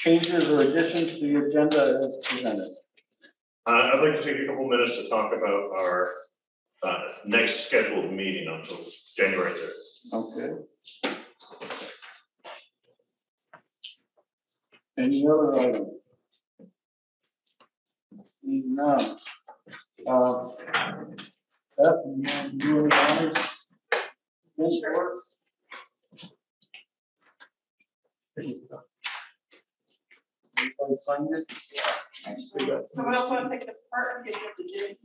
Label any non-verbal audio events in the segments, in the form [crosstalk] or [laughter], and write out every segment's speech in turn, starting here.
changes or additions to the agenda as presented? Uh, I'd like to take a couple minutes to talk about our uh, next scheduled meeting until January third. Okay. Any other item? None. Uh, Beth, you want to do any honors? Yes, sure. Everybody signed? Someone else wanna take this part in case you have to do?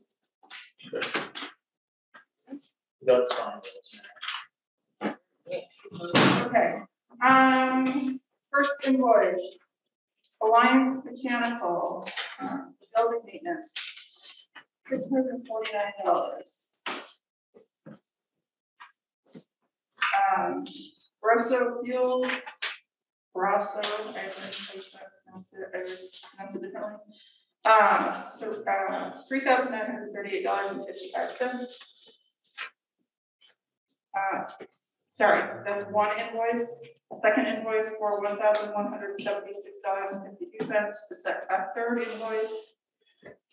Got signed it. Okay, um, first invoice. Alliance Mechanical, uh, building maintenance. Six hundred and forty-nine dollars. Um, Grosso Fuels, Grosso, I gonna pronounce it, I was pronounce it differently. Th- uh, three thousand nine hundred thirty-eight dollars and fifty-five cents. Uh, sorry, that's one invoice. A second invoice for one thousand one hundred seventy-six dollars and fifty-two cents. The sec, a third invoice.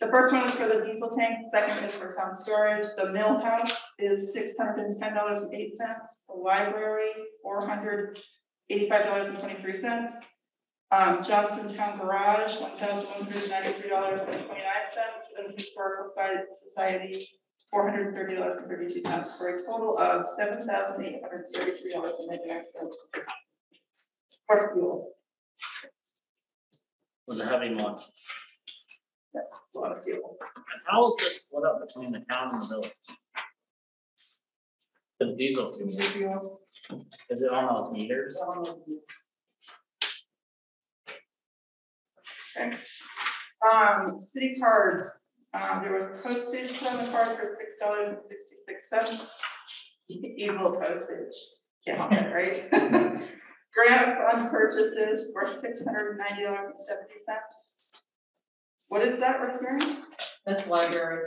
The first one is for the diesel tank, the second is for town storage. The mill house is six hundred and ten dollars and eight cents. The library, four hundred eighty-five dollars and twenty-three cents. Um, Johnson Town Garage, one thousand one hundred ninety-three dollars and twenty-nine cents, and Historical Society- Society, four hundred and thirty dollars and thirty-two cents, for a total of seven thousand eight hundred thirty-three dollars and ninety-nine cents. For fuel, was a heavy month. that's a lot of fuel. And how is this split up between the town and the village? The diesel fuel, is it on those meters? Okay. Um, city cards, um, there was postage put on the card for six dollars and sixty-six cents. Evil postage, can't help it, right? [laughs] Grant fund purchases for six hundred and ninety dollars and seventy cents. What is that, Rosemary? That's library.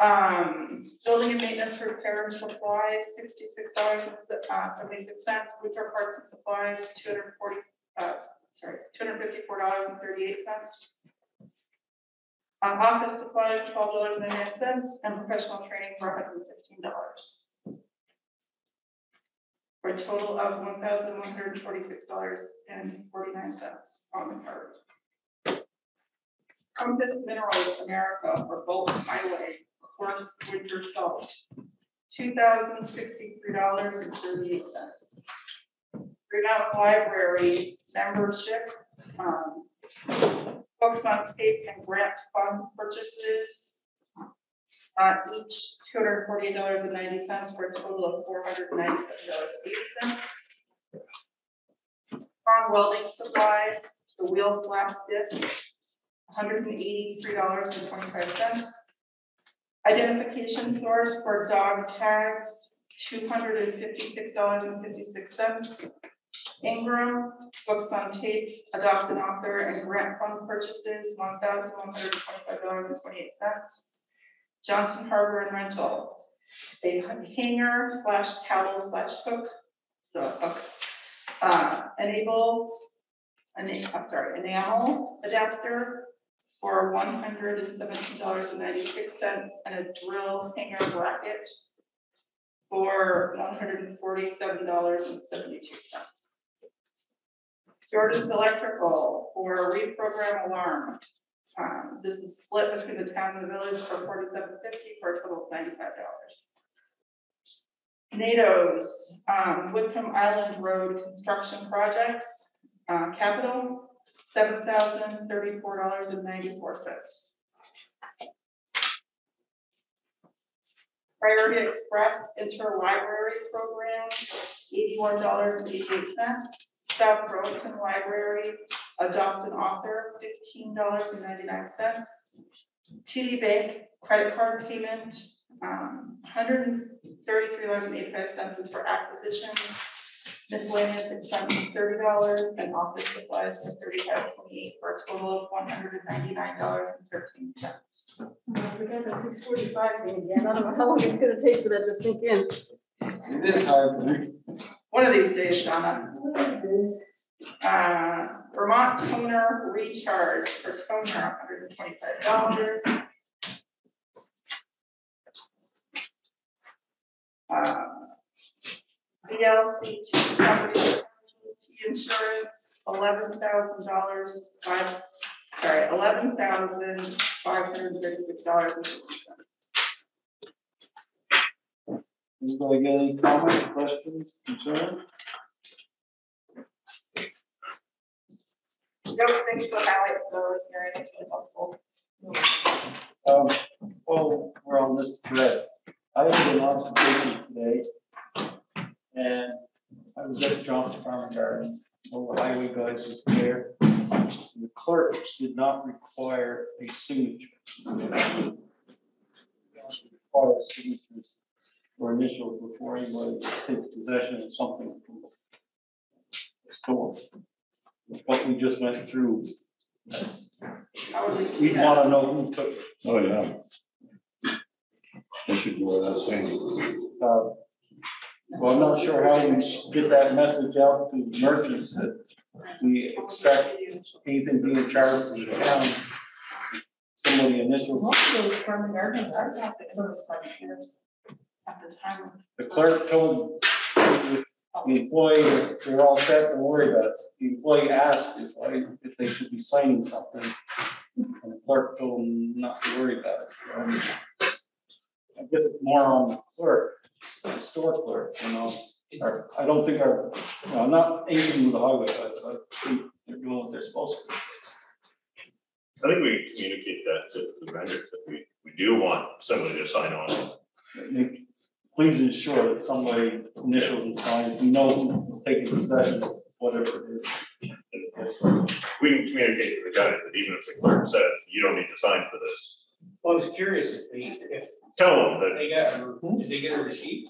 Um, building and maintenance repair and supplies, sixty-six dollars and seventy-six cents, winter parts and supplies, two hundred forty, uh, sorry, two hundred fifty-four dollars and thirty-eight cents. Uh, office supplies, twelve dollars and ninety-nine cents, and professional training for hundred and fifteen dollars. For a total of one thousand one hundred forty-six dollars and forty-nine cents on the card. Compass Minerals America for Bolton Highway, coarse winter salt, $2,063.38. Greenup Library membership, um, books on tape and grant fund purchases, uh, each $248.90 for a total of $497.80. Farm welding supply, the wheel flap disc, $183.25. Identification source for dog tags, two hundred and fifty-six dollars and fifty-six cents. Ingram, books on tape, adopt an author and grant fund purchases, one thousand one hundred and twenty-five dollars and twenty-eight cents. Johnson Hardware and Rental, a hanger slash towel slash hook, so hook. Uh, enable, an, I'm sorry, enamel adapter for one hundred and a drill hanger bracket for one hundred and forty-seven dollars and seventy-two cents. Jordan's Electrical for reprogram alarm. Um, this is split between the town and the village for forty-seven fifty for a total of ninety-five dollars. NATO's, um, Whitcomb Island Road Construction Projects, uh, capital, seven thousand thirty-four dollars and ninety-four cents. Priority Express Interlibrary Program, eighty-one dollars and eighty-eight cents. South Burlington Library, Adopt an Author, fifteen dollars and ninety-nine cents. TD Bank credit card payment, um, hundred and thirty-three dollars and eighty-five cents is for acquisition. Miscellaneous expense of thirty dollars, and office supplies for thirty-five twenty-eight, for a total of one hundred and ninety-nine dollars and thirteen cents. I forgot the six forty-five thing again. I don't know how long it's gonna take for that to sink in. It is hard. One of these days, Donna. Uh, Vermont toner recharge for toner, hundred and twenty-five dollars. VLCT property insurance, eleven thousand dollars, five, sorry, eleven thousand five hundred fifty-six dollars and fifty cents. Anybody got any comments, questions, concerns? Don't think those, Mary, that's really helpful. Um, well, we're on this thread. I had an observation today. And I was at Johnson Farm and Garden, all the highway guys was there. The clerks did not require a signature. Require signatures or initials before anybody takes possession of something from the store. What we just went through, we we'd wanna know who took it. Oh, yeah. They should go without saying. Uh, Well, I'm not sure how we get that message out to the merchants that we expect anything being charged to the town. Somebody initials, Most of those farm and garden guys have to sort of years at the time. the clerk told the employee, they're all set, don't worry about it. The employee asked if if they should be signing something. And the clerk told them not to worry about it. So, I guess it's more on the clerk, the store clerk, you know. Or, I don't think our, no, I'm not aiming with the highway guys, I think they're doing what they're supposed to. I think we communicate that to the vendors, that we, we do want somebody to sign on. Make- Please ensure that somebody initials and signs, we know who's taking possession of whatever it is. We can communicate to the guy that even if the clerk says, you don't need to sign for this, Well, I was curious if they, if tell them that, they got, a- did they get a receipt?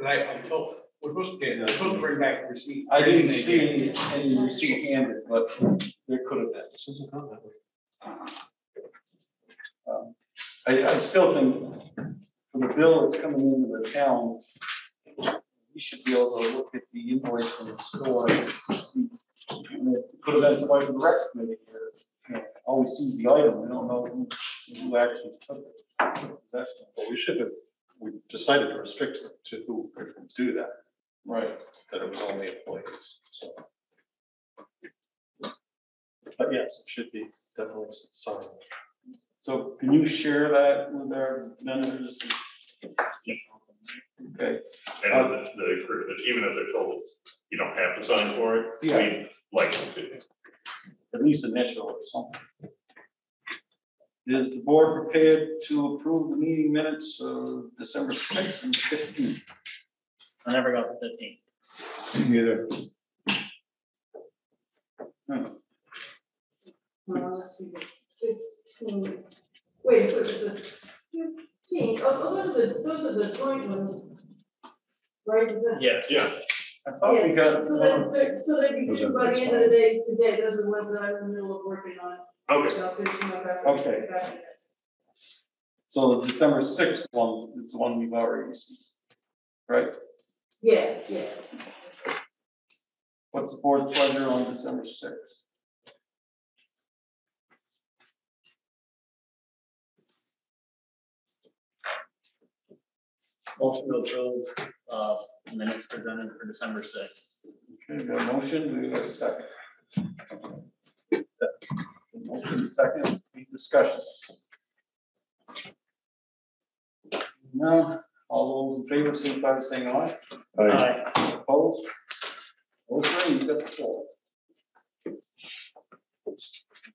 Cause I, I told, we're supposed to get, they're supposed to bring back a receipt. I didn't see any, any receipt handed, but there could have been. Um, I, I still think for the bill that's coming into the town, we should be able to look at the invoice from the store. And It could have been somebody from the rec committee here, you know, always sees the item, we don't know who, who actually took it. That's, Well, we should have, we decided to restrict it to who could do that, right, that it was only employees, so. But yes, it should be definitely signed. so can you share that with our vendors? Okay, and the, the, crew, that even if they're told you don't have to sign for it, Yeah. we like them to. at least initial or something. Is the board prepared to approve the meeting minutes of December sixth and fifteenth? I never got the fifteen. Neither. Uh, let's see, fifteen, wait, wait, the fifteen, oh, oh, those are the, those are the joint ones. Right, is that? Yes. Yeah, I thought we Yes, got So one, that, that- so they'd be Those due by the the end of the day today, those are the ones that I'm in the middle of working on, okay, so I'll finish them up after. Okay. after this. so the December sixth one is the one we've already seen. Right, Yeah, yeah, what's the board's pleasure on December sixth? Motion to approve, uh, minutes presented for December sixth. Okay, we got a motion, we got a second. Motion second, any discussion? No, all those in favor, signify by saying aye. Aye. Opposed? Okay, you got the floor.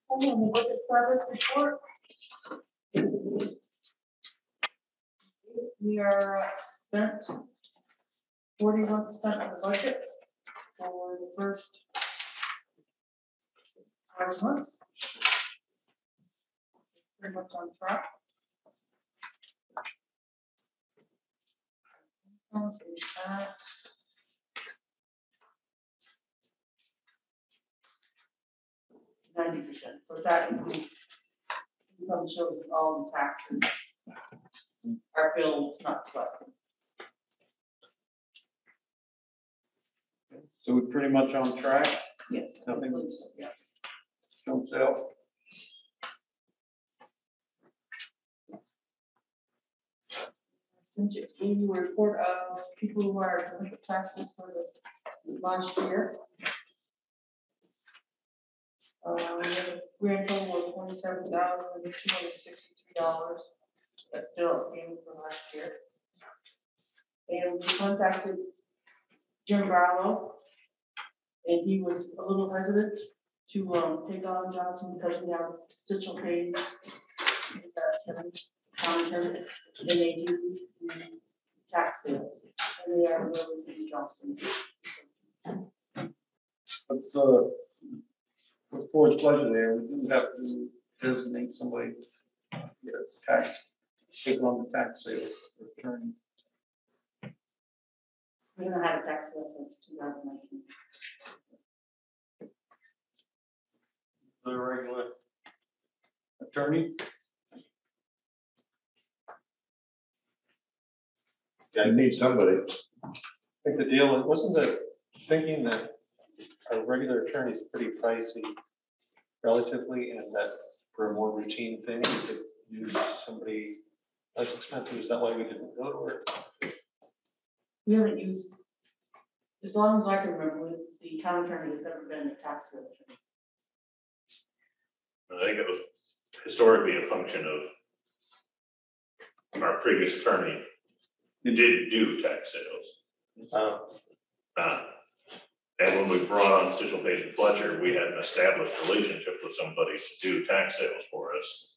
hold on, what is progress report? We are spent forty-one percent of the budget for the first five months. Pretty much on track. Ninety percent, because that includes income shows all the taxes. Our bill not collected. So we're pretty much on track, Yes. nothing jumps out. Sent you a report of people who are delinquent taxes for the last year. Uh, we have a grand total of twenty-seven thousand two hundred sixty-three dollars. That's still outstanding from last year. And we contacted Jim Barlow. And he was a little hesitant to, um, take on Johnson because we have Stitzel paid. uh, and they do tax sales, and they are really big Johnson's. But, uh, with board's pleasure there, we do have to designate somebody, yeah, tax, take on the tax sale return. We haven't had a tax sale since two thousand nineteen. The regular attorney, Yeah, you need somebody. I think the deal, was- wasn't the thinking that a regular attorney is pretty pricey relatively, and that for a more routine thing, we could use somebody less expensive, is that why we didn't go to it? We haven't used, as long as I can remember, the town attorney has never been a tax sale attorney. I think it was historically a function of our previous attorney who did do tax sales. Uh, Uh, And when we brought on Stitzel Page and Fletcher, we had an established relationship with somebody to do tax sales for us.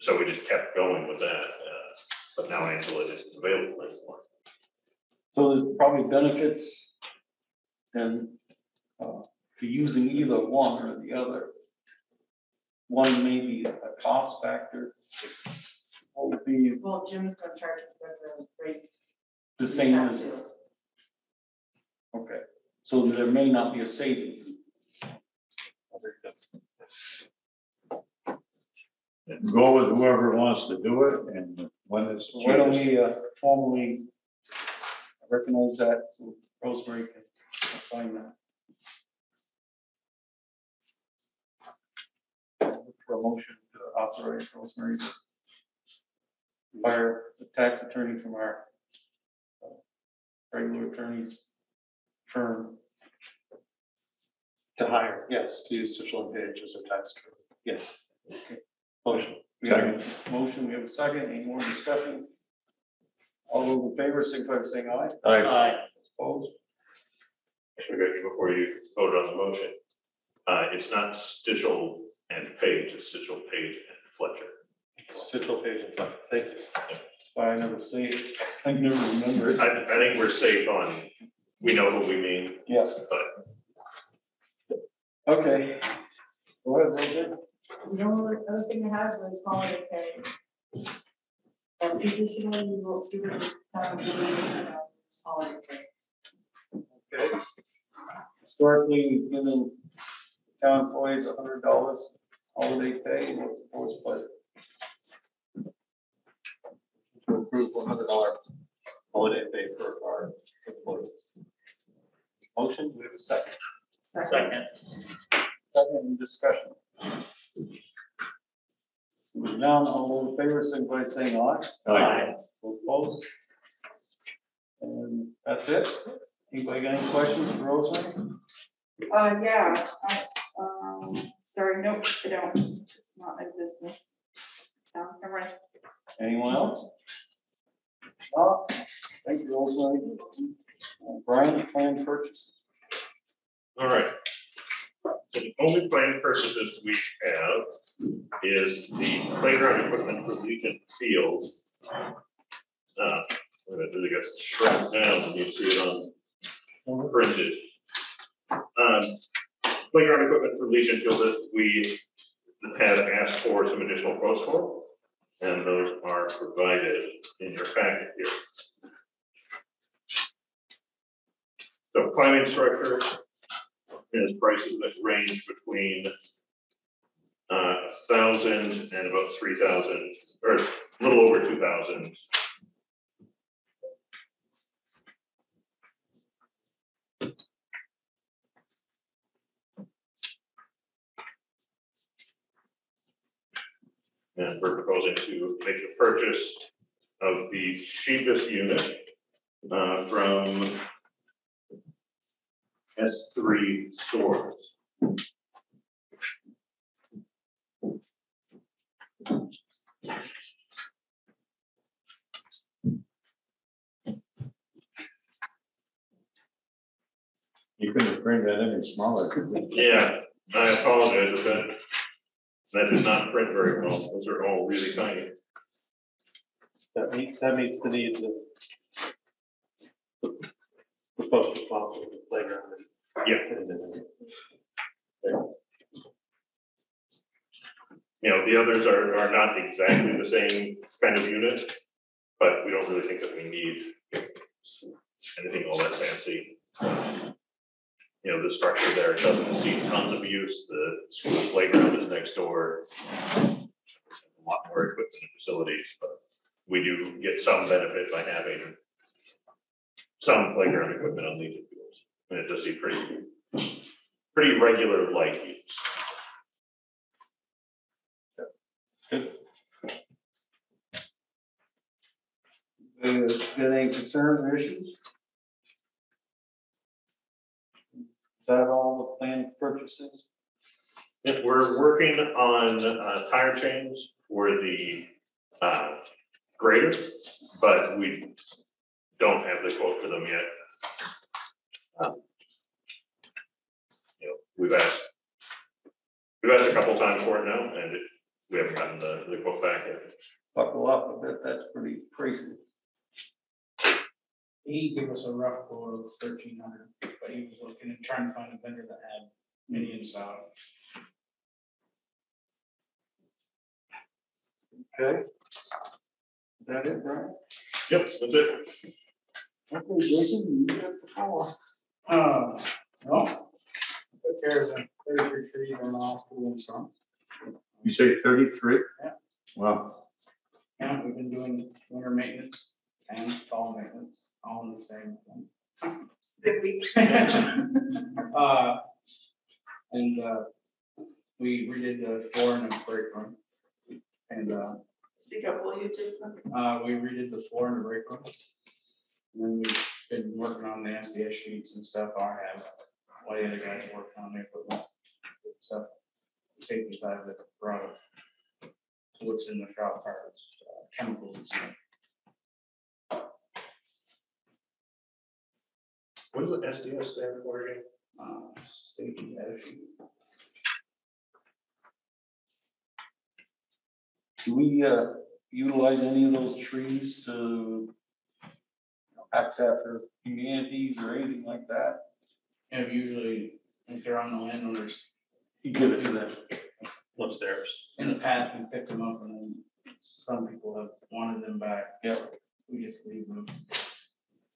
So we just kept going with that, uh, but now Angela isn't available anymore. so there's probably benefits in, uh, to using either one or the other. One may be a cost factor. What would be Well, Jim's gonna charge us for the rate. the same as, okay, so there may not be a savings. Go with whoever wants to do it and when it's Why don't cheapest. we uh, formally recognize that, so Rosemary can find that. For a motion to authorize Rosemary to hire the tax attorney from our uh, regular attorney's firm. To hire, yes, to use Mitchell and Page as a tax attorney, yes. Motion. We have a Motion, we have a second, any more discussion? All those in favor, signify by saying aye. I, Aye. Opposed? Actually, Becky, before you vote on the motion, uh, it's not Stitzel and Page, it's Stitzel Page and Fletcher. Mitchell Page and Fletcher, thank you. Why I never say it, I never remember it. I, I think we're safe on, we know what we mean, Yes. but Okay. Go ahead, Roger. The only other thing I have is holiday pay. And traditionally, we will do it town meeting, uh, holiday pay. Okay. Historically, we've given town employees a hundred dollars holiday pay, what's the board's pleasure? To approve one hundred dollar holiday pay for our employees. Motion, we have a second. Second. Second in discussion. Now, all those in favor, signify by saying aye. I, Those Opposed? And that's it? Anybody got any questions for Rosemary? Uh, yeah, I, um, sorry, nope, I don't, it's not my business. Um, all right. Anyone else? No? Thank you, Rosemary. Uh, Brian, planned purchase. All right. The only planned purchases we have is the playground equipment for Legion Field. Uh, it got shrunk down, when you see it on printed. Um, playground equipment for Legion Field that we had asked for some additional quotes for. And those are provided in your packet here. So climbing structure, as prices that range between uh, a uh, thousand and about three thousand, or a little over two thousand. And we're proposing to make the purchase of the cheapest unit uh, from S three stores. You couldn't bring that any smaller, could you? Yeah, I apologize if that, that did not print very well. Those are all really tiny. That meets, that meets the needs of the the folks responsible for the playground. Yeah. You know, the others are, are not exactly the same kind of unit, but we don't really think that we need anything all that fancy. You know, the structure there doesn't see tons of use, the school playground is next door. A lot more equipment and facilities, but we do get some benefit by having some playground equipment on Legion and it does seem pretty, pretty regular light use. Got any concerns or issues? Is that all the planned purchases? If we're working on uh, tire chains for the uh, grader, but we don't have the quote for them yet. Um, You know, we've asked, we've asked a couple times for it now, and it- we haven't gotten the, the quote back yet. Buckle up, I bet that's pretty pricey. He gave us a rough quote of thirteen hundred, but he was looking and trying to find a vendor that had mini in stock. Okay. Is that it, Brian? Yep, that's it. Okay, Jason, you got the floor. Uh, no. Took care of the thirty-three trees on the hospital and so. You say thirty-three? Yeah. Wow, Yeah, we've been doing winter maintenance and fall maintenance, all in the same thing. Big week. [laughs] Uh, and, uh, we redid the floor in the break room. And, uh, Speak up, will you, Jason? uh, we redid the floor in the break room. And then we've been working on the SDS sheets and stuff, I have, one of the other guys are working on the equipment. Stuff, safety side of it, product. What's in the shop parts, uh, chemicals and stuff. What does the SDS stand for again? uh, safety attitude. Do we uh utilize any of those trees to you know, act after communities or anything like that? And usually, if they're on the landowners, You give it to them. What's theirs? in the past, we picked them up and then some people have wanted them back. Yep. We just leave them.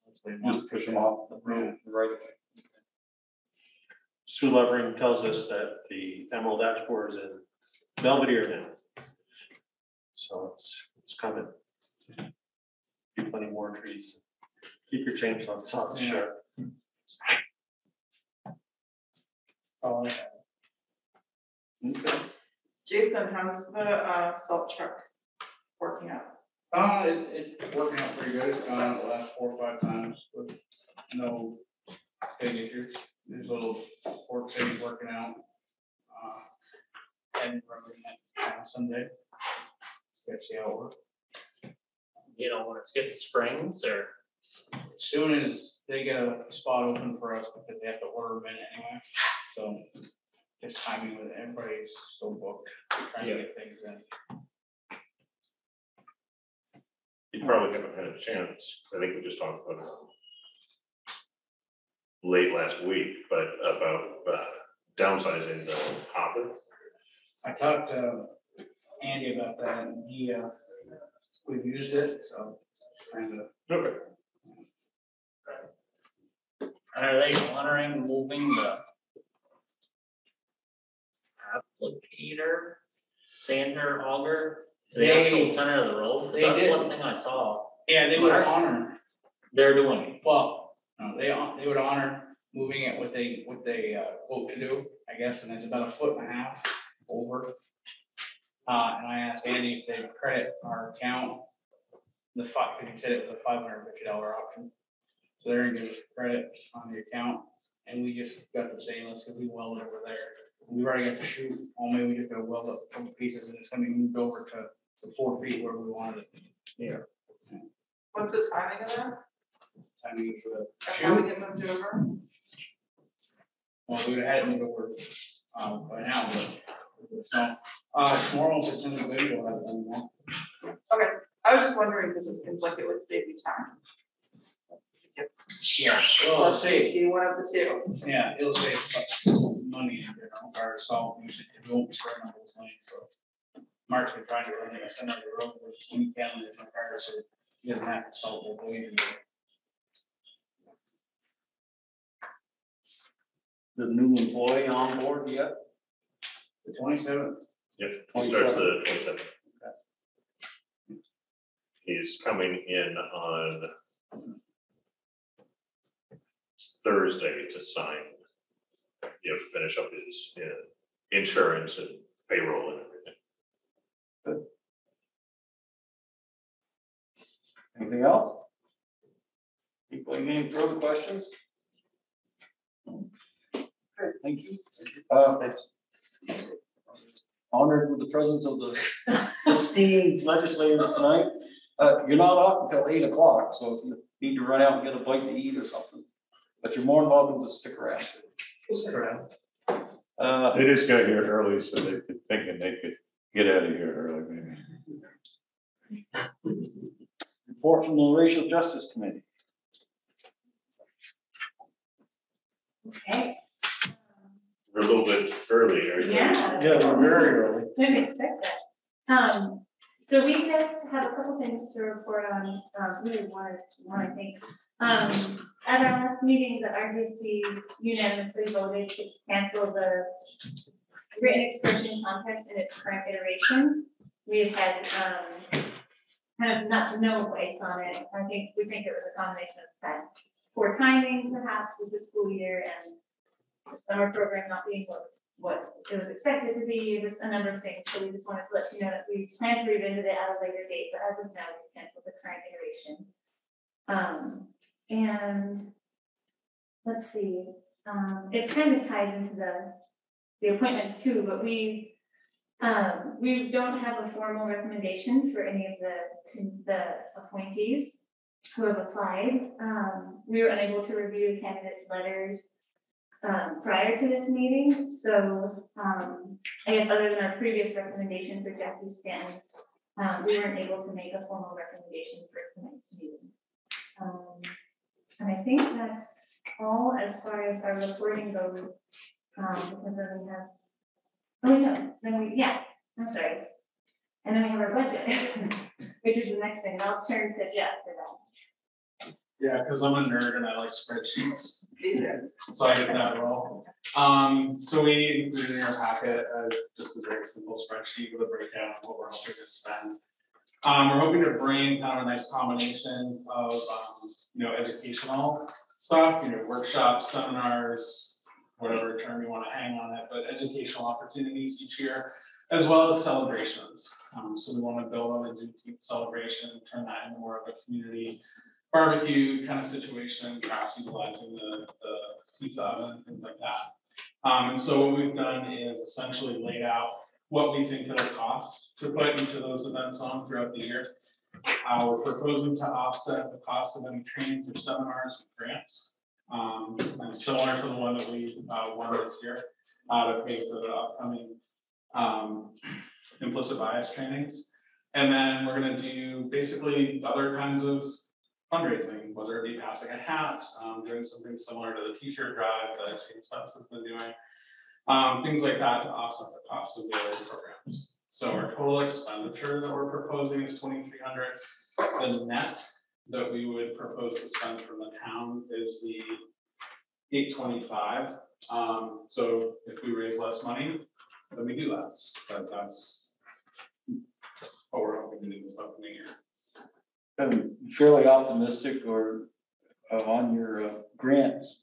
Once they want Just push them off the road right away. Sue Levering tells us that the emerald ash borer is in Belvidere now. So it's, it's coming. Plenty more trees. Keep your chainsaw saws Yeah. sharp. Oh, Okay. Jason, how's the uh salt truck working out? Uh, it, it's working out pretty good. It's gone out the last four or five times with no big issues. There's a little work thing working out. Uh, And running that uh, Sunday. Let's see how it works. You know, when it's getting springs or, As Soon as they get a spot open for us, because they have to order them in anyway, so. Just timing with everybody's so booked, trying to get things in. You probably haven't had a chance, I think we just talked about it late last week, but about uh, downsizing the hopper. I talked to Andy about that and he, uh, we've used it, so kind of, Okay. Are they honoring moving the applicator, sander, auger, to the actual center of the road? 'Cause they That's did. one thing I saw. yeah, they would honor, They're doing it. well, no, they, hon- they would honor moving it what they, what they, uh, vote to do, I guess, and it's about a foot and a half over. Uh, and I asked Andy if they'd credit our account. The five, because he said it was a five hundred fifty dollar option. So they're gonna give us credit on the account, and we just got the stainless, because we welded over there. We already got the shoot, only we just gotta weld up a couple pieces, and it's gonna be moved over to the four feet where we wanted it. Here. What's the timing of that? Timing for the That's how we shoot, get moved over? well, we would have had it moved over, um, by now, but. So, uh, tomorrow, if it's gonna be good, we'll have it done tomorrow. I was just wondering, because it seems like it would save you time. It's, Yeah, well, let's see. safety, one of the two. Yeah, it'll save some money, you know, our salt usage, it won't be spreading on those lanes, so. Mark's been trying to run it, send out the road, when he can, with my car, so he doesn't have to salt the lane. The new employee on board yet? The twenty seventh, Yep, he starts the twenty seventh. He's coming in on Thursday to sign, you know, to finish up his, insurance and payroll and everything. Anything else? People, any further questions? Great, thank you. Uh, Honored with the presence of the esteemed legislators tonight. Uh, you're not up until eight o'clock, so if you need to run out and get a bite to eat or something, but you're more than welcome to stick around. we'll sit around. Uh, They just got here early, so they could thinking they could get out of here early, maybe. report from the Racial Justice Committee. Okay. We're a little bit early, are you? Yeah. Yeah, we're very early. Didn't expect that. Um, so we just have a couple things to report on, um, really one, one, I think. Um, at our last meeting, the RDC unanimously voted to cancel the written expression contest in its current iteration. We've had, um, kind of not, no advice on it. I think, we think it was a combination of that poor timing perhaps with the school year and the summer program not being what what it was expected to be, just a number of things, so we just wanted to let you know that we plan to revisit it at a later date, but as of now, we canceled the current iteration. Um, and let's see, um, it's kind of ties into the, the appointments too, but we, um, we don't have a formal recommendation for any of the, the appointees who have applied. Um, we were unable to review the candidates' letters um, prior to this meeting, so, um, I guess other than our previous recommendation for Jackie Stanton, um, we weren't able to make a formal recommendation for tonight's meeting. Um, and I think that's all as far as our reporting goes, um, because then we have, oh, no, then we, yeah, I'm sorry. And then we have our budget, [laughs] which is the next thing, And I'll turn to Jeff for that. Yeah, cause I'm a nerd and I like spreadsheets. These So I did that role. Um, so we included in our packet, uh, just a very simple spreadsheet with a breakdown of what we're hoping to spend. Um, we're hoping to bring kind of a nice combination of, um, you know, educational stuff, you know, workshops, seminars, whatever term you wanna hang on it, but educational opportunities each year, as well as celebrations. Um, so we wanna build on the Juneteenth celebration, turn that into more of a community barbecue kind of situation, perhaps utilizing the, the pizza oven, things like that. Um, and so what we've done is essentially laid out what we think it'll cost to put each of those events on throughout the year. Uh, we're proposing to offset the cost of any trainings or seminars with grants. Um, and similar to the one that we, uh, won this year, uh, to pay for the upcoming, um, implicit bias trainings. And then we're gonna do basically other kinds of fundraising, whether it be passing a hat, um, doing something similar to the t-shirt drive that Shane Stubbs has been doing. Um, things like that to offset the cost of the other programs. So our total expenditure that we're proposing is twenty-three hundred. The net that we would propose to spend from the town is the eight twenty-five. Um, so if we raise less money, then we do less, but that's what we're hoping to do this upcoming year. been fairly optimistic or uh, on your uh, grants.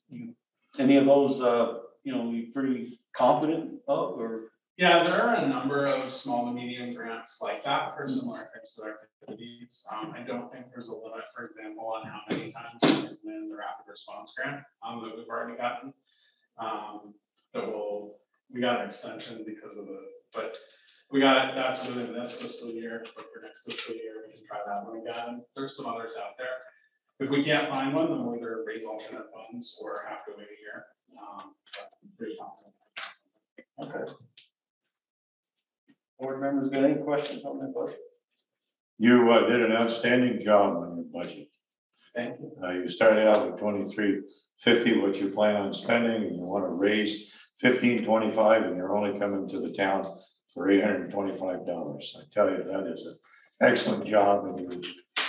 Any of those, uh, you know, you pretty confident of or? Yeah, there are a number of small to medium grants like that for similar types of activities. Um, I don't think there's a limit, for example, on how many times you can win the rapid response grant, um, that we've already gotten. Um, that will, we got an extension because of the, but we got, that's within this fiscal year, but for next fiscal year, we can try that one again. There's some others out there. If we can't find one, then we'll either raise alternate funds or have to wait a year. Um, pretty confident. Okay. Board members got any questions on that budget? You uh, did an outstanding job on your budget. Thank you. Uh, you started out with twenty-three fifty, what you plan on spending, and you want to raise fifteen twenty-five, and you're only coming to the town for eight hundred and twenty-five dollars. I tell you, that is an excellent job, and you,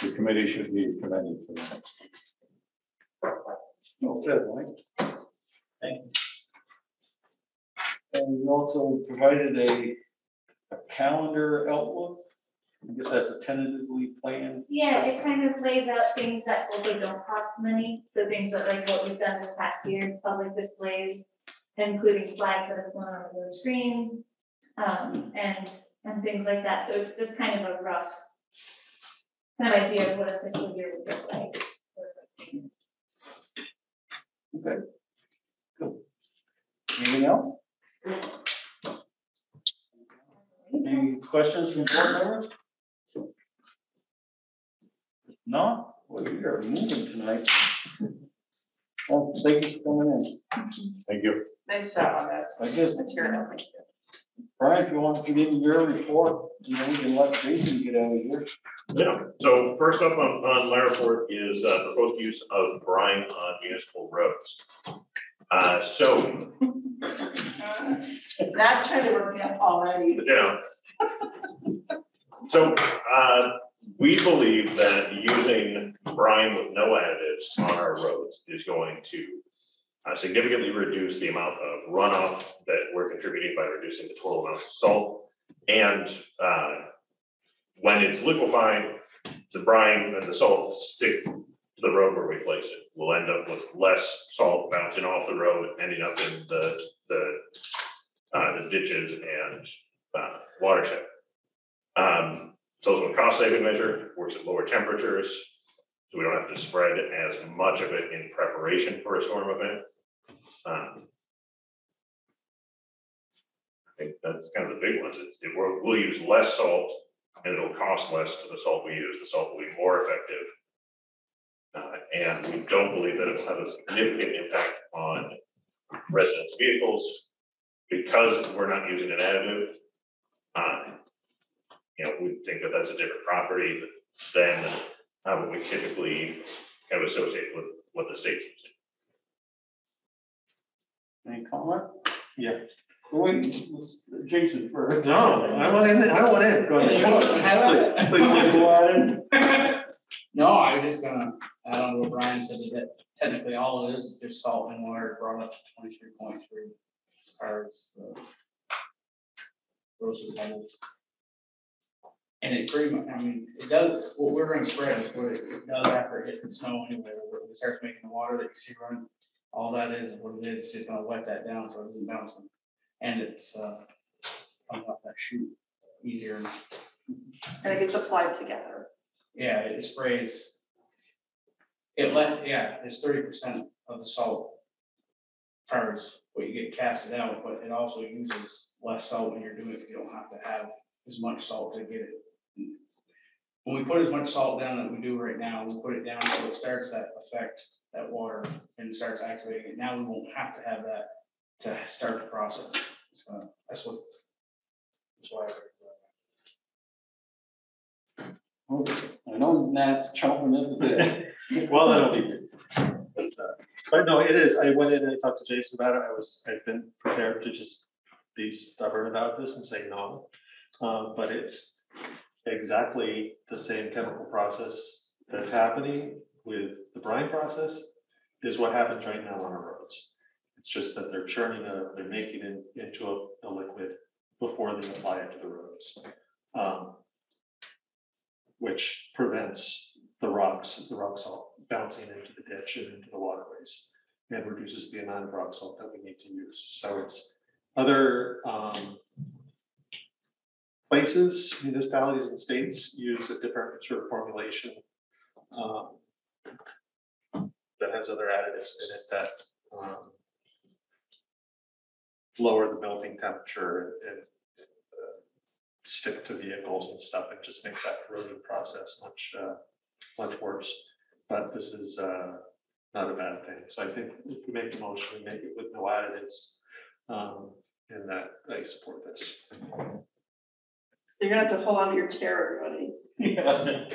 the committee should be commended for that. No said, Mike. Thank you. And we also provided a, a calendar outlook. I guess that's a tentatively planned. Yeah, it kind of lays out things that also don't cost money, so things that like what we've done this past year, public displays. Including flags that have flown on the green, um, and, and things like that, so it's just kind of a rough. Kind of idea of what a fiscal year would look like. Okay. Cool. Anything else? Any questions from board members? No, well, we are moving tonight. Well, thank you for coming in. Thank you. Nice job on that I guess, material. Brian, if you want to get into your report, you know, we can let Jason get out of here. Yeah, so first up on, on my report is, uh, proposed use of brine on municipal roads. Uh, so, That's trying to work up already. Yeah. So, uh, we believe that using brine with no additives on our roads is going to uh, significantly reduce the amount of runoff that we're contributing by reducing the total amount of salt. And, uh, when it's liquefied, the brine and the salt stick to the road where we place it. We'll end up with less salt bouncing off the road, ending up in the, the, uh, the ditches and, uh, watershed. Um, it's a cost saving measure, works at lower temperatures, so we don't have to spread as much of it in preparation for a storm event. Um, I think that's kind of the big ones, it's, it, will we'll use less salt and it'll cost less to the salt we use, the salt will be more effective. Uh, and we don't believe that it'll have a significant impact on residents' vehicles because we're not using an additive. Uh, you know, we think that that's a different property than uh, what we typically kind of associate with what the state's using. Any comment? Yeah. Wait, let's- Jason first. No, I want in, I want in, go ahead. Please, please, you? No, I was just gonna add on what Brian said, that technically all it is, is just salt and water brought up to twenty-three point three. As far as the. Levels. And it pretty much, I mean, it does, what we're gonna spread is what it does after it hits the snow anyway, where it starts making the water that you see running. All that is, what it is, it's just gonna wet that down so it doesn't bounce. and- And it's, uh, coming off that chute easier. And it gets applied together. Yeah, it sprays. It left, yeah, it's thirty percent of the salt. Far as what you get casted out, but it also uses less salt when you're doing it, you don't have to have as much salt to get it. When we put as much salt down that we do right now, we put it down so it starts that effect, that water, and starts activating it, now we won't have to have that to start the process, so that's what. That's why. I Okay, I know Nat's chomping at the bit. [laughs] Well, that'll be. good. Uh, But no, it is, I went in and I talked to Jason about it, I was, I've been prepared to just be stubborn about this and say no. Um, but it's exactly the same chemical process that's happening with the brine process is what happens right now on our roads. It's just that they're churning a, they're making it into a, a liquid before they apply it to the roads. Um, which prevents the rocks, the rock salt bouncing into the ditch and into the waterways. And reduces the amount of rock salt that we need to use. So it's other um places, municipalities and states use a different sort of formulation. um, That has other additives in it that um, lower the melting temperature and uh, stick to vehicles and stuff and just make that corrosion process much, uh, much worse. But this is uh, not a bad thing. So I think if we make the motion, we make it with no additives. um, And that I support this. So you're gonna have to hold on to your chair, everybody. [laughs]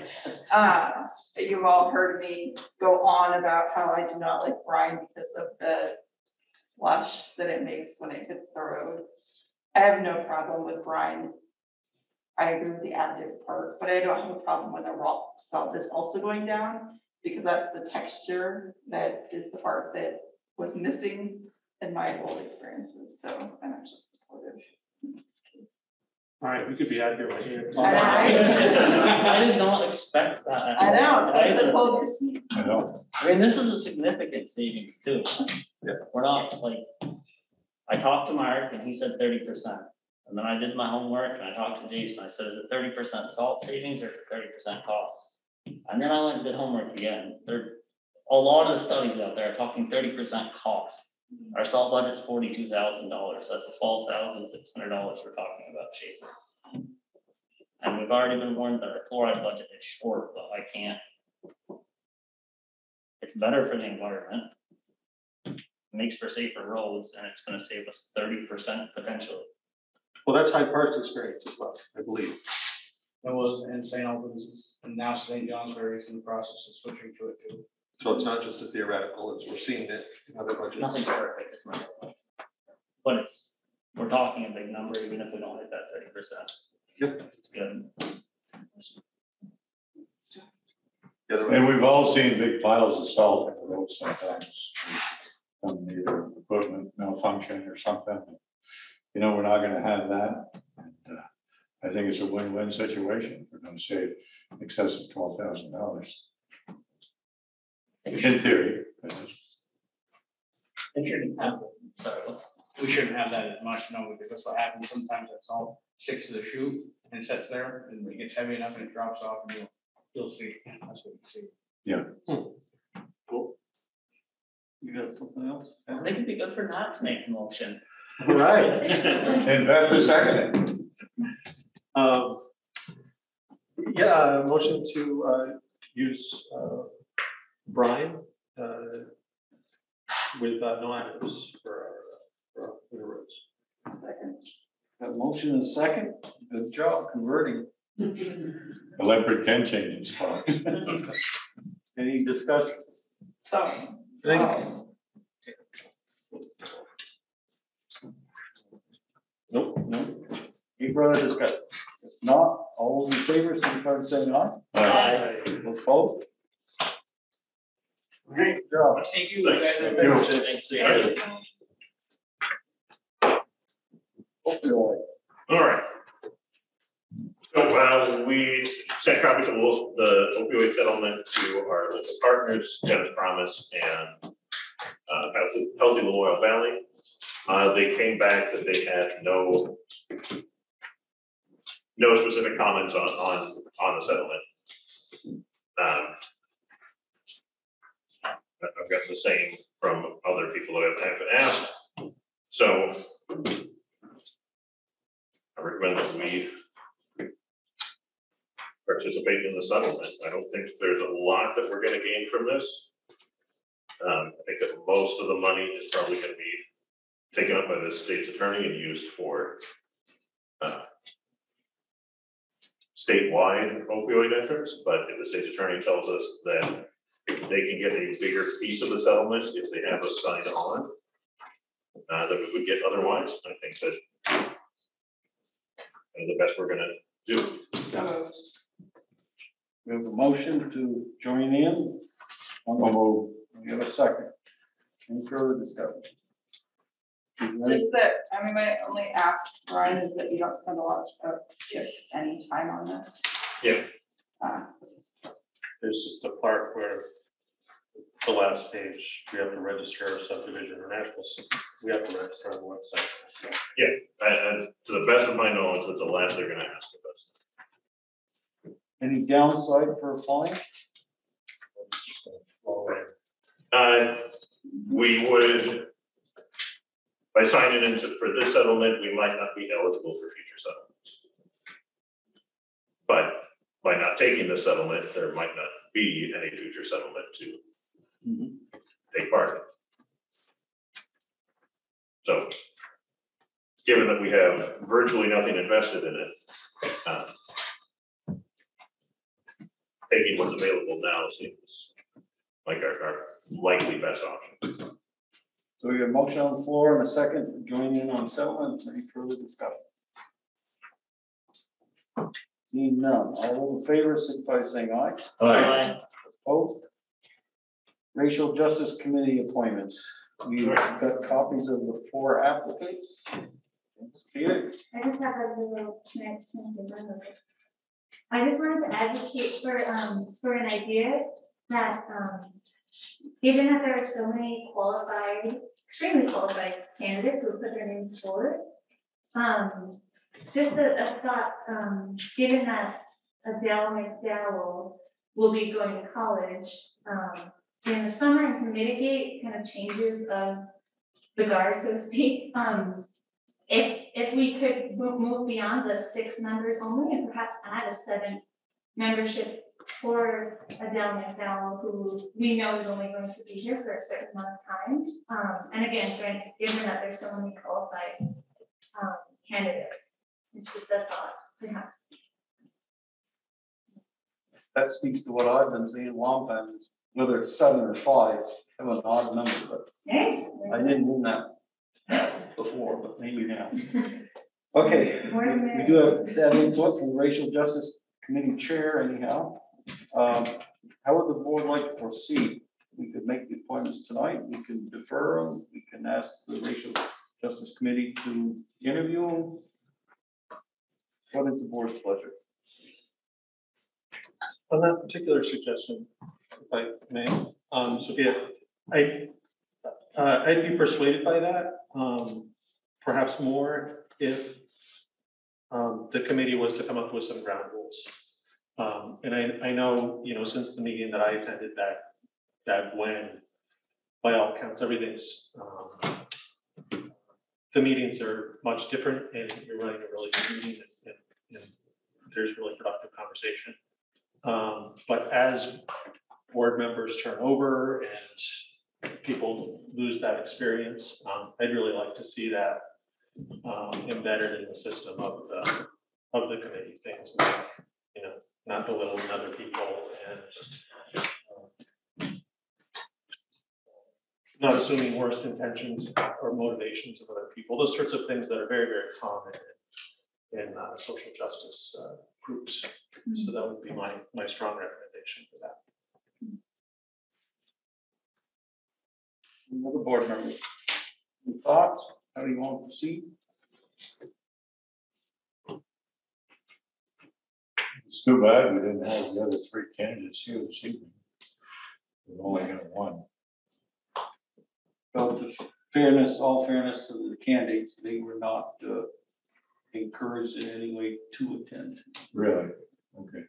Uh, you've all heard me go on about how I do not like brine because of the slush that it makes when it hits the road. I have no problem with brine. I agree with the additive part, but I don't have a problem when the rock salt is also going down. Because that's the texture that is the part that was missing in my old experiences, so I'm actually supportive. in this case. All right, we could be out of here right here. I did not expect that. I know, it's like the Either. hold your seat. I know, I mean, this is a significant savings too. Yeah. We're not like, I talked to Mark and he said thirty percent. And then I did my homework and I talked to Jason, I said, is it thirty percent salt savings or thirty percent cost? And then I went and did homework again, there, a lot of the studies out there are talking thirty percent cost. Our salt budget's forty-two thousand dollars, that's twelve thousand six hundred dollars we're talking about shaving. And we've already been warned that our chloride budget is short, but I can't. It's better for the environment. Makes for safer roads and it's gonna save us thirty percent potentially. Well, that's Hyde Park's experience as well, I believe. It was in St. Albans, and now St. Johnsbury is in the process of switching to it too. So it's not just a theoretical, it's, we're seeing it in other budgets. Nothing's perfect, it's not. But it's, we're talking a big number, even if we don't hit that thirty percent. Yep. It's good. The other way. and we've all seen big piles of salt in the road sometimes. From either equipment malfunction or something. You know, we're not gonna have that. And I think it's a win-win situation. We're gonna save in excess of twelve thousand dollars. In theory. that is. It shouldn't happen, sorry. We shouldn't have that as much, no, because that's what happens, sometimes that salt sticks to the shoe and sits there, and it gets heavy enough and it drops off, and you'll, you'll see, that's what you see. You got something else? I think it'd be good for not to make the motion. All right, [laughs] and Beth the second. Um, Yeah, uh, motion to uh, use uh, brine uh, with uh, no additives for our, for our winter roads. Second. Got a motion and a second, good job converting. The leopard can change its spots. [laughs] Any discussion? So. Thank um, Nope, nope. Any further discussion? If not, all those in favor, signify by saying aye. Aye. Those opposed? Great job. Thank you. guys. Thank you. Thanks, Jason. Opioid. All right. So, uh, we sent copies of the the opioid settlement to our local partners, Dennis Promise and uh, Healthy- Healthy Lamoille Valley. Uh, they came back that they had no no specific comments on, on, on the settlement. Um, I've got the same from other people that have asked. So I recommend that we participate in the settlement. I don't think there's a lot that we're gonna gain from this. Um, I think that most of the money is probably gonna be taken up by the state's attorney and used for uh, statewide opioid efforts, but if the state's attorney tells us that they can get a bigger piece of the settlement if they have us sign on, uh, than we would get otherwise, I think that and the best we're gonna do. so. We have a motion to join in. On we have a second. Any further discussion? Just that, I mean, my only ask, Brian, is that you don't spend a lot of, if any, time on this. Yeah. Uh, There's just a part where the last page, we have to register our subdivision or national, s- we have to register on the website. so. And, and to the best of my knowledge, that's the last they're gonna ask of us. Any downside for applying? It's just gonna flow in. Uh, we would, by signing into, for this settlement, we might not be eligible for future settlements. But by not taking the settlement, there might not be any future settlement to Mhm. take part in. So, given that we have virtually nothing invested in it, uh, taking what's available now seems like our, our likely best option. So we have a motion on the floor and a second to join in on settlement, any further discussion? Seeing none, all those in favor, signify by saying aye. Aye. Opposed? Racial Justice Committee appointments, we've got copies of the four applicants. Here, I just have a little, can I, can I say one more thing? I just wanted to advocate for, um, for an idea that, um, given that there are so many qualified, extremely qualified candidates who put their names forward, um, just a, a thought, um, given that Adele McDowell will be going to college, um, in the summer and to mitigate kind of changes of the guard, so to speak, um, if, if we could move beyond the six members only and perhaps add a seventh membership for Adele McDowell, who we know is only going to be here for a certain amount of time. Um, and again, granted, given that there's so many qualified, um, candidates, it's just a thought, perhaps. that speaks to what I've been seeing a long time, whether it's seven or five, I have an odd number, but. I didn't mean that before, but maybe now. [laughs] Okay, More we do have that input from Racial Justice Committee Chair anyhow. Um, how would the board like to proceed? We could make the appointments tonight, we can defer them, we can ask the Racial Justice Committee to interview them. What is the board's pleasure? On that particular suggestion, if I may, um, Sophia, I, uh, I'd be persuaded by that, um, perhaps more if um, the committee was to come up with some ground rules. Um, and I, I know, you know, since the meeting that I attended that, that when, by all accounts, everything's, um, the meetings are much different and you're running a really good meeting and, and, and there's really productive conversation. Um, but as board members turn over and people lose that experience, um, I'd really like to see that um, embedded in the system of the, of the committee, things like, not belittling other people and um, not assuming worst intentions or motivations of other people, those sorts of things that are very, very common in, in uh, social justice uh, groups. So that would be my, my strong recommendation for that. Another board member. Any thoughts? How do you want to proceed? It's too bad we didn't have the other three candidates here this evening. We've only got one. Well, to fairness, all fairness to the candidates, they were not uh, encouraged in any way to attend. Really? Okay.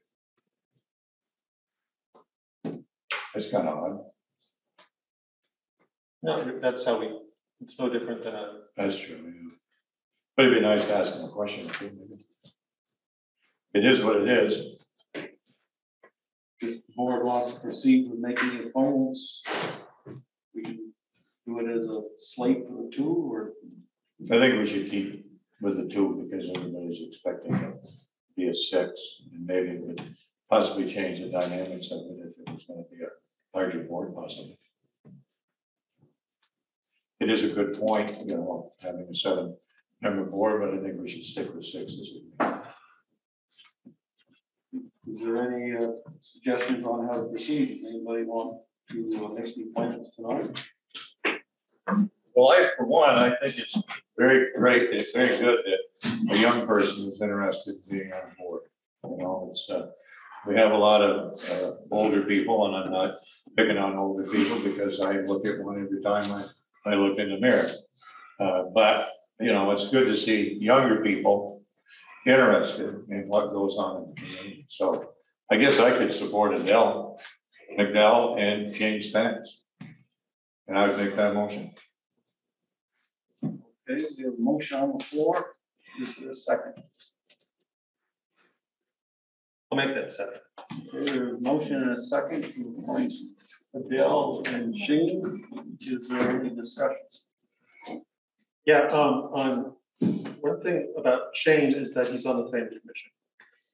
That's kind of odd. No, that's how we, it's no different than a, That's true. yeah. But it'd be nice to ask them a question. or two, maybe. It is what it is. If the board wants to proceed with making the appointments, we can do it as a slate for the two, or I think we should keep with the two because everybody's expecting it to be a six. And maybe it would possibly change the dynamics of it if it was gonna be a larger board possibly. It is a good point, you know, having a seven member board, but I think we should stick with six this evening. Is there any uh, suggestions on how to proceed? Does anybody want to uh, make the appointments tonight? Well, I, for one, I think it's very great, it's very good that a young person is interested in being on board. You know, it's, uh, we have a lot of uh, older people, and I'm not picking on older people because I look at one every time I, I look in the mirror. Uh, But, you know, it's good to see younger people interested in what goes on in the community. So I guess I could support Adele, McDowell, and James Spence. And I would make that motion. Okay, we have a motion on the floor. Is there a second? I'll make that second. Okay, there's a motion and a second to appoint Adele and Shane. Is there any discussion? Yeah, um, on, one thing about Shane is that he's on the planning commission.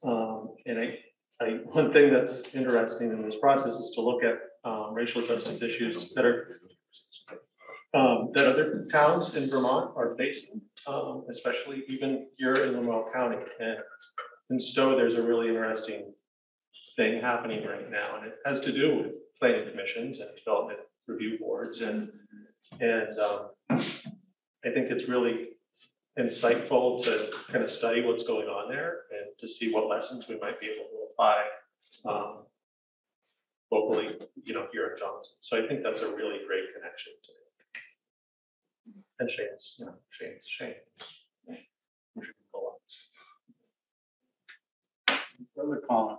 Um, and I, I, one thing that's interesting in this process is to look at, um, racial justice issues that are um, that other towns in Vermont are facing, um, especially even here in Lamoille County. And in Stowe, there's a really interesting thing happening right now, and it has to do with planning commissions and development review boards and, and, um, I think it's really insightful to kind of study what's going on there and to see what lessons we might be able to apply, um, locally, you know, here in Johnson. So I think that's a really great connection to and Shane's, you know, Shane's Shane. We should go on. Further comment?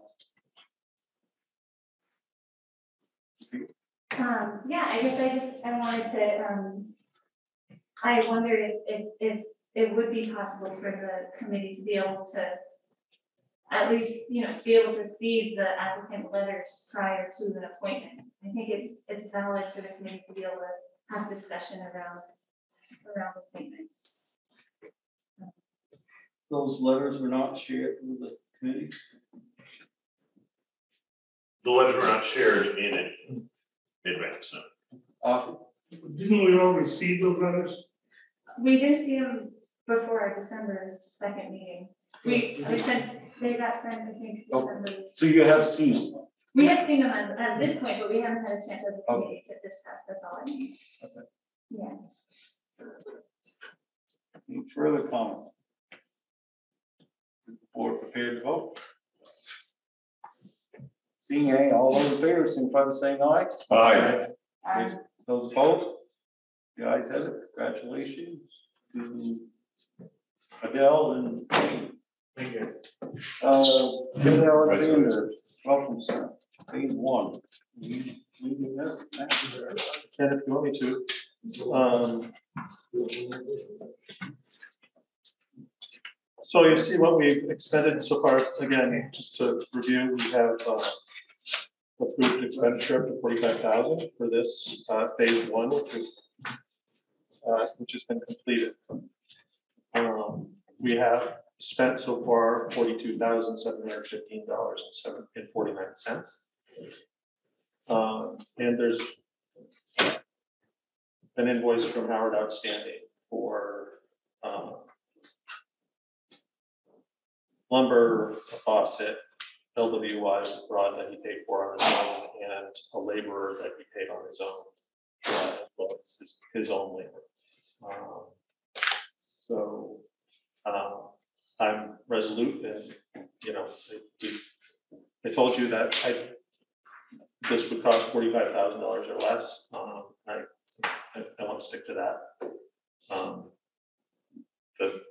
Um, yeah, I guess I just, I wanted to, um, I wondered if, if, if it would be possible for the committee to be able to at least, you know, be able to see the applicant letters prior to an appointment. I think it's, it's valid for the committee to be able to have discussion around, around appointments. Those letters were not shared with the committee? The letters were not shared in it in advance, no. Uh, Didn't we all receive those letters? We did see them before our December second meeting. We, they sent, they got sent, I think, Oh. December. So you have seen them? We have seen them at, at this point, but we haven't had a chance as a committee to discuss, that's all I mean. Okay. Yeah. Any further comment? Is the Board prepared to vote? Seeing any, all those in favor, signify by saying aye. Aye. Those opposed? The ayes have it, congratulations to Adele and Thank you. uh, Ken Alexander, welcome, sir, phase one. We, we do that, that's there. And if you want me to, um. So you see what we've expended so far, again, just to review, we have, uh. Approved expenditure up to forty-five thousand for this, uh, phase one, which is. Uh, which has been completed. Um, we have spent so far forty-two thousand seven hundred fifteen dollars and seven, and forty-nine cents. Um, and there's an invoice from Howard outstanding for um, lumber, a faucet, LWI rod that he paid for on his own, and a laborer that he paid on his own. uh, Well, his, his own labor. Um, So um, I'm resolute and, you know, I- I told you that I this would cost forty-five thousand dollars or less. Um, I, I, I want to stick to that. Um, The,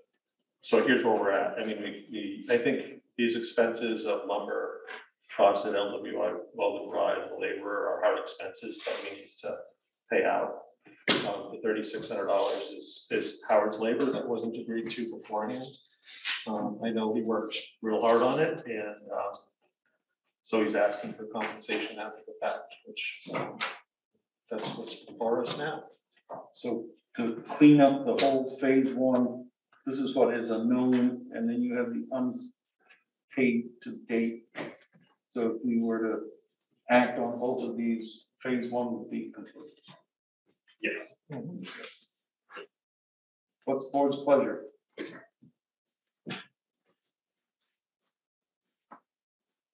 so here's where we're at. I mean, we, we, I think these expenses of lumber, costs at LWI, welded rod, and labor are hard expenses that we need to pay out. Um, the thirty-six hundred dollars is, is Howard's labor that wasn't agreed to beforehand. Um, I know he worked real hard on it and, um, so he's asking for compensation after the fact, which um, that's what's before us now. So to clean up the whole phase one, this is what is million, and then you have the unpaid to date. So if we were to act on both of these, phase one would be complete. Yes. What's the board's pleasure?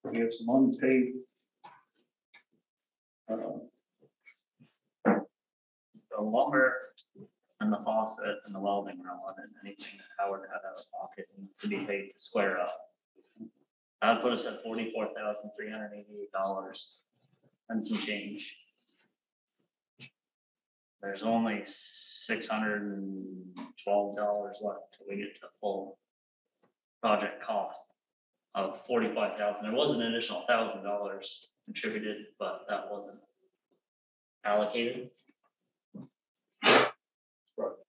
We have some unpaid. uh, The lumber and the faucet and the welding rod and anything that Howard had out of pocket needs to be paid to square up. That'd put us at forty-four thousand three hundred eighty-eight dollars and some change. There's only six hundred and twelve dollars left till we get to full project cost of forty-five thousand. There was an additional thousand dollars contributed, but that wasn't allocated.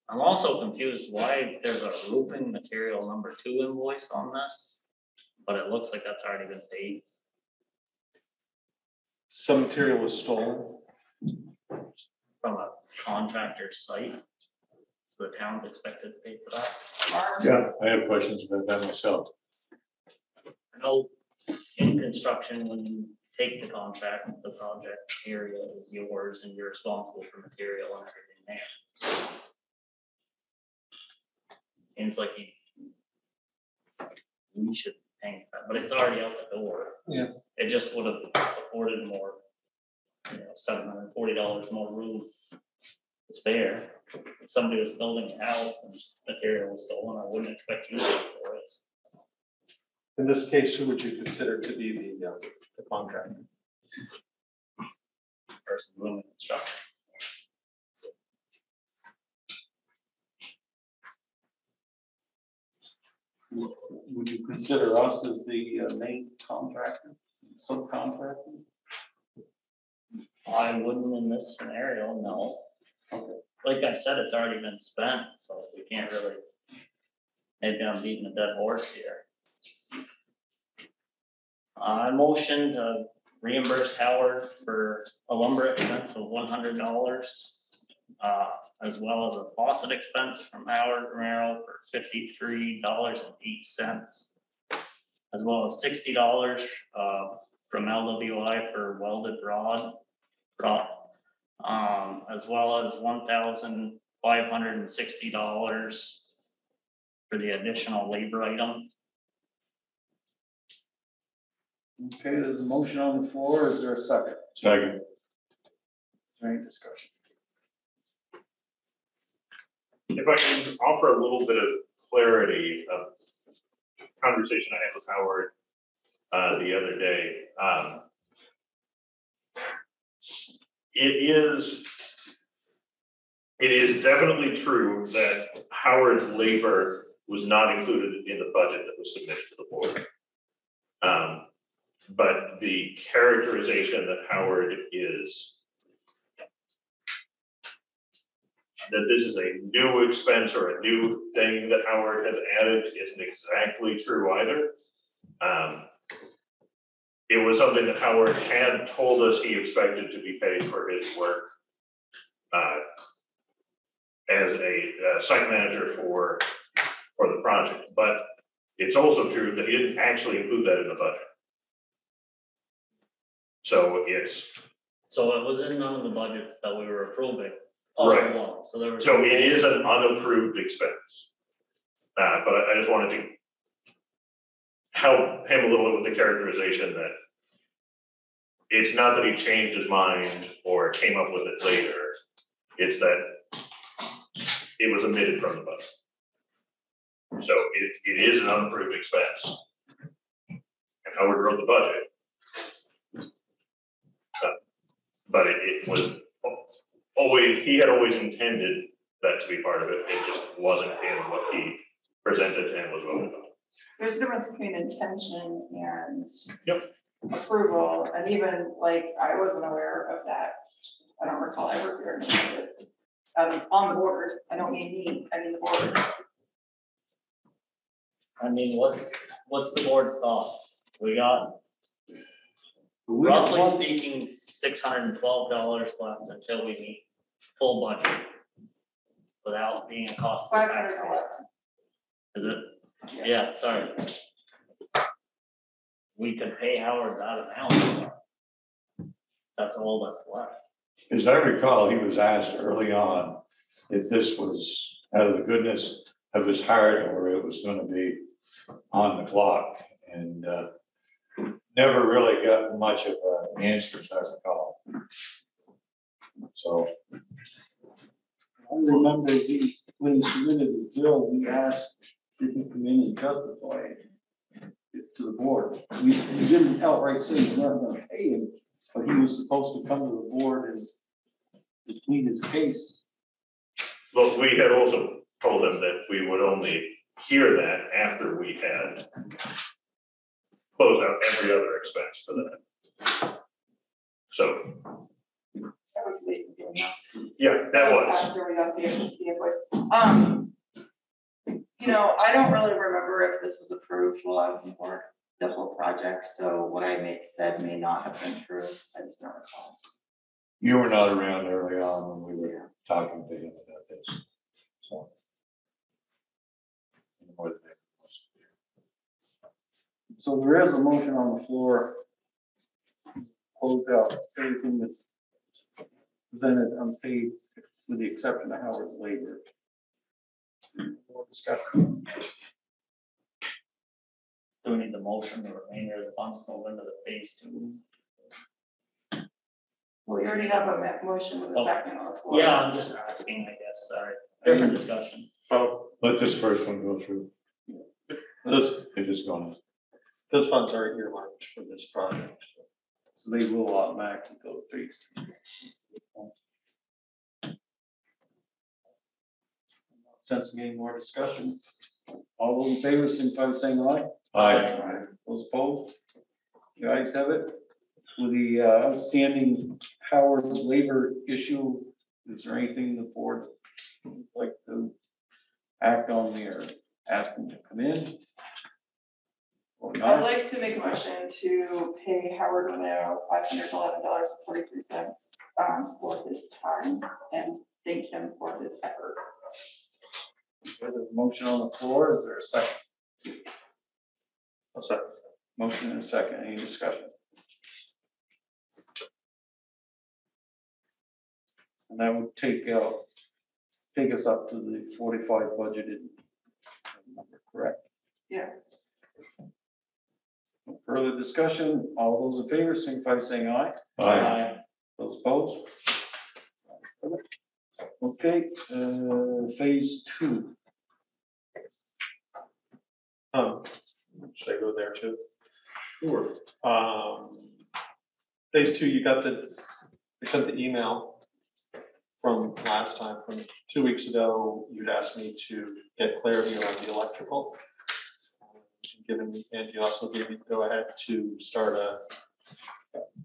I'm also confused why there's a roofing material number two invoice on this, but it looks like that's already been paid. Some material was stolen. from a contractor's site. So the town's expected to pay for that. Yeah, I have questions about that myself. I know in construction, when you take the contract, the project area is yours and you're responsible for material and everything there. Seems like you. We should pay that, but it's already out the door. Yeah. It just would have afforded more. You know, seven hundred and forty dollars more room. It's fair. If somebody was building a house and material was stolen, I wouldn't expect you to pay for it. In this case, who would you consider to be the, uh, the contractor? person doing the construction. Would you consider us as the uh, main contractor, subcontractor? I wouldn't in this scenario, no. Like I said, it's already been spent, so we can't really. Maybe I'm beating a dead horse here. I motion to reimburse Howard for a lumber expense of one hundred dollars. Uh, as well as a faucet expense from Howard Romero for fifty-three dollars and eight cents. As well as sixty dollars, uh, from LWI for welded rod. Rod, um, as well as one thousand five hundred and sixty dollars. For the additional labor item. Okay, there's a motion on the floor. Is there a second? Second, Is there any discussion? If I can offer a little bit of clarity of conversation I had with Howard uh, the other day. um, It is, it is definitely true that Howard's labor was not included in the budget that was submitted to the board. Um, But the characterization that Howard is that this is a new expense or a new thing that Howard has added isn't exactly true either. Um, It was something that Howard had told us he expected to be paid for his work. uh, As a uh, site manager for, for the project, but it's also true that he didn't actually include that in the budget. So it's, So it was in none of the budgets that we were approving all Right. along, so there was. So it is an unapproved expense. Uh, but I I just wanted to help him a little bit with the characterization that it's not that he changed his mind or came up with it later, it's that it was omitted from the budget. So it, it is an unapproved expense. And Howard wrote the budget. Uh, But it, it was always, he had always intended that to be part of it, it just wasn't in what he presented and was voted on. There's a difference between intention and. Yep. Approval, and even like, I wasn't aware of that, I don't recall ever hearing of it. Um, on the board, I don't mean me, I mean the board. I mean, what's, what's the board's thoughts? We got We roughly want- speaking, six hundred and twelve dollars left until we meet full budget. Without being a cost to Five hundred dollars. Is it? Yeah, sorry. We could pay Howard that amount. That's all that's left. as I recall, he was asked early on if this was out of the goodness of his heart or it was gonna be on the clock and uh, never really got much of an answer, as I recall. So, I remember he, when he submitted the bill, we asked, if he come in and justify it. to the board. We, we didn't outright say we weren't gonna pay him, but he was supposed to come to the board and to plead his case. But we had also told him that we would only hear that after we had closed out every other expense for that. So, That was late in doing yeah, that was, After we got the, the invoice. Um, you know, I don't really remember if this was approved while I was in board, the whole project, so what I may said may not have been true, I just don't recall. You were not around early on when we were talking to him about this, so. More than that. So there is a motion on the floor. Close out everything that's presented unpaid with the exception of Howard's labor. More discussion. Do we need the motion, the remainder of the funds go into the phase two? We already have a mo- motion with a Oh. second on the floor. Yeah, I'm just asking, I guess, sorry, different discussion. Well, Let this first one go through. those, They're just gonna, those funds are earmarked for this project. So they will automatically go to phase two. Sense any more discussion? All those in favor, signify by saying aye. I, Those opposed? You guys have it. With the uh, outstanding Howard labor issue, is there anything the board would like to act on there? Ask them to come in? Or I'd not? like to make a motion to pay Howard Romero five hundred eleven dollars and forty-three cents um for his time and thank him for his effort. There's a motion on the floor, is there a second? I'll second. Motion and a second, any discussion? And that would take out, take us up to the forty-five budgeted number, correct? Yes. No Further discussion, all those in favor, signify by saying aye. I, Those opposed? Okay, uh, phase two, Um, should I go there too? sure, Um, phase two, you got the, I sent the email from last time, from two weeks ago, you'd asked me to get clarity around the electrical. Given, and you also gave me go ahead to start a,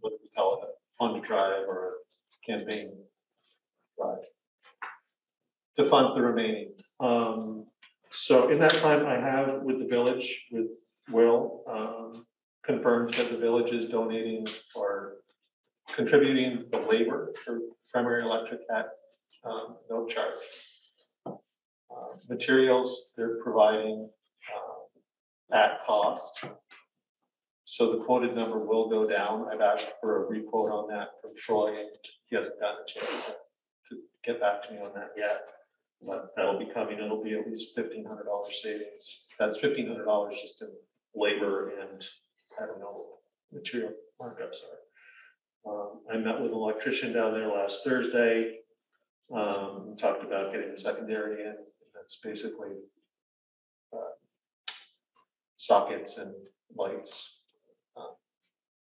what do we call it, a fund drive or a campaign drive. To fund the remaining. Um, so in that time, I have with the village, with Will, um, confirmed that the village is donating or contributing the labor for primary electric at um, no charge. Uh, Materials they're providing um, at cost. So the quoted number will go down. I've asked for a requote on that from Troy. He hasn't gotten a chance to to get back to me on that yet. But that'll be coming. It'll be at least fifteen hundred dollars savings. That's fifteen hundred dollars just in labor and I don't know, material markups are. Um, I met with an electrician down there last Thursday. Um, talked about getting the secondary in, that's basically. uh, Sockets and lights. Um,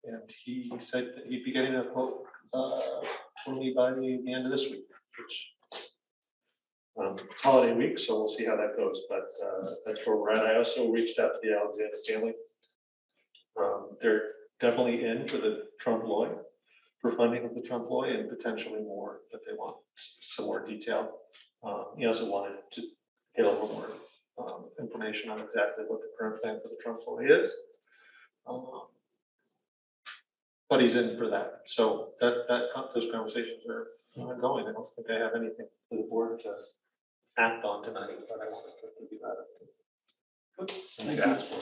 And he said that he'd be getting a quote, uh, only by the end of this week, which. Um, it's holiday week, so we'll see how that goes, but, uh, that's where we're at. I also reached out to the Alexander family. Um, they're definitely in for the trompe l'oeil, for funding of the trompe l'oeil and potentially more, but they want some more detail. Um, he also wanted to get a little more, um, information on exactly what the current plan for the trompe l'oeil is. Um, But he's in for that, so that, that, those conversations are ongoing. I don't think I have anything for the board to act on tonight, but I wanted to give you that. Thank you. Ask for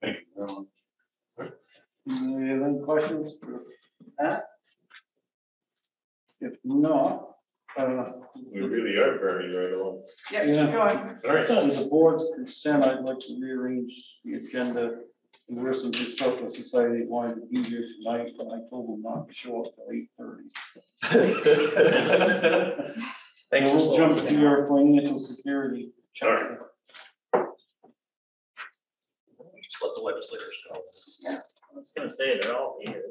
thank you very much. Any other questions for Pat? If not, uh, we really are very right along. Yeah, Yeah. keep going. All right, with the board's consent, I'd like to rearrange the agenda. There were some historical society that wanted to be here tonight, but I told them not to show up till eight thirty. [laughs] [laughs] Thanks for We'll jump slowing to your financial security. All right. let the legislators go. I was gonna say, they're all here.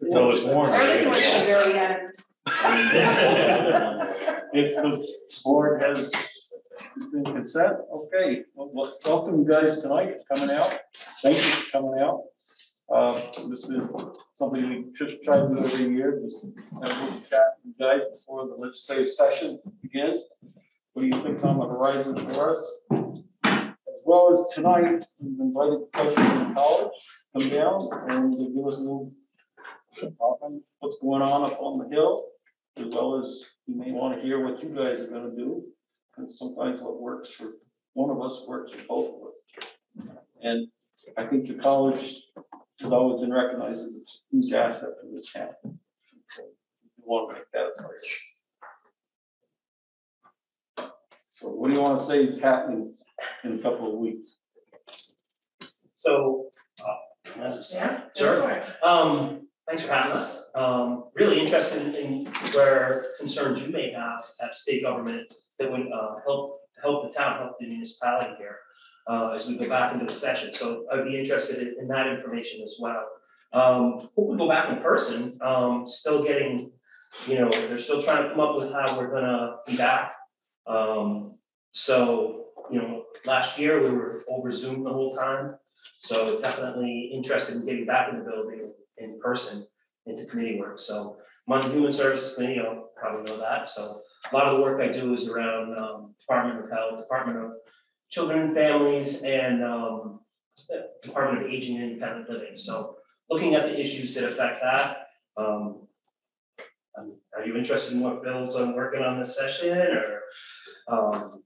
Until it's warm. Or they can wait the very end. [laughs] If the board has been consent, okay, well, well, welcome you guys tonight, for coming out, thank you for coming out. Uh, this is something we just try to do every year, just have a little chat guys before the legislative session begins. What do you think's on the horizon for us? As well as tonight, we've invited president the college, to come down and to give us a little on what's going on up on the hill as well as you may want to hear what you guys are gonna do. Because sometimes what works for one of us works for both of us. And I think the college has always been recognized as a huge asset for this town. So we Want to make that a priority. So what do you want to say is happening in a couple of weeks? So, uh, as I Yeah? said, sure. Um, thanks for having us. Um, really interested in where concerns you may have at state government that would, uh, help, help the town, help the municipality here, uh, as we go back into the session. So I'd be interested in, in that information as well. Um, hope we go back in person, um, still getting, you know, they're still trying to come up with how we're gonna be back. Um, so, you know, last year we were over Zoom the whole time. So definitely interested in getting back in the building in person into committee work. So I'm on the Human Services Committee, you know, probably know that. So a lot of the work I do is around um, Department of Health, Department of Children and Families, and um, Department of Aging and Independent Living. So looking at the issues that affect that. Um, um, are you interested in what bills I'm working on this session or? Um,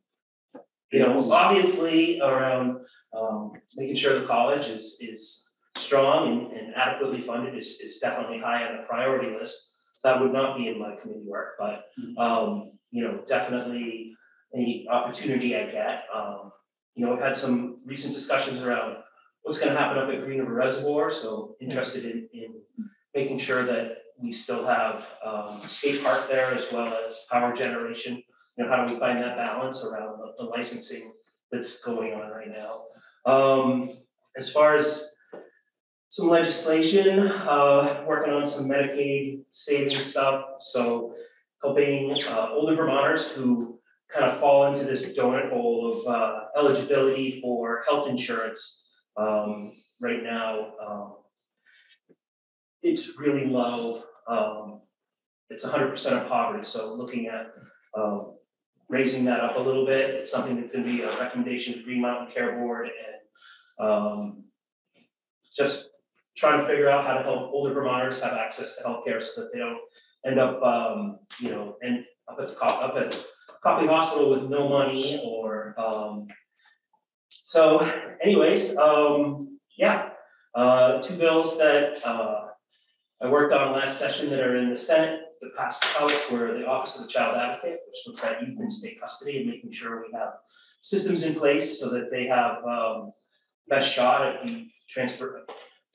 you know, obviously around um, making sure the college is, is strong and, and adequately funded is, is definitely high on the priority list. That would not be in my committee work, but, um, you know, definitely any opportunity I get. Um, you know, I've had some recent discussions around what's gonna happen up at Green River Reservoir, so interested in, in making sure that we still have, um, skate park there as well as power generation. You know, how do we find that balance around the- the licensing that's going on right now? Um, as far as some legislation, uh, working on some Medicaid savings stuff, so helping, uh, older Vermonters who kind of fall into this donut hole of, uh, eligibility for health insurance. Um, right now, um, it's really low, um, it's hundred percent of poverty, so looking at, um, raising that up a little bit, it's something that's gonna be a recommendation to Green Mountain Care Board and, um, just trying to figure out how to help older Vermonters have access to healthcare so that they don't end up, um, you know, and up at the co- up at Copley Hospital with no money or, um, so anyways, um, yeah, uh, two bills that, uh, I worked on last session that are in the Senate, that passed the House, were the Office of the Child Advocate, which looks at youth in state custody and making sure we have systems in place so that they have, um, best shot at the transfer,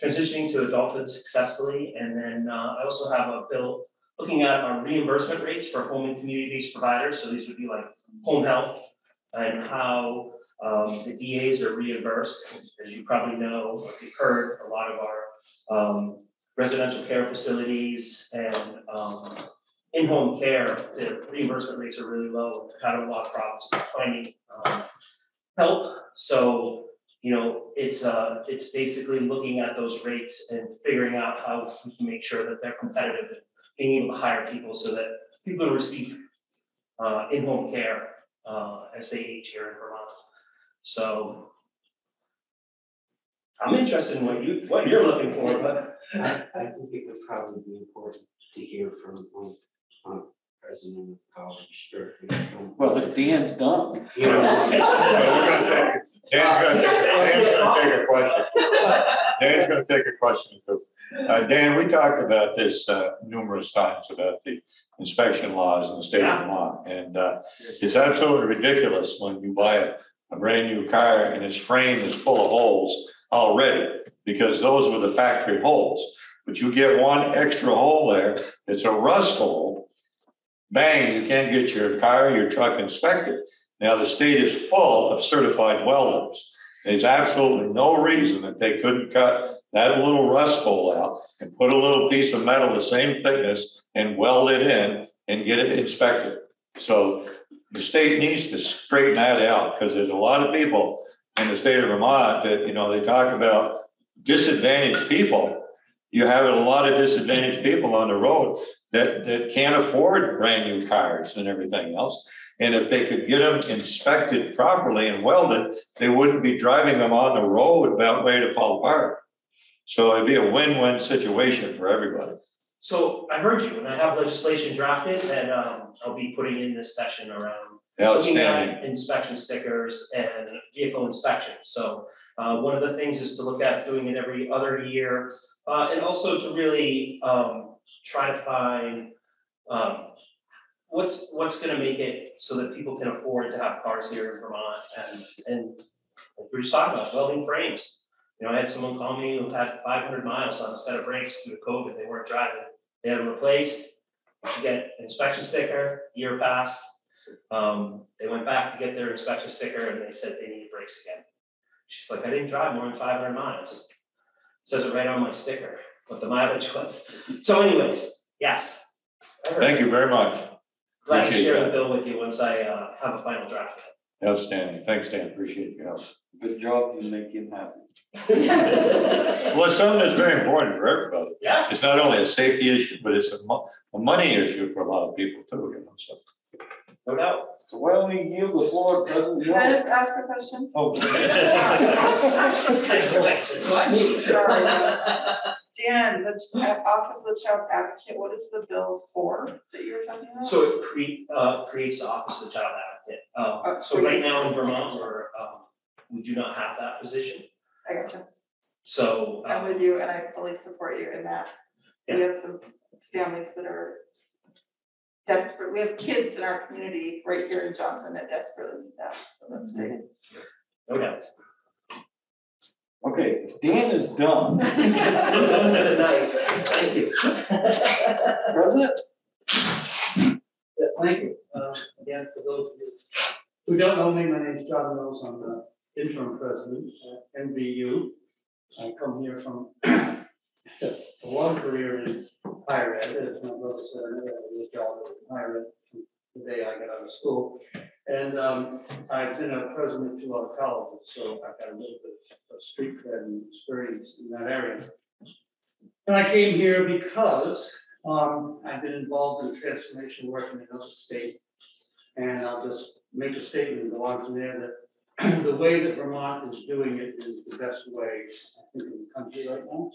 transitioning to adulthood successfully. And then, uh, I also have a bill looking at our reimbursement rates for home and community-based providers, so these would be like home health and how um the DAs are reimbursed. As you probably know, or you've heard, a lot of our um residential care facilities and um in-home care, the reimbursement rates are really low, We've had a lot of problems finding um help. So, you know, it's uh, it's basically looking at those rates and figuring out how we can make sure that they're competitive and being able to hire people so that people who receive uh in-home care uh as they age here in Vermont. So I'm interested in what you, what you're looking for, but I think it would probably be important to hear from one, one president of college directly. from- Well, if Dan's done. You know. [laughs] Well, we're gonna take- Dan's gonna, Dan's gonna take a question. Dan's gonna take a question too. Uh, Dan, we talked about this uh, numerous times about the inspection laws in the state of Vermont. And uh, it's absolutely ridiculous when you buy a, a brand new car and its frame is full of holes already. Because those were the factory holes. But you get one extra hole there, it's a rust hole. Bang, you can't get your car, your truck inspected. Now, the state is full of certified welders. There's absolutely no reason that they couldn't cut that little rust hole out and put a little piece of metal the same thickness and weld it in and get it inspected. So the state needs to straighten that out, because there's a lot of people in the state of Vermont that, you know, they talk about disadvantaged people. You have a lot of disadvantaged people on the road that, that can't afford brand new cars and everything else. And if they could get them inspected properly and welded, they wouldn't be driving them on the road about ready to fall apart. So it'd be a win-win situation for everybody. So I heard you, and I have legislation drafted, and um I'll be putting in this session around looking Outstanding. at inspection stickers and vehicle inspections. So uh one of the things is to look at doing it every other year. Uh and also to really um try to find um what's what's gonna make it so that people can afford to have cars here in Vermont and and like we were just talking about welding frames. You know, I had someone call me who had five hundred miles on a set of brakes due to COVID, they weren't driving. They had them replaced, to get an inspection sticker, year passed. Um, they went back to get their inspection sticker and they said they needed brakes again. She's like, I didn't drive more than five hundred miles. It Says it right on my sticker, what the mileage was. So anyways, yes. Thank you very much. Glad to Appreciate share the bill with you once I uh have a final draft. Outstanding. Thanks, Dan. Appreciate your help. Good job, you make him happy. [laughs] Well, it's something that's very important for everybody. Yeah, It's not only a safety issue, but it's a mo- a money issue for a lot of people too, you know, so. No doubt. So why don't we give the floor, to President Can I Young? just ask a question? Oh, [laughs] Dan, the ch- uh, Office of the Child Advocate, what is the bill for that you're talking about? So it create uh creates the Office of Child Advocate. Uh so right now in Vermont, we're um we do not have that position. I gotcha. So I'm uh with you and I fully support you in that. We have some families that are desperate, we have kids in our community right here in Johnson that desperately need that, so that's great. no doubt. Okay, Dan is done. [laughs] Good night. Thank you. President? Yes, thank you. Uh, Again, for those of you who don't know me, my name is John Mills. I'm the interim president at NVU. I come here from a long career in higher ed, as my brother said, I never had a job in higher ed from the day I got out of school. And um, I've been a president of two other colleges, so I've got a little bit of street cred and experience in that area. And I came here because um, I've been involved in transformation work in another state. And I'll just make a statement and go on from there that [clears throat] the way that Vermont is doing it is the best way, I think, in the country right now.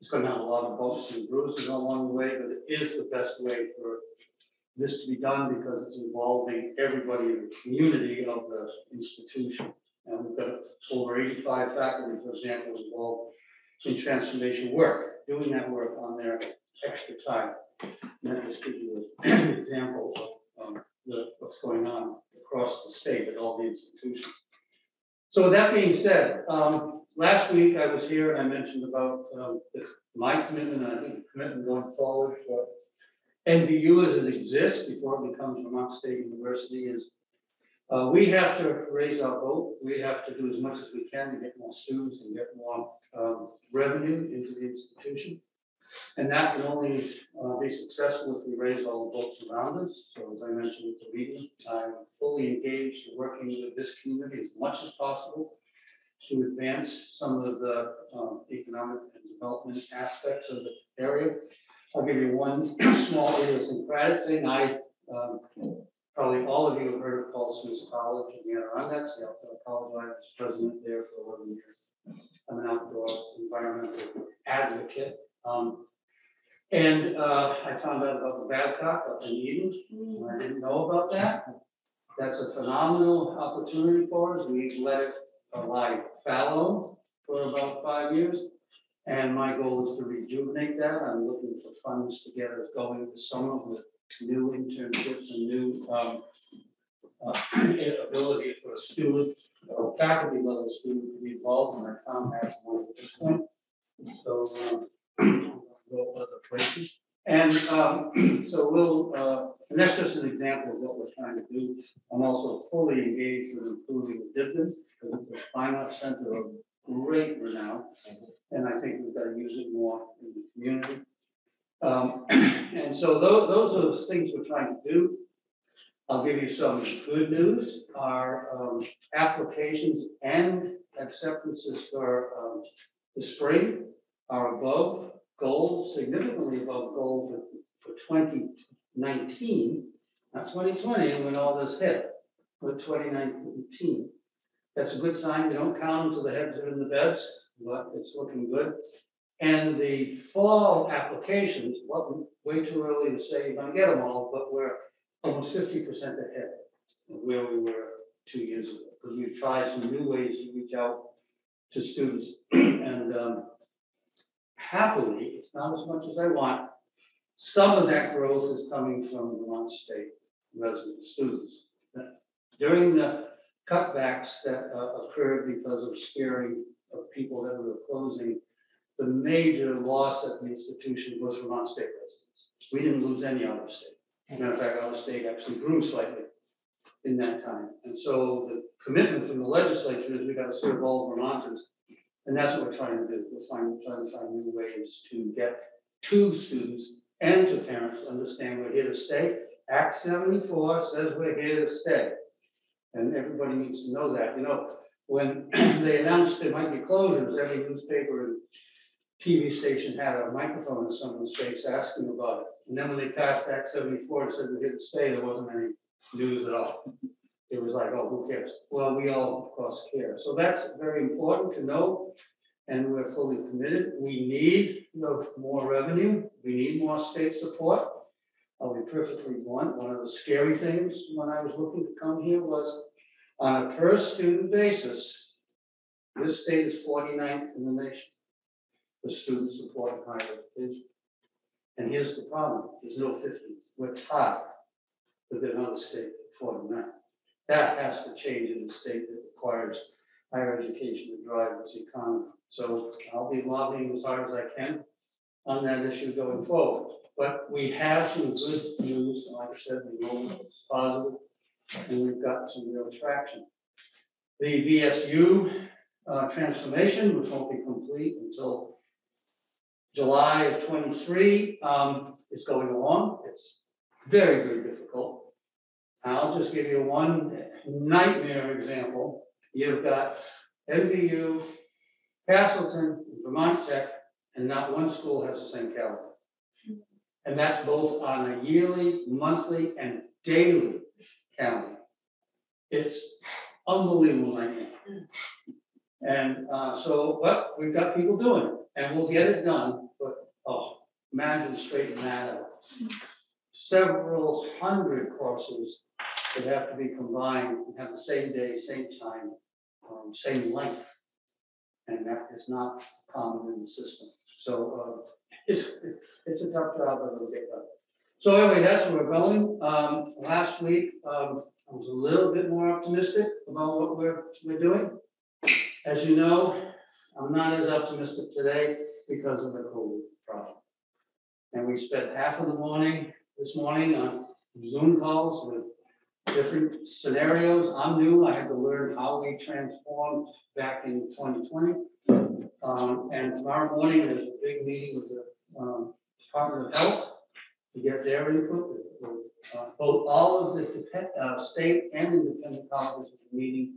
It's gonna have a lot of bumps and bruises along the way, but it is the best way for this to be done because it's involving everybody in the community of the institution. And we've got over eighty-five faculty, for example, involved in transformation work, doing that work on their extra time. And that just gives you an [clears throat] example of um, the, what's going on across the state at all the institutions. So with that being said, um, last week I was here and I mentioned about um, my commitment, and I think the commitment going forward for NVU as it exists before it becomes Vermont State University is uh, we have to raise our vote, we have to do as much as we can to get more students and get more um, revenue into the institution. And that can only uh, be successful if we raise all the votes around us. So as I mentioned at the meeting, I'm fully engaged in working with this community as much as possible to advance some of the um, economic and development aspects of the area. I'll give you one [clears throat] small idiosyncratic thing. I, um, probably all of you have heard of Paul Smith College in the Adirondacks, the outdoor college. I was president there for eleven years. I'm an outdoor environmental advocate. Um, and, uh, I found out about the Babcock up in Eden, I didn't know about that. That's a phenomenal opportunity for us. We let it lie fallow for about five years. And my goal is to rejuvenate that. I'm looking for funds to get us going this summer with new internships and new, um, uh, [clears throat] ability for a student, or faculty level student to be involved, and I found that's one at this point. So, um, [clears throat] go other places. And um, [clears throat] so we'll, uh, and that's just an example of what we're trying to do. I'm also fully engaged with improving the Dibden, because it's a fine art center of great renown. And I think we've got to use it more in the community. Um, [clears throat] and so those, those are the things we're trying to do. I'll give you some good news. Our um, applications and acceptances for um, the spring are above goal, significantly above gold for, for twenty nineteen, not twenty twenty, when all this hit, but twenty nineteen. That's a good sign. We don't count until the heads are in the beds, but it's looking good. And the fall applications, well, way too early to say you're gonna get them all, but we're almost fifty percent ahead of where we were two years ago. Because we've tried some new ways to reach out to students [clears throat] and um, happily, it's not as much as I want. Some of that growth is coming from Vermont State resident students. During the cutbacks that uh, occurred because of scaring of people that were closing, the major loss at the institution was Vermont State residents. We didn't lose any out of state. Matter of fact, out of state actually grew slightly in that time. And so the commitment from the legislature is we gotta serve all Vermonters. And that's what we're trying to do. We're trying, trying to find new ways to get to students and to parents to understand we're here to stay. Act seventy-four says we're here to stay. And everybody needs to know that. You know, when [clears throat] they announced there might be closures, every newspaper and TV station had a microphone in someone's face asking about it. And then when they passed Act seventy-four and said we're here to stay, there wasn't any news at all. It was like, oh, who cares? Well, we all, of course, care. So that's very important to know. And we're fully committed. We need, you know, more revenue. We need more state support. I'll be perfectly blunt. One of the scary things when I was looking to come here was on a per student basis, this state is 49th in the nation for student support in higher education. And here's the problem, there's no fifties, we're tied with another state for 49. That has to change in the state that requires higher education to drive its economy. So I'll be lobbying as hard as I can on that issue going forward. But we have some good news, and like I said, the enrollment is positive, and we've got some real traction. The VSU uh, transformation, which won't be complete until July of twenty-three, um, is going along. It's very, very difficult. I'll just give you one nightmare example. You've got NVU, Castleton, Vermont Tech, and not one school has the same calendar. And that's both on a yearly, monthly, and daily calendar. It's unbelievable nightmare. And uh, so, well, we've got people doing it, and we'll get it done, but, oh, imagine straightening that out. Several hundred courses that have to be combined and have the same day, same time, um, same length. And that is not common in the system. So, uh, [laughs] it's, it's a tough job, but it'll get. So anyway, that's where we're going. Um, last week, um, I was a little bit more optimistic about what we're, we're doing. As you know, I'm not as optimistic today because of the COVID problem. And we spent half of the morning, this morning, on Zoom calls with different scenarios. I'm new, I had to learn how we transformed back in twenty twenty. Um, and tomorrow morning, there's a big meeting with the, um, Department of Health to get their input. uh, Both, all of the uh, state and independent colleges are meeting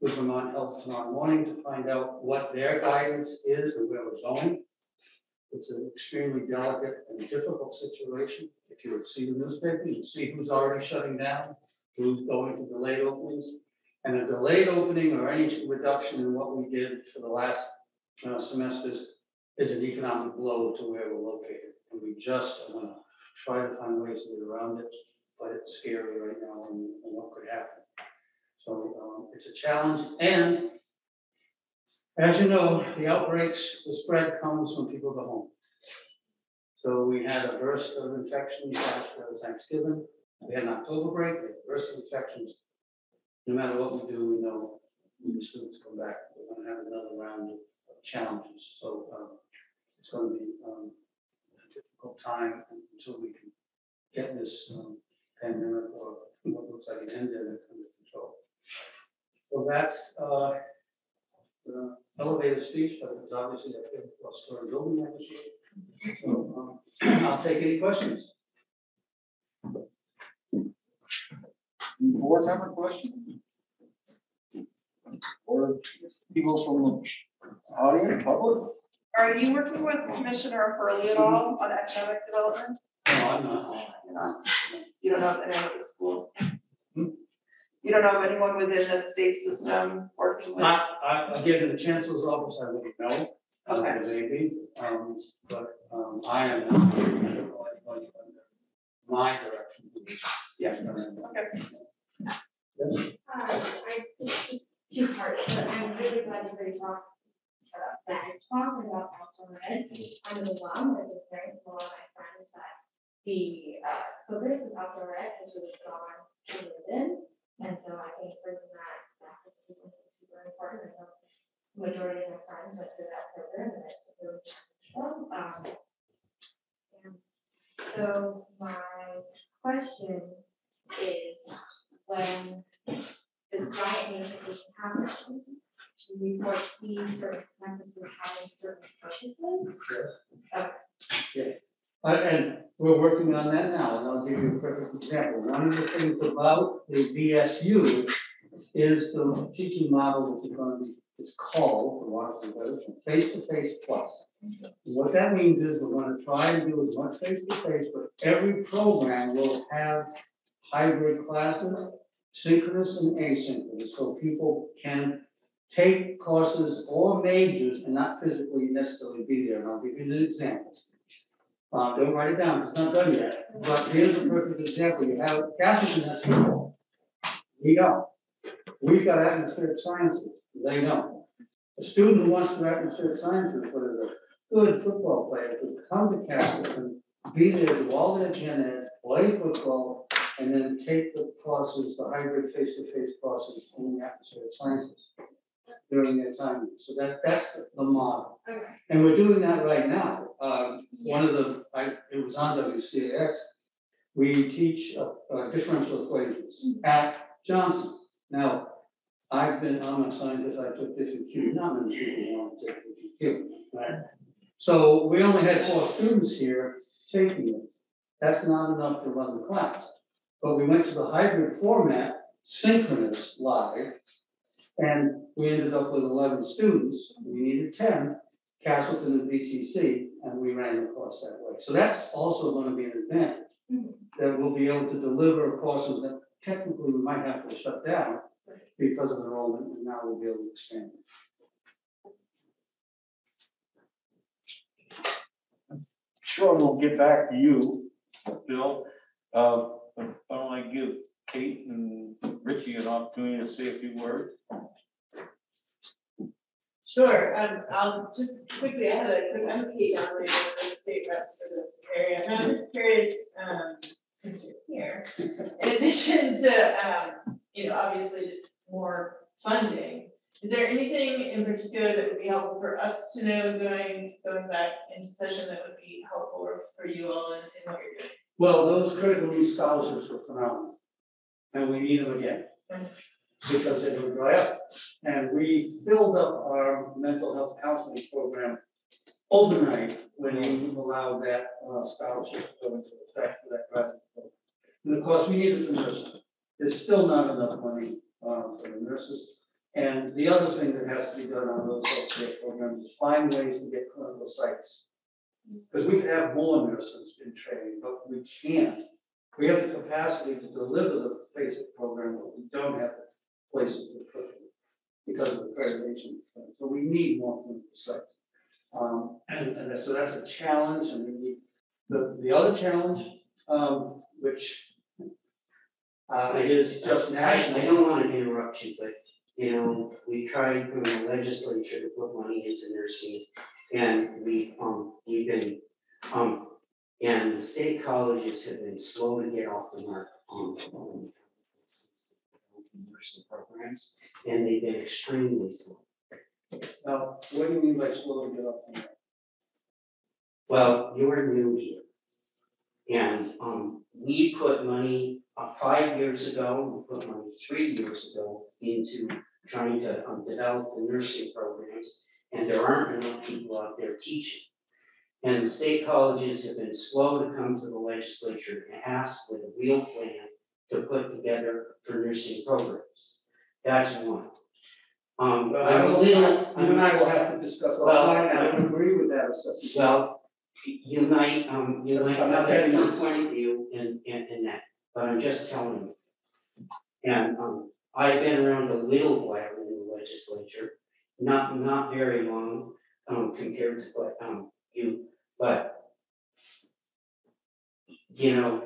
with Vermont Health tomorrow morning to find out what their guidance is and where we're going. It's an extremely delicate and difficult situation. If you would see the newspaper, you'd see who's already shutting down, who's going to delayed openings. And a delayed opening or any reduction in what we did for the last uh, semesters is an economic blow to where we're located. And we just want to try to find ways to get around it, but it's scary right now and and what could happen. So um, it's a challenge and as you know, the outbreaks, the spread comes when people go home. So we had a burst of infections after Thanksgiving. We had an October break, a burst of infections. No matter what we do, we know when the students come back, we're gonna have another round of of challenges. So um, it's gonna be um, difficult time until we can get this um, pandemic or what looks like an endemic under control. So that's uh, the elevated speech, but it was obviously a fifty-four story building that was here. So um, I'll take any questions. Board member question? Or people from the audience, public? Are you working with Commissioner Hurley at all on economic development? No, I'm not. You're not, you don't know of anyone at the school? You don't know of anyone within the state system working with? I, I, again, in the chancellor's office, I wouldn't know. uh, Okay. Maybe, um, but, um, I am not. I don't know anybody under My direction. Yes, okay. Hi, I, it's just two parts, but I'm really glad to hear you talk about that, talk about outdoor red. I'm really glad that the parents, a lot of my friends, that the, uh, focus of outdoor red has really gone to within. And so I think bringing that back is super important, I know majority of my friends went through that program and it really changed them, um. and So my question is, when this giant neighborhood happens, do you foresee certain campuses having certain purposes? Uh, and we're working on that now, and I'll give you a perfect example. One of the things about the VSU is the teaching model which is gonna be, it's called, for want of a better term, face-to-face plus. What that means is we're gonna try and do as much face-to-face, but every program will have hybrid classes, synchronous and asynchronous, so people can take courses or majors and not physically necessarily be there, and I'll give you an example. Uh, don't write it down, it's not done yet, but here's a perfect example, you have Castleton has football. We don't. We've got atmospheric sciences, they don't. A student who wants to atmospheric sciences, but is a good football player, could come to Castleton, be there, do all their gen eds, play football, and then take the courses, the hybrid face-to-face courses in the atmospheric sciences during their time, so that, that's the model. Okay. And we're doing that right now. Um, one of the, I, it was on WCAX. We teach uh, uh, differential equations at Johnson. Now, I've been, I'm a scientist, I took this in Q, not many people want to take this in Q, right? So we only had four students here taking it. That's not enough to run the class. But we went to the hybrid format, synchronous live, and we ended up with eleven students, we needed ten, Castleton and VTC, and we ran the course that way. So that's also gonna be an advantage. That we'll be able to deliver courses that technically we might have to shut down because of enrollment, and now we'll be able to expand. Sure, we'll get back to you, Bill. Uh, why don't I give Kate and Richie an opportunity to say a few words? Sure, um, I'll just quickly, I had a quick, I'm Kate Donnally, the state reps for this area, and I'm just curious, um, since you're here. In addition [laughs] to, um, you know, obviously just more funding, is there anything in particular that would be helpful for us to know going, going back into session that would be helpful for you all in, in what you're doing? Well, those critical needs scholarships were phenomenal. And we need them again. Because they were dry up. And we filled up our mental health counseling program overnight when you allowed that uh, scholarship to go into effect for that graduate program. And of course, we need it for nurses. There's still not enough money uh, for the nurses. And the other thing that has to be done on those healthcare programs is find ways to get clinical sites. Because we could have more nurses in training, but we can't. We have the capacity to deliver the basic program, but we don't have places to put it because of the accreditation. So we need more clinical sites. Um, and, and so that's a challenge, and we need, the, the other challenge, um, which uh, is just national. I don't wanna interrupt you, but, you know, we tried from the legislature to put money into nursing. And we, um, we've been, um, and the state colleges have been slow to get off the mark on, on nursing programs, and they've been extremely slow. Now, what do you mean by slow to get up? Well, you're new here. And, um, we put money, uh, five years ago, we put money three years ago into trying to, um, develop the nursing programs, and there aren't enough people out there teaching. And the state colleges have been slow to come to the legislature and ask with a real plan to put together for nursing programs. That's one. Um, I'm a little, You and I will have to discuss Well, offline, I don't agree with that assessment. well, you might, um, you might I'm not have getting different point of view in, in, in that, but I'm just telling you. And, um, I've been around a little while in the legislature, not, not very long, um, compared to what, um, you, but. You know,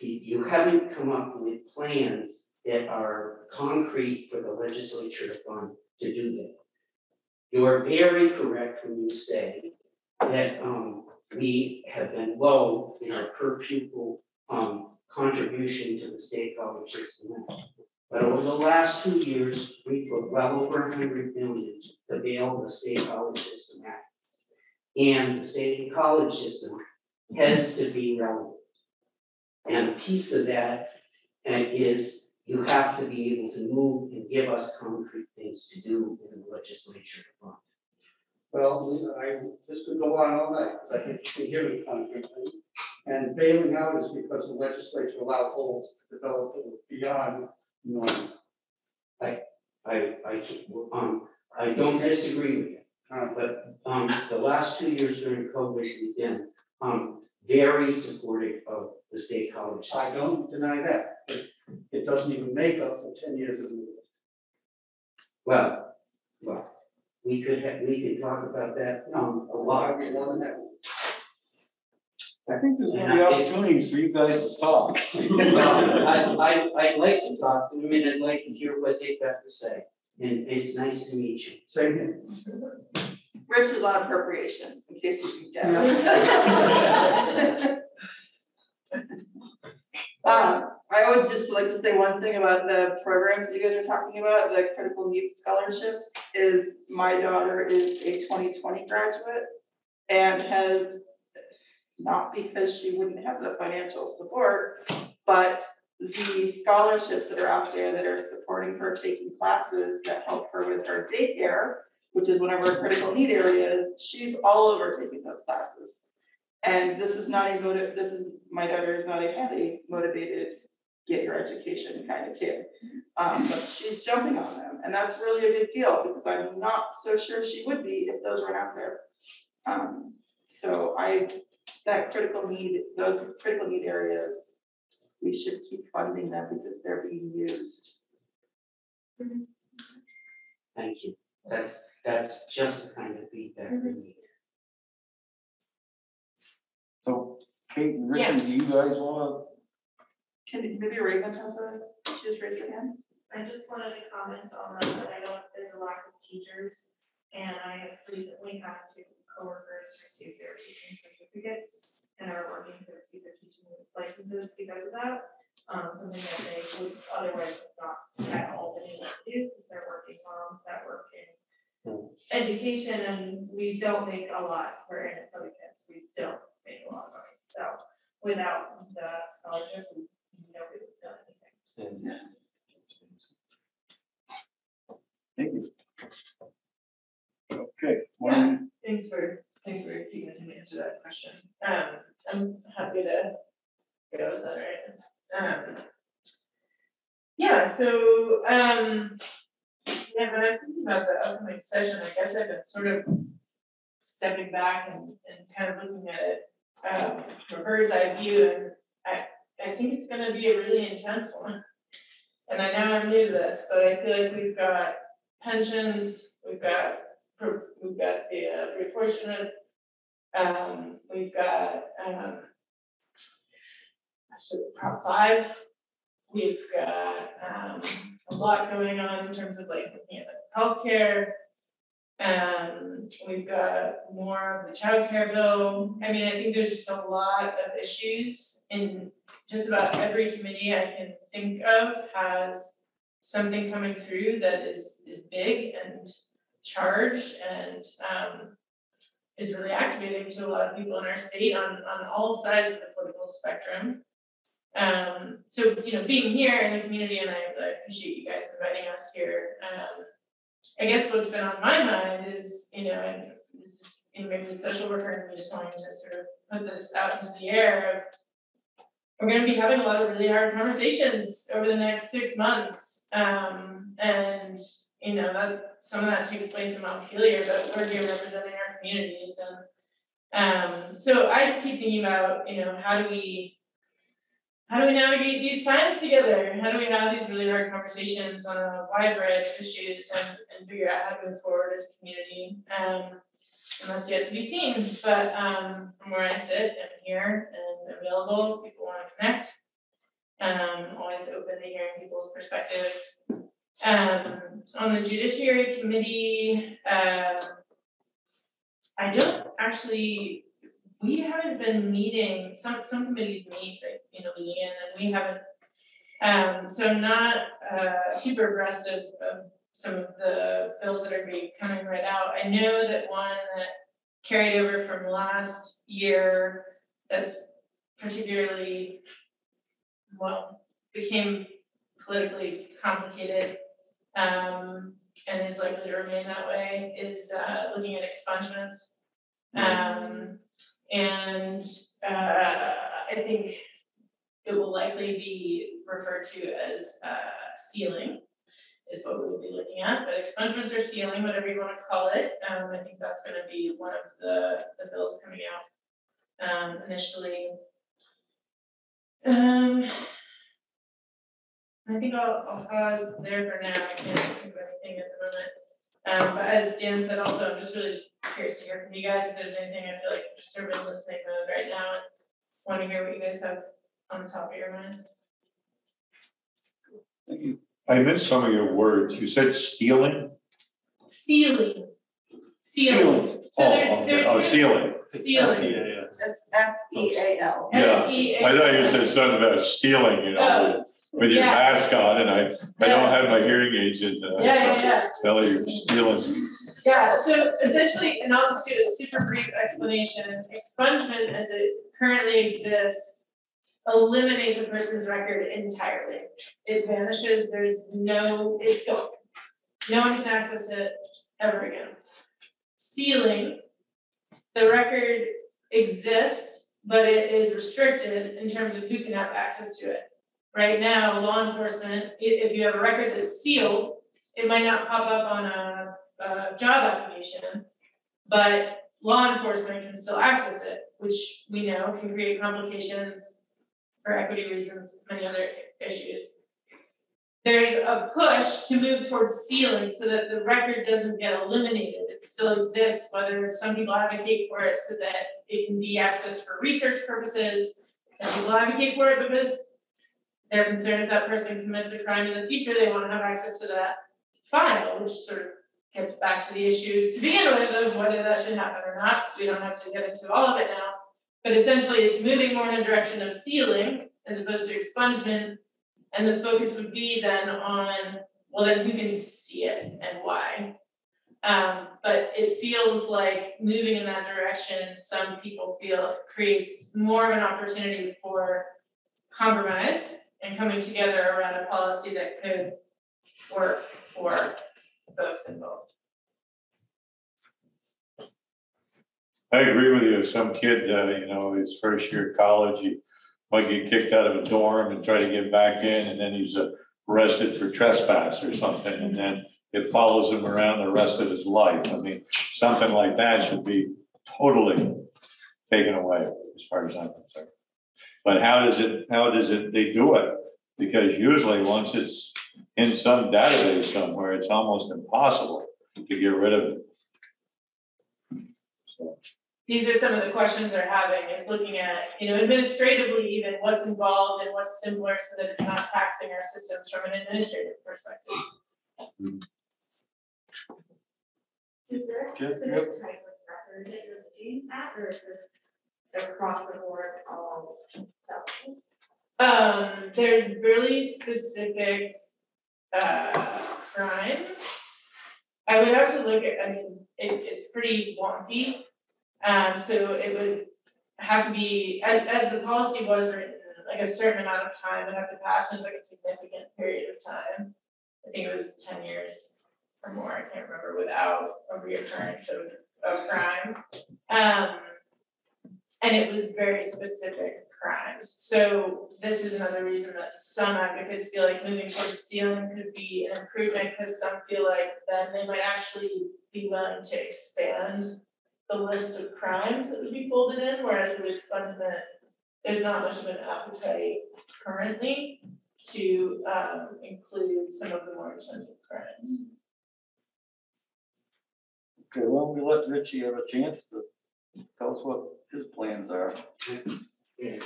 you, haven't come up with plans that are concrete for the legislature to fund to do that. You are very correct when you say that, um, we have been low in our per pupil, um, contribution to the state college system. But over the last two years, we put well over a hundred million to bail the state college system out. And the state college system has to be relevant. And a piece of that uh, you have to be able to move and give us concrete things to do in the legislature to fund. Well, I, this could go on all night, because I think you can hear the concrete things. And bailing out is because the legislature allowed holes to develop beyond normal. I, I, can't- um, I don't disagree with you. Uh, but, um, the last two years during COVID, we've um, very supportive of the state college I system. don't deny that, but it doesn't even make up for ten years of. Well, well, we could have, we could talk about that, um, a lot. More than that. I think there's gonna be Yeah, it's- opportunities for you guys to talk. Well, I, I, I'd like to talk to them and I'd like to hear what they've got to say. And it's nice to meet you. Same here. Rich is on appropriations, in case you guess. [laughs] Um, I would just like to say one thing about the programs that you guys are talking about, the critical needs scholarships, is my daughter is a twenty twenty graduate and has, not because she wouldn't have the financial support, but the scholarships that are out there that are supporting her taking classes that help her with her daycare, which is one of our critical need areas, she's all over taking those classes. And this is not a motive, this is, my daughter is not a heavy motivated, get your education kind of kid. Um, but she's jumping on them, and that's really a big deal, because I'm not so sure she would be if those weren't out there. Um, so I, that critical need, those critical need areas, we should keep funding them because they're being used. Thank you. That's, that's just the kind of feedback we mm-hmm. need. So Kate and Richard, do you guys wanna, Can, maybe Reagan has a, she just raised her hand? I just wanted to comment on that, that I know there's a lack of teachers. And I have recently had two coworkers receive their teaching certificates and are working to receive their teaching licenses because of that. Um, something that they would otherwise not at all been able to do, because they're working moms that work in education and we don't make a lot, we're in it for the kids, we don't make a lot of money. So without the scholarship, we nobody would have done anything. thank you. Okay, one, Thanks for, thanks for taking the time to answer that question. Um, I'm happy to go, is that right? Um. Yeah, so, um, yeah, when I'm thinking about the upcoming session, I guess I've been sort of stepping back and, and kind of looking at it, um, from bird's eye view, and I, I think it's gonna be a really intense one. And I know I'm new to this, but I feel like we've got pensions, we've got we've got the uh, reapportionment. Um, we've got, um. So Prop five, we've got, um, a lot going on in terms of like looking at like healthcare. Um, we've got more of the childcare bill, I mean, I think there's just a lot of issues in just about every committee I can think of has something coming through that is is big and charged and um is really activating to a lot of people in our state on, on all sides of the political spectrum. Um, so, you know, being here in the community, and I, appreciate you guys inviting us here, um, I guess what's been on my mind is, you know, and this is, you maybe the social worker and just wanting to sort of put this out into the air of we're gonna be having a lot of really hard conversations over the next six months. Um, and, you know, that, some of that takes place in Montpelier, but we're here representing our communities and um, so I just keep thinking about, you know, how do we how do we navigate these times together? How do we have these really hard conversations on a wide variety of issues and, and figure out how to move forward as a community? Um, and that's yet to be seen. But um, from where I sit, I'm here and available. People want to connect. Um, always open to hearing people's perspectives. Um, on the Judiciary Committee, um, I don't actually we haven't been meeting, some, some committees meet, like, you know, and we haven't. Um, so I'm not, uh, super abreast of, of some of the bills that are be coming right out. I know that one that carried over from last year that's particularly, well, became politically complicated, um, and is likely to remain that way, is, uh, looking at expungements. Um, and uh, I think it will likely be referred to as uh, sealing is what we will be looking at, but expungements or sealing, whatever you want to call it. Um, I think that's going to be one of the, the bills coming out um, initially. Um, I think I'll, I'll pause there for now. I can't think of anything at the moment. Um, but as Dan said, also, I'm just really curious to hear from you guys if there's anything. I feel like I'm just sort of in listening mode right now and want to hear what you guys have on the top of your minds. Thank you. I missed some of your words. You said stealing? Sealing. Sealing. So Oh, there's, okay. there's. Oh, sort sealing. Sealing. That's S E A L. Yeah. S E A. I thought you said something about stealing, you know, Oh, with your yeah. mask on and I, I don't have my hearing aids in. uh, Yeah, yeah, so yeah. Tell you stealing. Yeah, so essentially, and I'll just do a super brief explanation, expungement as it currently exists eliminates a person's record entirely. It vanishes, there's no, it's gone. No one can access it ever again. Sealing, the record exists, but it is restricted in terms of who can have access to it. Right now, law enforcement, if you have a record that's sealed, it might not pop up on a uh, job application, but law enforcement can still access it, which we know can create complications for equity reasons, many other issues. There's a push to move towards sealing so that the record doesn't get eliminated. It still exists, whether some people advocate for it so that it can be accessed for research purposes. Some people advocate for it because they're concerned if that person commits a crime in the future, they wanna have access to that file, which sort of gets back to the issue to begin with of whether that should happen or not. We don't have to get into all of it now. But essentially, it's moving more in a direction of sealing as opposed to expungement. And the focus would be then on, well, then who can see it and why? Um, but it feels like moving in that direction, some people feel creates more of an opportunity for compromise and coming together around a policy that could work for folks involved. I agree with you. Some kid, uh, you know, his first year of college, he might get kicked out of a dorm and try to get back in, and then he's arrested for trespass or something, and then it follows him around the rest of his life. I mean, something like that should be totally taken away, as far as I'm concerned. But how does it, how does it, they do it? Because usually, once it's in some database somewhere, it's almost impossible to get rid of it. So. These are some of the questions they're having, is looking at, you know, administratively even, what's involved and what's simpler so that it's not taxing our systems from an administrative perspective. Is there a Yep, specific type of record that you're looking at, or is this across the board all documents? Um, there's really specific, uh, crimes. I would have to look at, I mean, it, it's pretty wonky. Um, so it would have to be, as, as the policy was written, like a certain amount of time would have to pass, it's like a significant period of time. I think it was ten years or more, I can't remember, without a reoccurrence of, of crime. Um, and it was very specific crimes, so this is another reason that some advocates feel like moving towards ceiling could be an improvement, cause some feel like then they might actually be willing to expand the list of crimes that would be folded in, whereas with expungement, there's not much of an appetite currently to um include some of the more expensive crimes. Okay, well, we let Richie have a chance to tell us what his plans are. Yeah,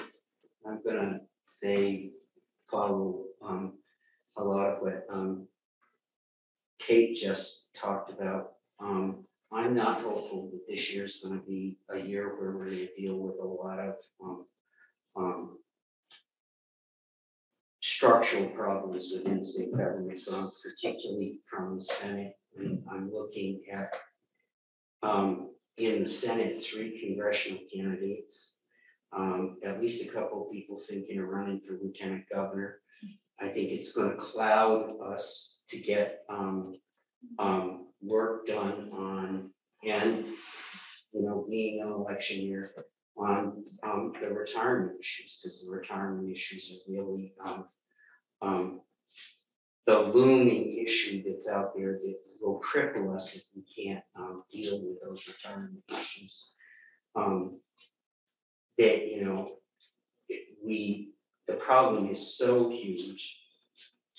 I'm gonna say, follow, um, a lot of what, um. Kate just talked about, um, I'm not hopeful that this year's gonna be a year where we're gonna deal with a lot of, um, um. Structural problems within state government, um, particularly from the Senate, and I'm looking at. Um, in the Senate, three congressional candidates um, at least a couple of people thinking of running for lieutenant governor. I think it's gonna cloud us to get, um, um, work done on, and, you know, being an election year, on, um, the retirement issues, because the retirement issues are really, um, um, the looming issue that's out there that will cripple us if we can't, deal with those retirement issues. Um, that, you know, we, the problem is so huge.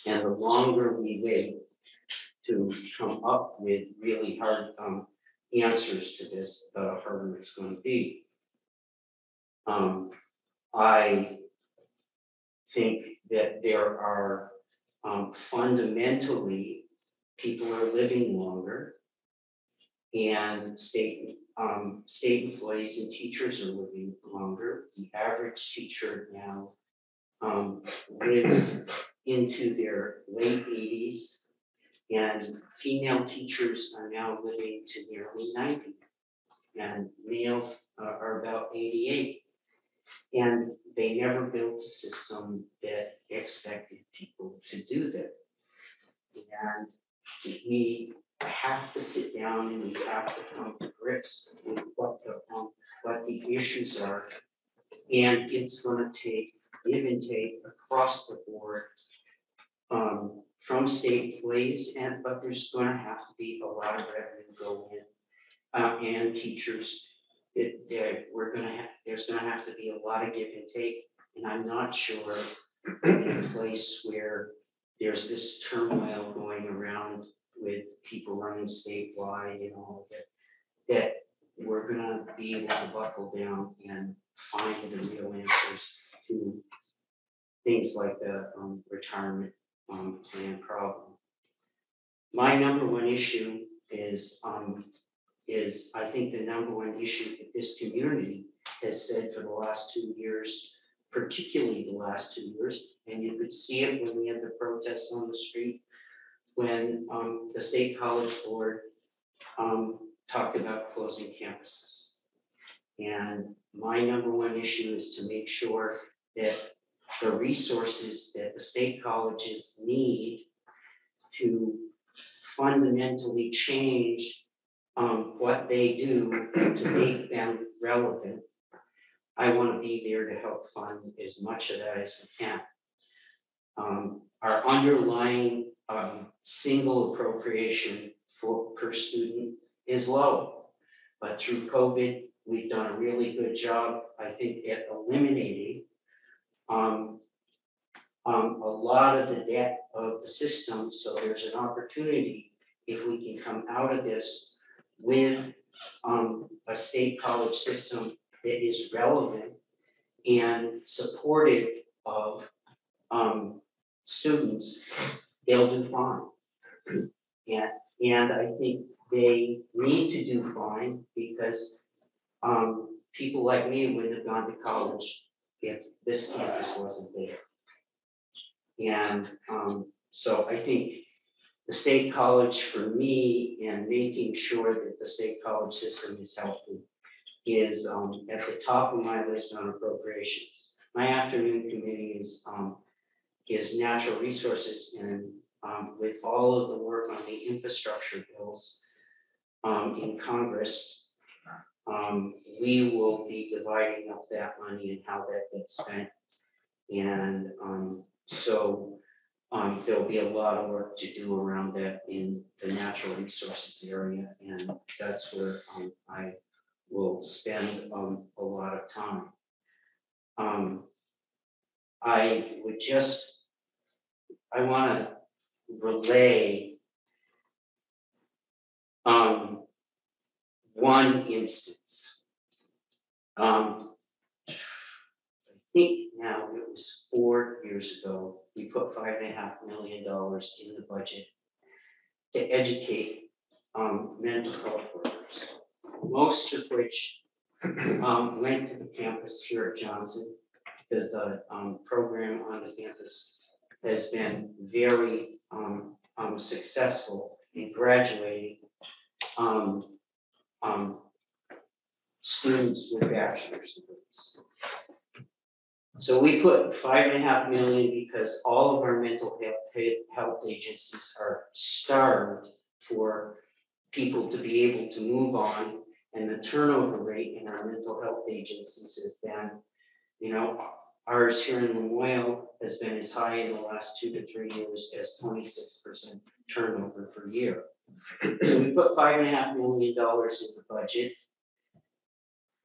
And the longer we wait to come up with really hard um answers to this, the harder it's gonna be. Um, I think that there are um fundamentally, people are living longer. And state um state employees and teachers are living longer. The average teacher now um lives into their late eighties. And female teachers are now living to nearly ninety. And males are are about eighty-eight. And they never built a system that expected people to do that. And we have to sit down and we have to come to grips with what the, um, what the issues are. And it's gonna take give and take across the board. Um, from state employees and, but there's gonna have to be a lot of revenue go in. Uh, and teachers, it, we're gonna have, there's gonna have to be a lot of give and take. And I'm not sure in a place where there's this turmoil going around with people running statewide and all of it. That we're gonna be able to buckle down and find the real answers to things like the um retirement um plan problem. My number one issue is um is I think the number one issue that this community has said for the last two years, particularly the last two years, and you could see it when we had the protests on the street when um the state college board um talked about closing campuses. And my number one issue is to make sure that the resources that the state colleges need to fundamentally change um what they do to make them relevant. I wanna be there to help fund as much of that as we can. Um our underlying um single appropriation for per student is low. But through COVID, we've done a really good job, I think, at eliminating um um a lot of the debt of the system, so there's an opportunity if we can come out of this with um a state college system that is relevant and supportive of um students, they'll do fine. And and I think they need to do fine because um people like me wouldn't have gone to college if this campus wasn't there. And um so I think the state college for me and making sure that the state college system is healthy is um at the top of my list on appropriations. My afternoon committee is um is natural resources and um with all of the work on the infrastructure bills um in Congress, um we will be dividing up that money and how that gets spent. And um so um there'll be a lot of work to do around that in the natural resources area and that's where um I will spend a lot of time. I would just, I wanna relay um one instance. Um I think now it was four years ago, we put five and a half million dollars in the budget to educate um mental health workers, most of which um went to the campus here at Johnson. Because the um program on the campus has been very um um successful in graduating um um students with bachelor's degrees. So we put five and a half million because all of our mental health health agencies are starved for people to be able to move on. And the turnover rate in our mental health agencies has been, you know, ours here in Lamoille has been as high in the last two to three years as twenty-six percent turnover per year. So we put five and a half million dollars in the budget.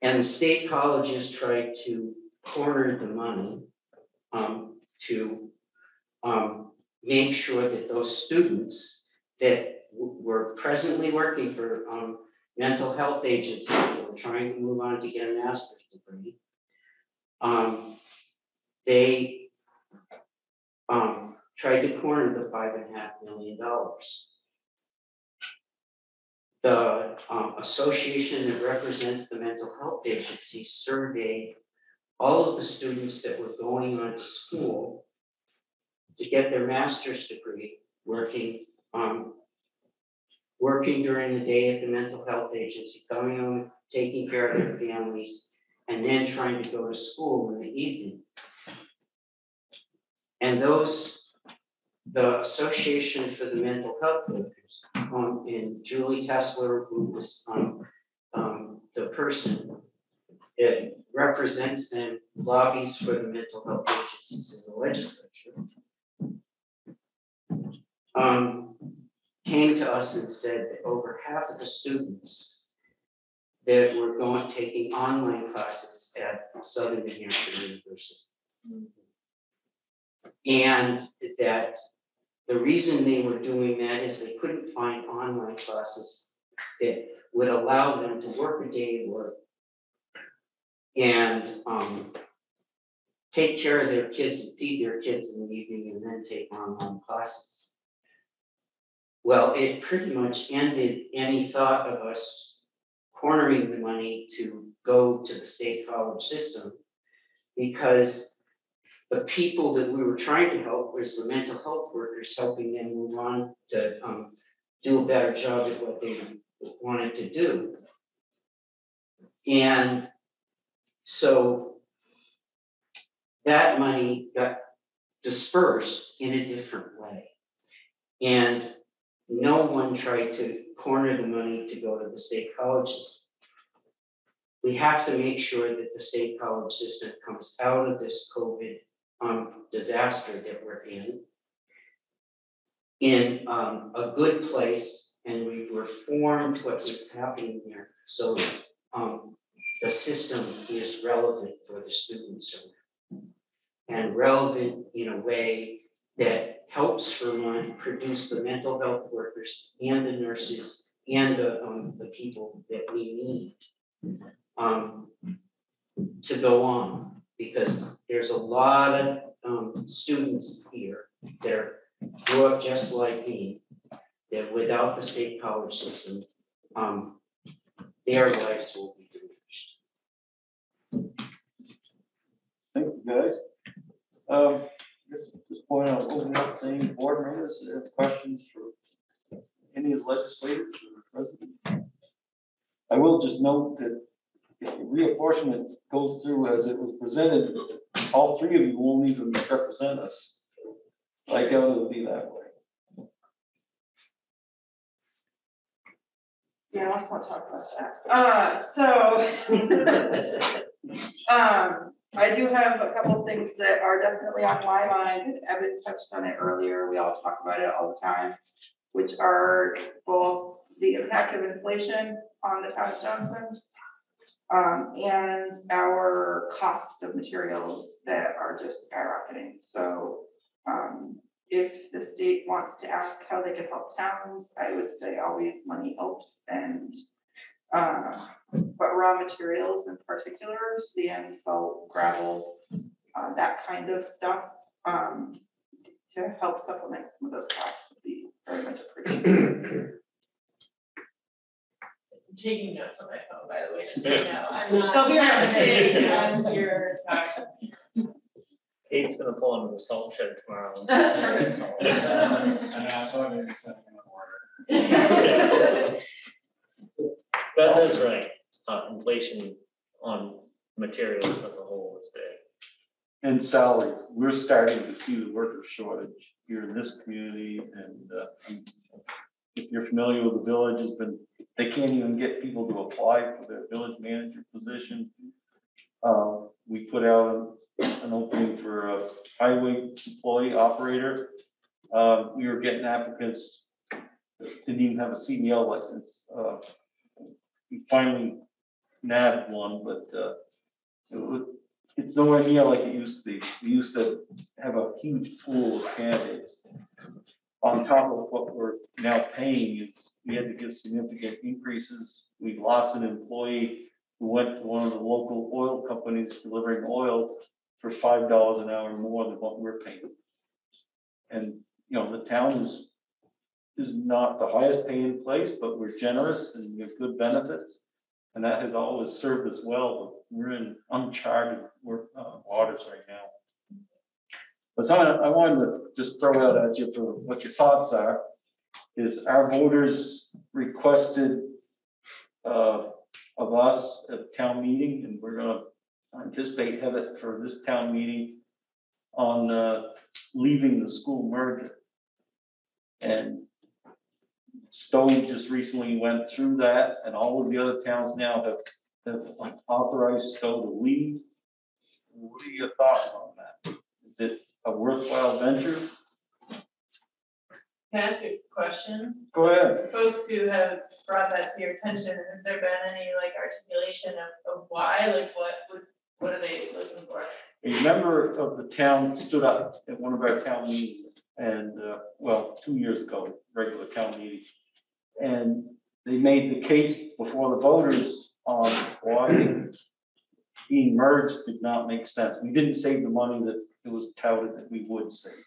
And the state colleges tried to corner the money um to um make sure that those students that w- were presently working for um mental health agencies were trying to move on to get a master's degree. They um tried to corner the five and a half million dollars. The um association that represents the mental health agency surveyed all of the students that were going on to school to get their master's degree, working um working during the day at the mental health agency, coming home, taking care of their families, and then trying to go to school in the evening. And those, the Association for the Mental Health Workers, um, and Julie Tessler, who was, um, um, the person that represents them, lobbies for the mental health agencies in the legislature. Um, came to us and said that over half of the students that were going, taking online classes at Southern New Hampshire University. And that the reason they were doing that is they couldn't find online classes that would allow them to work a day at work and um take care of their kids and feed their kids in the evening and then take online classes. Well, it pretty much ended any thought of us cornering the money to go to the state college system. Because the people that we were trying to help was the mental health workers, helping them move on to um do a better job at what they wanted to do. And so that money got dispersed in a different way. And no one tried to corner the money to go to the state colleges. We have to make sure that the state college system comes out of this COVID um disaster that we're in. In um a good place and we've reformed what is happening there, so um the system is relevant for the students and relevant in a way that helps Vermont produce the mental health workers and the nurses and the um the people that we need um to go on, because there's a lot of um students here that are grew up just like me, that without the state college system, um their lives will be diminished. Thank you, guys. Um, I guess at this point, I'll open up to any board members that have questions for any of the legislators or the president. I will just note that if reapportionment goes through as it was presented, all three of you won't even represent us. Like, it would be that way. Yeah, let's not talk about that. Uh, so. [laughs] Um, I do have a couple things that are definitely on my mind. Evan touched on it earlier. We all talk about it all the time. Which are both the impact of inflation on the town of Johnson. Um, and our cost of materials that are just skyrocketing. So, um, if the state wants to ask how they can help towns, I would say always money helps and. Uh, but raw materials in particular, sand, salt, gravel, uh, that kind of stuff, um. To help supplement some of those costs would be very much appreciated. [clears throat] I'm taking notes on my phone, by the way, just so you know, I'm not They'll be on the texting as you're talking. Kate's gonna pull into the salt shed tomorrow. And I thought maybe something in order. That is right, uh, inflation on materials as a whole is big. And salaries, we're starting to see the worker shortage here in this community and, uh, I'm- if you're familiar with the village, has been, they can't even get people to apply for their village manager position. Uh, we put out an opening for a highway employee operator. Uh, we were getting applicants didn't even have a CDL license. Uh, We finally nabbed one, but, uh, it would, it's nowhere near like it used to be. We used to have a huge pool of candidates. On top of what we're now paying, is we had to give significant increases. We lost an employee who went to one of the local oil companies delivering oil for five dollars an hour more than what we're paying. And, you know, the town is, is not the highest paying place, but we're generous and we have good benefits. And that has always served us well, but we're in uncharted uh, waters right now. But something I wanted to just throw out at you for what your thoughts are, is our voters requested uh, of us at town meeting, and we're gonna anticipate have it for this town meeting on uh, leaving the school merger. And Stowe just recently went through that, and all of the other towns now have, have authorized Stowe to leave. What are your thoughts on that? Is it a worthwhile venture? Can I ask a question? Go ahead. Folks who have brought that to your attention, has there been any like articulation of, of why, like what would, what are they looking for? A member of the town stood up at one of our town meetings and, uh, well, two years ago, regular town meeting. And they made the case before the voters on why being merged did not make sense. We didn't save the money that it was touted that we would save.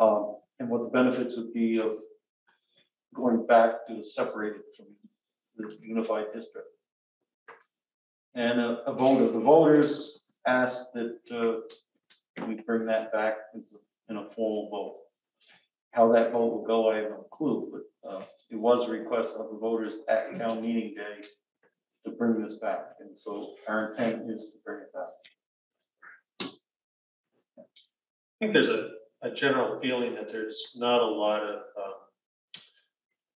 Um, and what the benefits would be of going back to separated from the unified district. And a, a vote of the voters asked that, uh, we bring that back a- in a formal vote. How that vote will go, I have no clue, but, uh, it was a request of the voters at town meeting day to bring this back, and so our intent is to bring it back. I think there's a, a general feeling that there's not a lot of, um,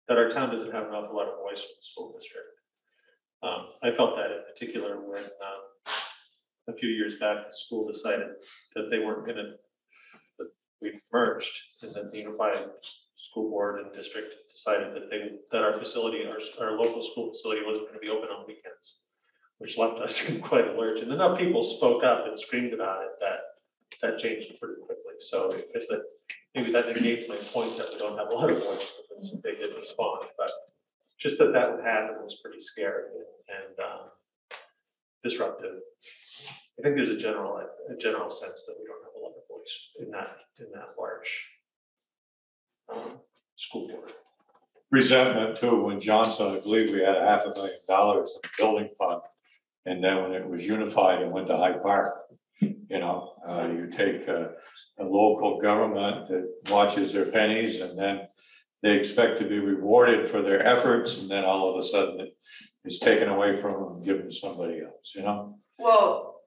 that our town doesn't have an awful lot of voice in the school district. Um, I felt that in particular when, um, a few years back, the school decided that they weren't gonna, that we merged, and then the unified school board and district decided that they, that our facility, our, our local school facility wasn't gonna be open on weekends, which left us [laughs] quite a lurch, and enough people spoke up and screamed about it that that changed pretty quickly, so I guess that, maybe that negates my point that we don't have a lot of voice, because they did respond, but just that that would happen was pretty scary and, um, disruptive. I think there's a general, a general sense that we don't have a lot of voice in that, in that large um, school board. resentment too, when Johnson, I believe we had a half a million dollars in building fund. And then when it was unified, it went to Hyde Park. You know, uh, you take a, a local government that watches their pennies and then they expect to be rewarded for their efforts and then all of a sudden it is taken away from them and given to somebody else, you know? Well,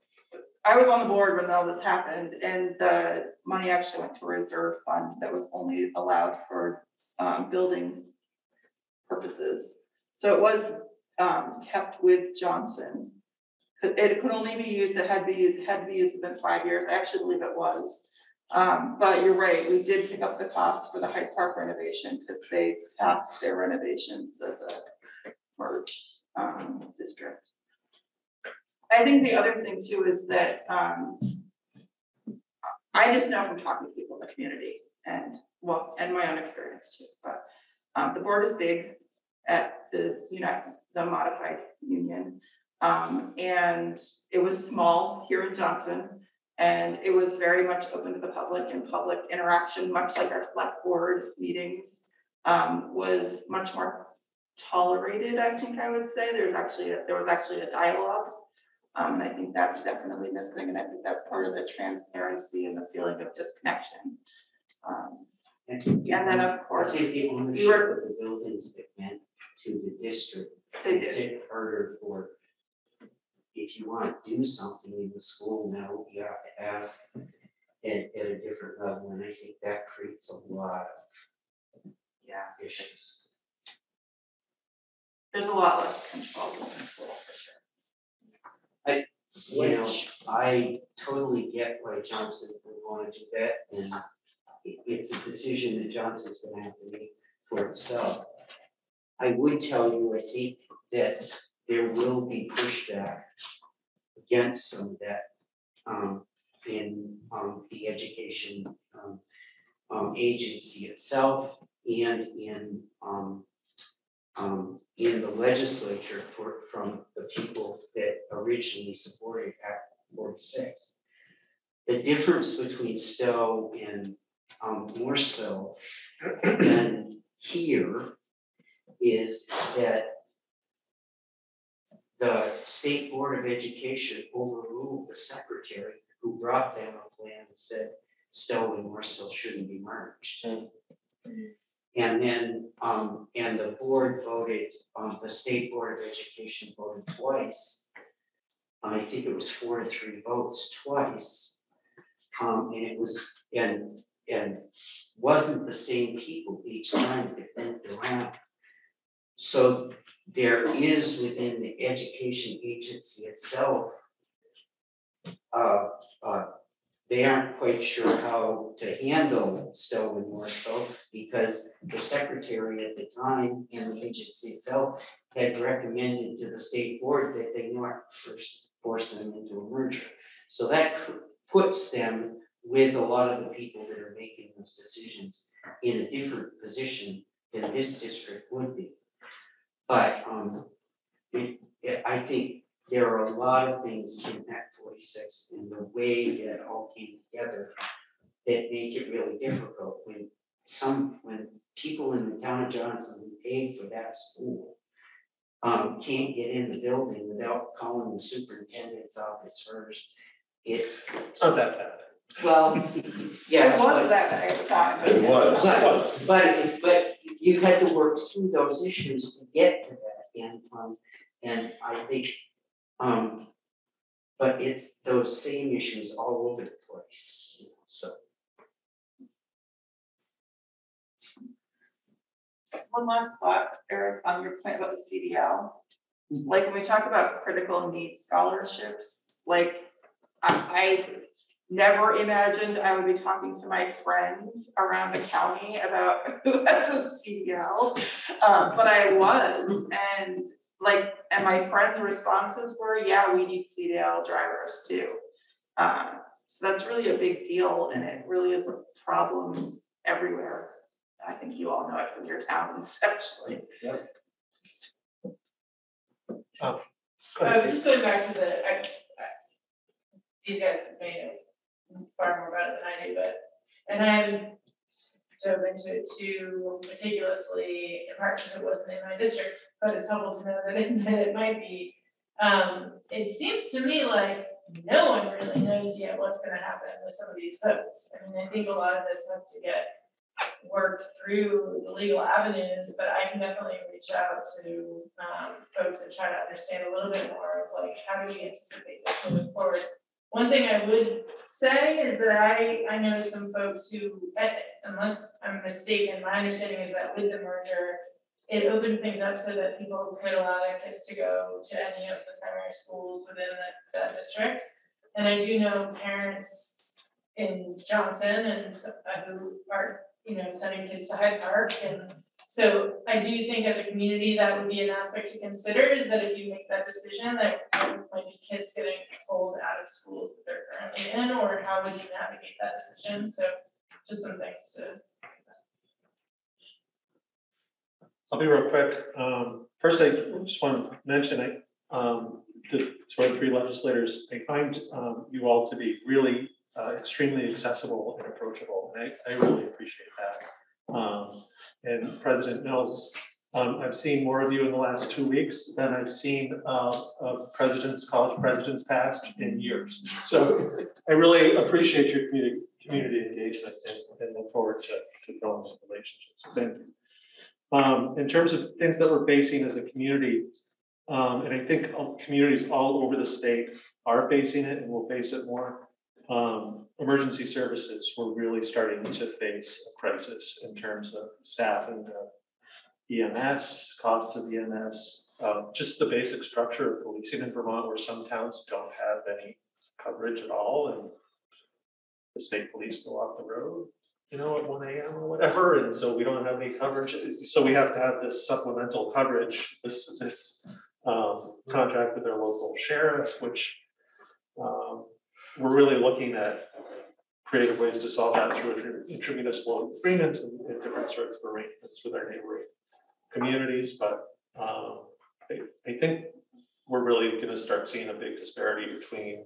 I was on the board when all this happened and the money actually went to a reserve fund that was only allowed for um building purposes. So it was um kept with Johnson. It could only be used, it had to be, had to be used within five years, I actually believe it was. Um, but you're right, we did pick up the cost for the Hyde Park renovation because they passed their renovations as a merged um district. I think the other thing too is that um. I just know from talking to people in the community and well, and my own experience too, but um the board is big. At the, you know, the modified union. Um and it was small here in Johnson. And it was very much open to the public and public interaction, much like our select board meetings. Um was much more tolerated, I think I would say. There's actually, a- there was actually a dialogue. Um, and I think that's definitely missing, and I think that's part of the transparency and the feeling of disconnection. Um, And and then, of I course, think the we ownership were, of the buildings that went to the district they makes did, it harder for. If you wanna do something in the school now, you have to ask at at a different level, and I think that creates a lot of yeah, issues. there's a lot less control in the school for sure. I You know, I totally get why Johnson would wanna do that, and it it's a decision that Johnson's gonna have to make for itself. I would tell you, I think that there will be pushback against some of that um in um the education um um agency itself and in um in the legislature for from the people that originally supported Act forty-six. The difference between Stowe and um Morrisville and here is that the State Board of Education overruled the secretary who brought down a plan that said Stowe and Morrisville shouldn't be merged. And then, um, and the board voted, um, the State Board of Education voted twice. I think it was four to three votes twice. Um, and it was, and, and wasn't the same people each time that moved around. So there is within the education agency itself. Uh, uh, they aren't quite sure how to handle Stowe and Morrisville because the secretary at the time and the agency itself. Had recommended to the state board that they not first force them into a merger. So that puts them with a lot of the people that are making those decisions in a different position than this district would be. But um, it, it- I think there are a lot of things in Act forty-six and the way that it all came together. That make it really difficult when some, when people in the town of Johnson who paid for that school. Um, can't get in the building without calling the superintendent's office first. It, It's not that bad. well, yes, It was but- that at the time. It was. but, but, but you've had to work through those issues to get to that, and, um, and I think, um, but it's those same issues all over the place, so. One last thought, Eric, on your point about the CDL. Like when we talk about critical needs scholarships, like I never imagined I would be talking to my friends around the county about [laughs] who has a CDL. Um, but I was, and like, and my friends' responses were, yeah, we need CDL drivers too. Uh, so that's really a big deal and it really is a problem everywhere. I think you all know it from your towns, [laughs] actually. Go Uh, ahead. just going back to the, I, I, these guys may know far more about it than I do, but, and I haven't dove into it too meticulously, in part because it wasn't in my district, but it's helpful to know that it, [laughs] that it might be. Um, it seems to me like no one really knows yet what's gonna happen with some of these votes. I mean, I think a lot of this has to get worked through the legal avenues, but I can definitely reach out to um folks and try to understand a little bit more of like, how do we anticipate this moving forward? One thing I would say is that I I know some folks who, eh, unless I'm mistaken, my understanding is that with the merger, it opened things up so that people could allow their kids to go to any of the primary schools within that that district. And I do know parents in Johnson and uh, who are, you know, sending kids to Hyde Park and so I do think as a community, that would be an aspect to consider, is that if you make that decision, that there might be kids getting pulled out of schools that they're currently in, or how would you navigate that decision, so just some things to. I'll be real quick. Um, first, I just want to mention, I, um, the three legislators, I find, um, you all to be really, uh, extremely accessible and approachable, and I, I really appreciate that. Um, and President Mills, um, I've seen more of you in the last two weeks than I've seen, uh, of presidents, college presidents past in years. So I really appreciate your community, community engagement and, and look forward to, to growing relationships. Thank you. Um, in terms of things that we're facing as a community, um, and I think communities all over the state are facing it and will face it more. Um, emergency services, we're really starting to face a crisis in terms of staff and uh, EMS, costs of EMS, uh, just the basic structure of policing in Vermont where some towns don't have any coverage at all and the state police go off the road you know, at one AM or whatever, and so we don't have any coverage, so we have to have this supplemental coverage, this, this um, contract with our local sheriff, which um, we're really looking at creative ways to solve that through intermunicipal agreements and and different sorts of arrangements with our neighboring communities, but um, I, I think we're really gonna start seeing a big disparity between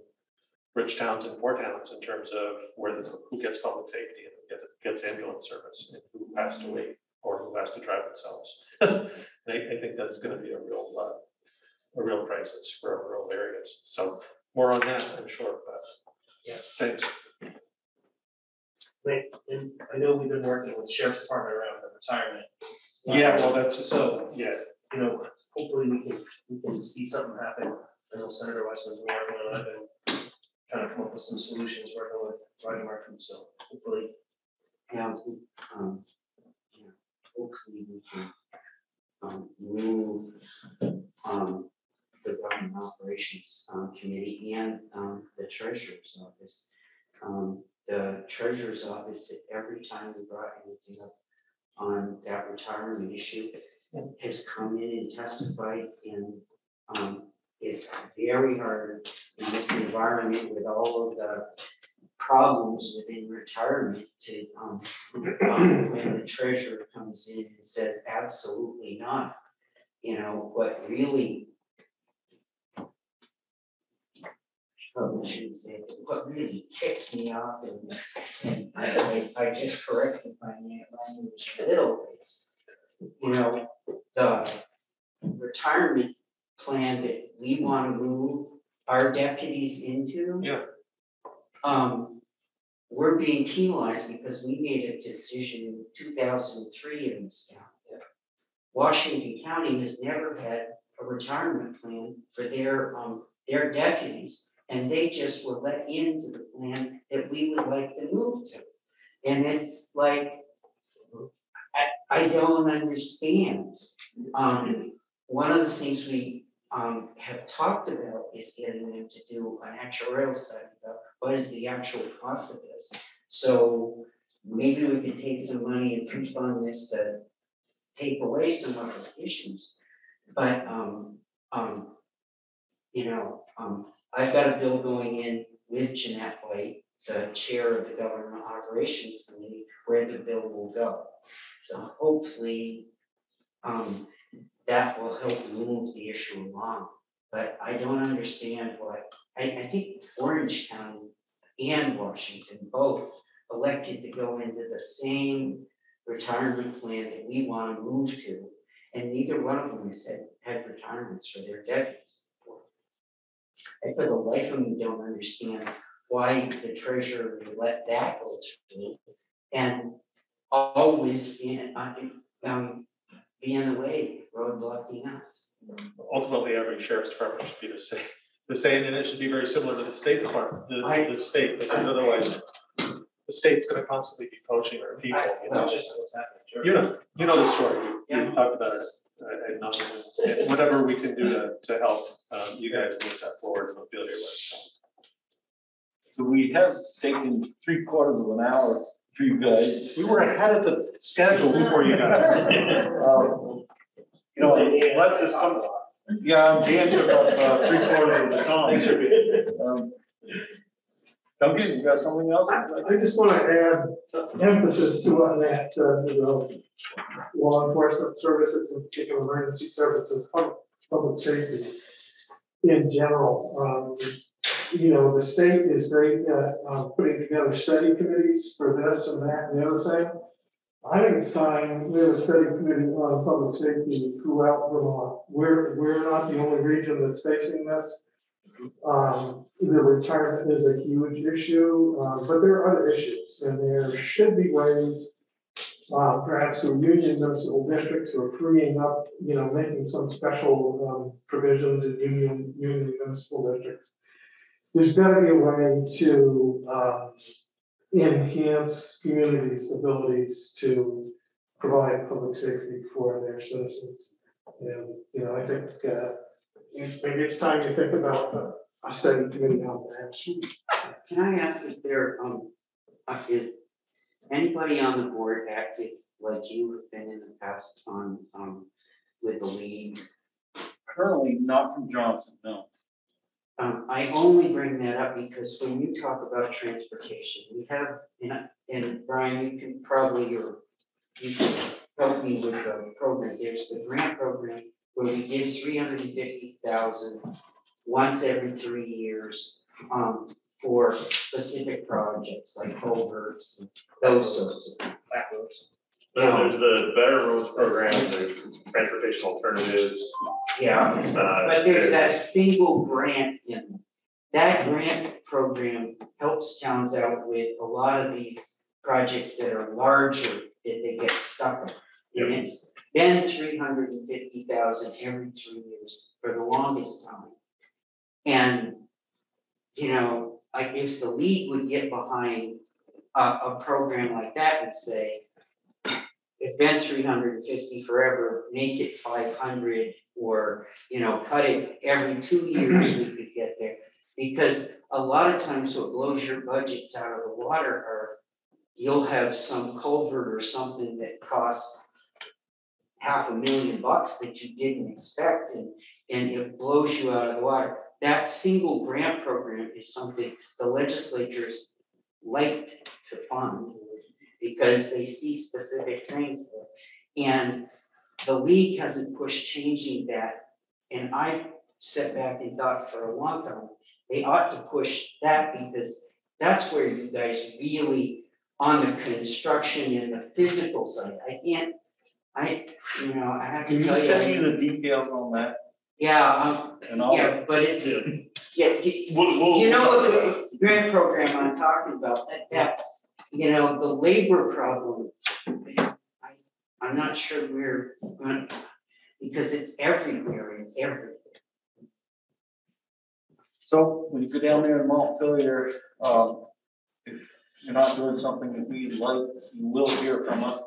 rich towns and poor towns in terms of where the, who gets public safety and who gets- gets ambulance service and who has to wait or who has to drive themselves. [laughs] And I, I think that's gonna be a real, uh, a real crisis for our rural areas. So more on that, I'm sure, but yeah, thanks. Wait, and I know we've been working with sheriff's department around the retirement. Yeah, well, that's, So, yeah, you know, hopefully we can, we can see something happen. I know Senator Westman's working on it, I've been trying to come up with some solutions, working with Roger Martin, so hopefully. Yeah, um, yeah, hopefully we can, um, move, um, the government operations, um, committee and, um, the treasurer's office. Um, the treasurer's office, every time we brought anything up on that retirement issue, has come in and testified and, um, it's very hard in this environment with all of the problems within retirement to, um, um, when the treasurer comes in and says absolutely not. You know, what really shouldn't say, what really ticks me off and I, I, I just corrected my language a little bit. You know, the retirement plan that we wanna move our deputies into. Yeah. Um, we're being penalized because we made a decision in two thousand three in this town. Washington County has never had a retirement plan for their um their deputies. And they just were let into the plan that we would like to move to. And it's like, I I don't understand. Um, one of the things we um have talked about is getting them to do an actuarial study about what is the actual cost of this? So maybe we could take some money and pre-fund this to take away some of the issues. But um um you know, um I've got a bill going in with Jeanette White, the chair of the government operations committee, where the bill will go. So hopefully um that will help move the issue along. But I don't understand why, I I think Orange County and Washington both elected to go into the same retirement plan that we wanna move to. And neither one of them has had had retirements for their before. I for the life of me don't understand why the treasurer would let that go through. And always in, uh, um, be in the way, roadblocking us. Ultimately, every sheriff's department should be the same, the same, and it should be very similar to the state department, the, I- the state, because otherwise the state's gonna constantly be poaching our people, you know? Just what's happening. sure. You know, you know the story, we Yeah. talked about it, ad nauseam. And whatever we can do to, to help, um, you guys move that forward, we'll feel your way. So we have taken three quarters of an hour for you guys. We were ahead of the schedule before you guys. Um, [laughs] You know, unless there's some, yeah, Dan took up uh, three quarters of the time. Um, Duncan, you got something else? I just wanna add emphasis to on that, uh, you know, law enforcement services, in particular emergency services, public, public safety in general. Um, you know, the state is great at, um, putting together study committees for this and that and the other thing. I think it's time, we have a study committee on public safety throughout Vermont. We're, we're not the only region that's facing this. Um, the retirement is a huge issue, uh, but there are other issues, and there should be ways. Uh, perhaps through union municipal districts or freeing up, you know, making some special, um, provisions in union, union municipal districts. There's gotta be a way to, um, enhance communities' abilities to provide public safety for their citizens. And, you know, I think, uh, maybe it's time to think about a, a study committee on that. Can I ask, is there, um, uh, is anybody on the board active like you have been in the past on, um, with the league? Currently not from Johnson, no. Um, I only bring that up because when you talk about transportation, we have, and, and Brian, you can probably, or you can help me with the program, there's the grant program where we give three hundred and fifty thousand once every three years, um, for specific projects like culverts and those sorts of things. Then there's the Better Roads Program, the transportation alternatives. Yeah, uh, But there's that single grant in, that grant program helps towns out with a lot of these projects that are larger that they get stuck in. And it's been three hundred and fifty thousand every three years for the longest time. And, you know, like if the league would get behind a, a program like that and say, it's been three hundred and fifty forever, make it five hundred or, you know, cut it every two years, we could get there. Because a lot of times what blows your budgets out of the water are, you'll have some culvert or something that costs half a million bucks that you didn't expect and, and it blows you out of the water. That single grant program is something the legislatures liked to fund because they see specific things. And the league hasn't pushed changing that, and I've sat back and thought for a long time, they ought to push that because that's where you guys really, on the construction and the physical side, I can't, I, you know, I have Can to you tell you. send me the details on that Yeah, um, and all? yeah, but it's, Yeah. yeah, you, We'll, we'll. you know what the grant program I'm talking about, that, that, you know, the labor problem. I, I'm not sure we're gonna, because it's everywhere and everywhere. So when you go down there in Montpelier, um, if you're not doing something that we like, you will hear from us.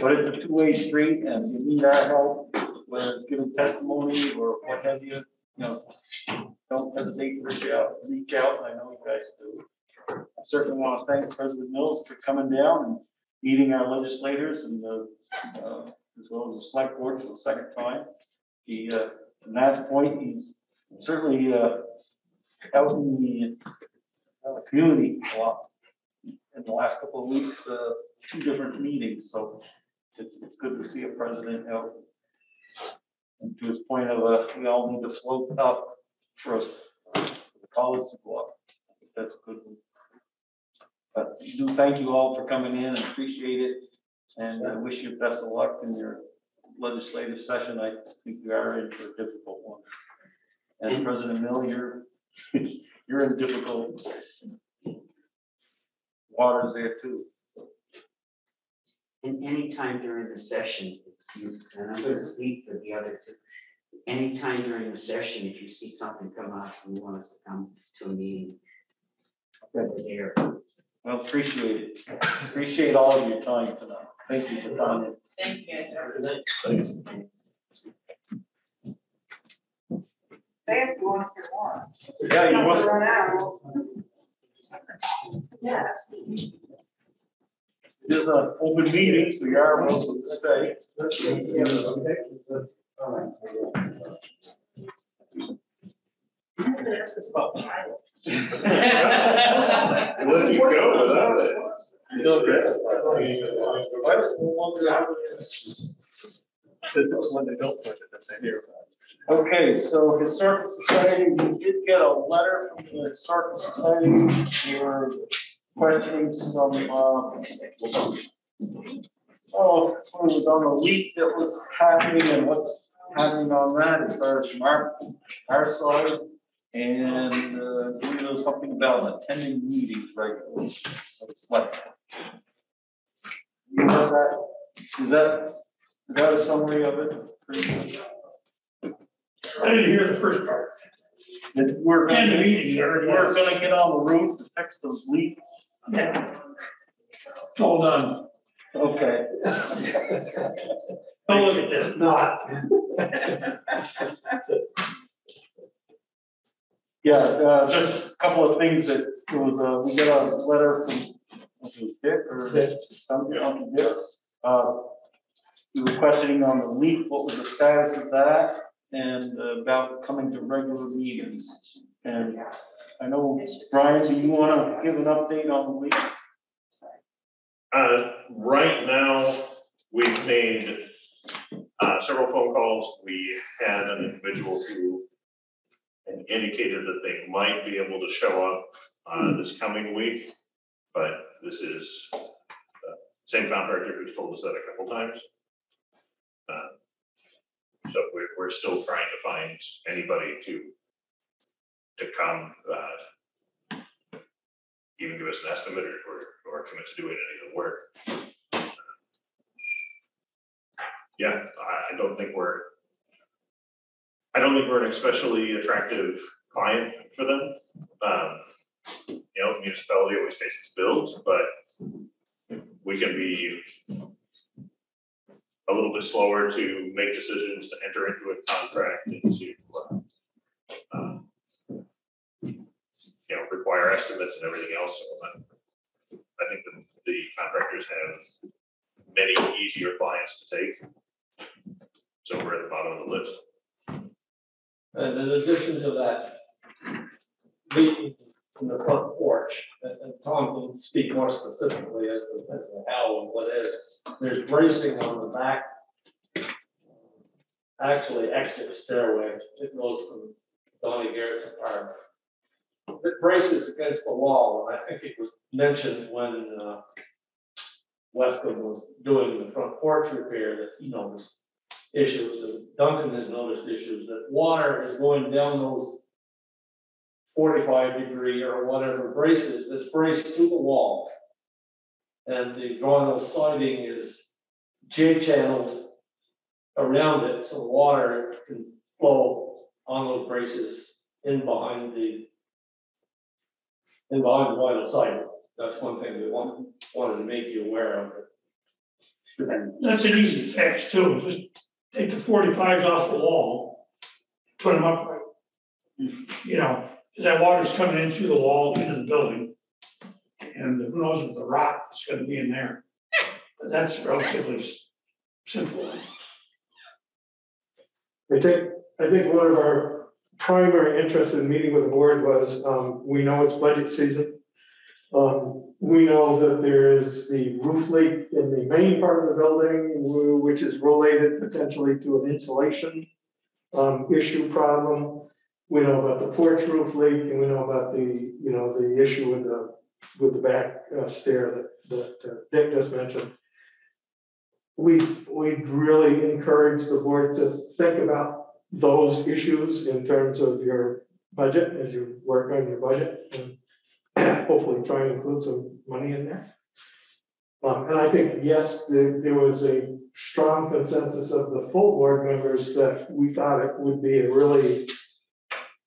But it's a two-way street and if you need our help, whether it's giving testimony or what have you, you know, don't hesitate to reach out, reach out, I know you guys do. I certainly want to thank President Mills for coming down and meeting our legislators and the, uh, as well as the select board for the second time. He, uh, to point, he's certainly, uh, in the uh, community a lot in the last couple of weeks, uh, two different meetings, so it's, it's good to see a president out. And to his point of, uh, we all need to float up for us, for the college to go up. That's a good. But we do thank you all for coming in and appreciate it. And I wish you best of luck in your legislative session. I think you are in for a difficult one. And President Mill, you're, [laughs] you're in difficult waters there too. And anytime during the session, if you, and I'm gonna speak for the other two. Anytime during the session, if you see something come up, and you want us to come to a meeting. We're there. Well, appreciate it. Appreciate all of your time tonight. Thank you for coming. Thank you guys. They have to want to more. Yeah, you want- to Run out. Yeah, absolutely. It is an open meeting, so you are welcome to stay. I'm gonna ask this about pilot. Let you go without it. It's when they don't put it, they hear about Okay, so Historical Society, we did get a letter from the Historical Society. They were questioning some, uh, oh, what was on the leak that was happening and what's happening on that as far as from our, our side. And, uh, there was something about attending meetings regularly. It's like. You know that, is that, is that a summary of it? I didn't hear the first part. That we're In the gonna, meeting, you already we're asked. gonna get on the roof to fix those leaks. Yeah. It's all done. Okay. Don't look at this. Not. Yeah, uh, just a couple of things that, it was, uh, we got a letter from, was it Dick or some, Uncle Dick? Uh, we were questioning on the leak, what was the status of that, and uh, about coming to regular meetings. And I know, Brian, do you wanna give an update on the leak? Uh, right now, we've made, uh, several phone calls. We had an individual who indicated that they might be able to show up, uh, this coming week. But this is, uh, same contractor who's told us that a couple times. So we're, we're still trying to find anybody to, to come, uh, even give us an estimate or, or, or commit to doing any of the work. Yeah, I, I don't think we're, I don't think we're an especially attractive client for them. Um, you know, municipality always its bills, but we can be a little bit slower to make decisions, to enter into a contract and to, uh, um, you know, require estimates and everything else. So I think the contractors have many easier clients to take. So we're at the bottom of the list. And in addition to that, meeting the front porch, and, and Tom can speak more specifically as to, as to how and what is. There's bracing on the back. Actually exit stairway, it goes from Donnie Garrett's apartment. It braces against the wall, and I think it was mentioned when, uh, Westwood was doing the front porch repair that he noticed issues, and Duncan has noticed issues, that water is going down those forty-five degree or whatever braces that's braced to the wall. And the vinyl siding is J-channeled around it, so water can flow on those braces in behind the in behind the vinyl siding. That's one thing we want, wanted to make you aware of. That's an easy fix too, just take the forty-fives off the wall, put them up. You know, that water's coming in through the wall into the building. And who knows what the rot is gonna be in there. But that's relatively simple. I think, I think one of our primary interests in meeting with the board was, um, we know it's budget season. Um, we know that there is the roof leak in the main part of the building, which is related potentially to an insulation um, issue problem. We know about the porch roof leak and we know about the, you know, the issue with the, with the back uh, stair that, that uh, Dick just mentioned. We, we'd really encourage the board to think about those issues in terms of your budget, as you work on your budget. and [clears throat] Hopefully try and include some money in there. Um, and I think, yes, there, there was a strong consensus of the full board members that we thought it would be a really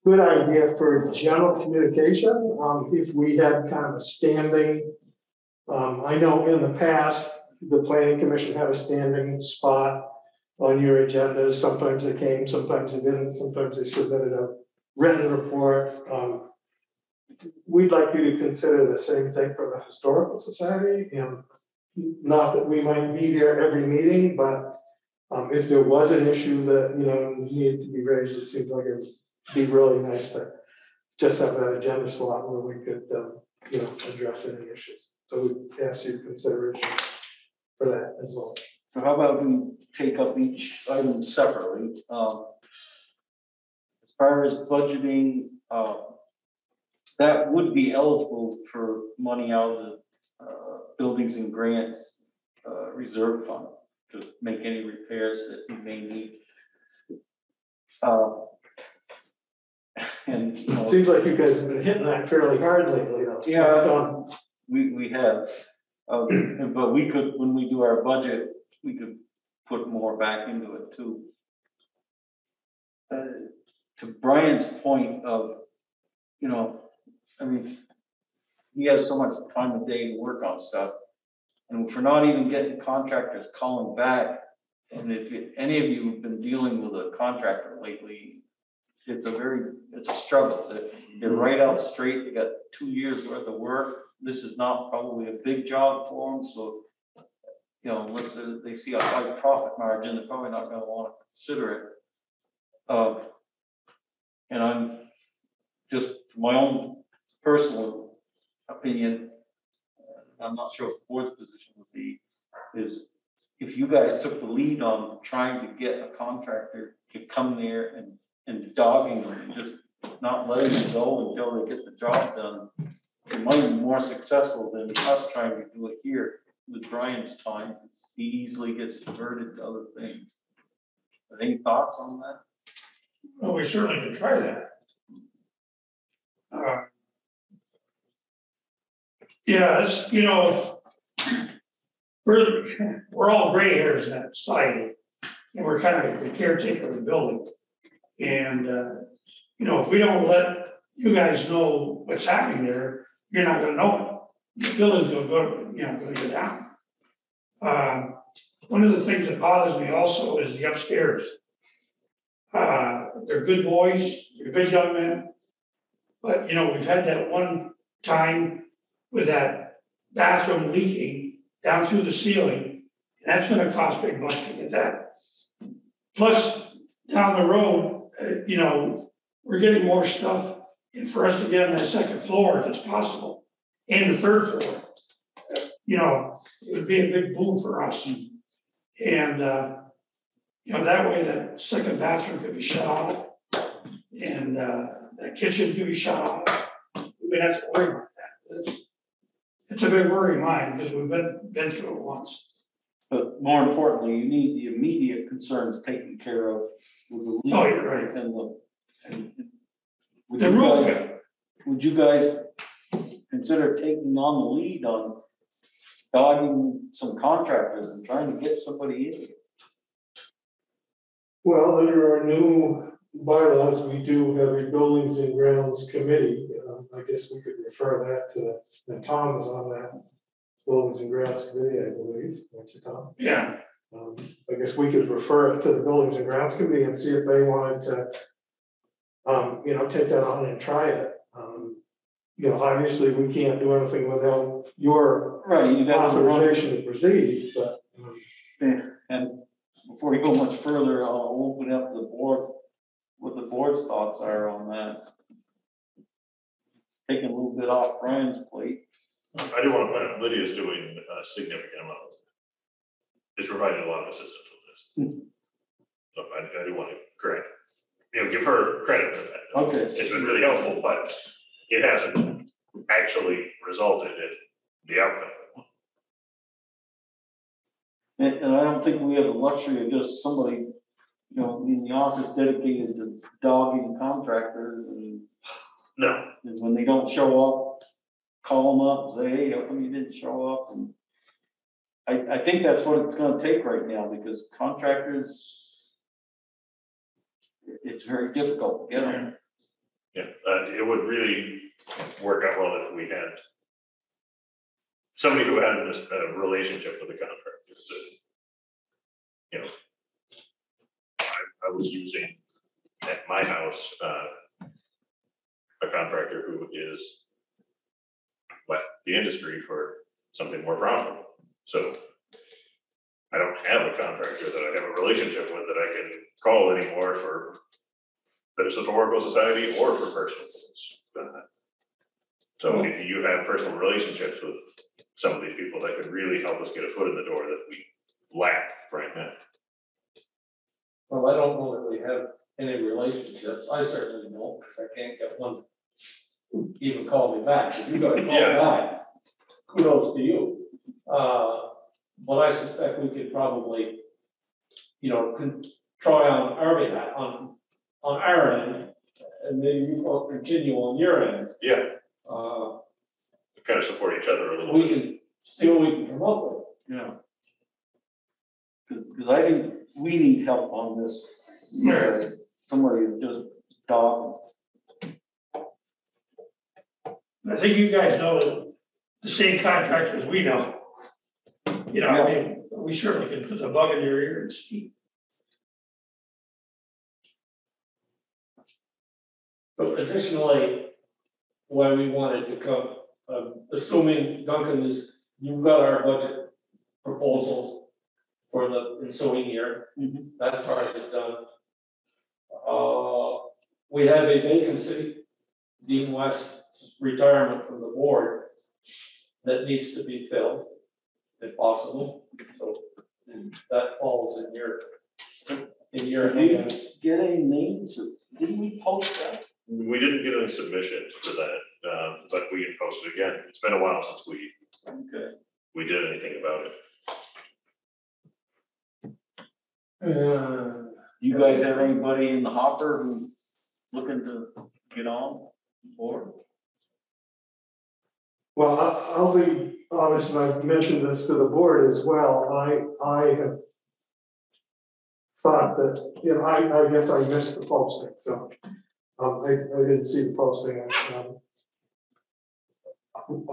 good idea for general communication, um, if we had kind of a standing. Um, I know in the past, the planning commission had a standing spot on your agendas, sometimes they came, sometimes they didn't, sometimes they submitted a written report, um. We'd like you to consider the same thing for the historical society, and not that we might be there every meeting, but. Um, if there was an issue that, you know, needed to be raised, it seems like it be really nice to. Just have that agenda slot where we could, um, you know, address any issues, so we ask your consideration for that as well. So how about we take up each item separately, um. As far as budgeting, uh. That would be eligible for money out of the, uh, buildings and grants, uh, reserve fund. To make any repairs that we may need. Uh. And, you know. Seems like you guys have been hitting that fairly hard lately, though. Yeah. We, we have, um, but we could, when we do our budget, we could put more back into it too. Uh, to Brian's point of, you know, I mean, he has so much time of day to work on stuff. And if we're not even getting contractors calling back, and if any of you have been dealing with a contractor lately, it's a very, it's a struggle, They- they're right out straight, they got two years worth of work. This is not probably a big job for them, so. You know, unless they- see a high profit margin, they're probably not gonna wanna consider it. Uh, And I'm, just for my own personal opinion, I'm not sure what the board's position would be, is if you guys took the lead on trying to get a contractor to come there and, and dogging them, just not letting them go until they get the job done, it might be more successful than us trying to do it here with Brian's time, he easily gets diverted to other things. Any thoughts on that? Well, we certainly can try that. Uh, Yeah, you know, we're, we're all gray hairs in that society, and we're kind of the caretaker of the building. And, uh, you know, if we don't let you guys know what's happening there, you're not gonna know it. The building's gonna go, you know, gonna go down. Um, one of the things that bothers me also is the upstairs. Uh, they're good boys, they're good young men. But, you know, we've had that one time with that bathroom leaking down through the ceiling. And that's gonna cost big bucks to get that. Plus, down the road, uh, you know, we're getting more stuff for us to get on that second floor if it's possible, and the third floor. uh, You know, it would be a big boom for us. And, uh, you know, that way that second bathroom could be shut off. And, uh, that kitchen could be shut off. We would have to worry about that. It's, it's a big worry of mine because we've been, been through it once. But more importantly, you need the immediate concerns taken care of with the leak. Oh, you're right. And the, and. would The you roof, guys- Would you guys consider taking on the lead on dogging some contractors and trying to get somebody in? Well, under our new bylaws, we do have a buildings and grounds committee. Um, I guess we could refer that to, and Tom is on that buildings and grounds committee, I believe, don't you, Tom? Yeah. Um, I guess we could refer it to the buildings and grounds committee and see if they wanted to um, you know, take that on and try it. Um, you know, obviously, we can't do anything without your Right, you got to run- authorization to proceed, but um, and before we go much further, I'll open up the board, what the board's thoughts are on that. Taking a little bit off Brian's plate. I do want to point out Lydia's doing a significant amount of. Is providing a lot of assistance with this. Hmm. So I, I do want to correct, you know, give her credit for that. Okay. It's been really helpful, but it hasn't actually resulted in the outcome. And, and I don't think we have the luxury of just somebody, you know, in the office dedicated to dogging contractors and. No. And when they don't show up, call them up, say, hey, how come you didn't show up? And I, I think that's what it's gonna take right now, because contractors. It's very difficult to get them. Yeah, uh, it would really work out well if we had. Somebody who had a, a relationship with the contractor. You know. I, I was using at my house, uh. A contractor who is. Left the industry for something more profitable, so. I don't have a contractor that I have a relationship with that I can call anymore for the historical society or for personal things. So hmm. if you have personal relationships with some of these people that could really help us get a foot in the door that we lack right now. Well, I don't know that we have any relationships, I certainly don't, because I can't get one even call me back, if you got to call Yeah. back, kudos to you. Uh, but I suspect we could probably, you know, con- try on our behalf, on, on our end, and maybe you folks continue on your end. Yeah. Uh, Kind of support each other a little bit. we bit. can see what we can come up with. Yeah. Cause, 'cause I think we need help on this, somebody just dog. I think you guys know the same contractors we know. You know, I mean, we certainly can put the bug in your ear and see. But additionally, why we wanted to come, um, assuming Duncan is, you've got our budget proposals for the ensuing year, that part is done. Uh, we have a vacancy, Dean West's retirement from the board that needs to be filled, if possible, so that falls in your, in your Did we hands. get any names, or didn't we post that? We didn't get any submissions for that, um, but we can post it again. It's been a while since we, Okay. we did anything about it. Uh, You guys have anybody in the hopper who looking to get on board? Well, I'll be honest, and I've mentioned this to the board as well, I, I have thought that, you know, I, I guess I missed the posting, so, um, I, I didn't see the posting, um.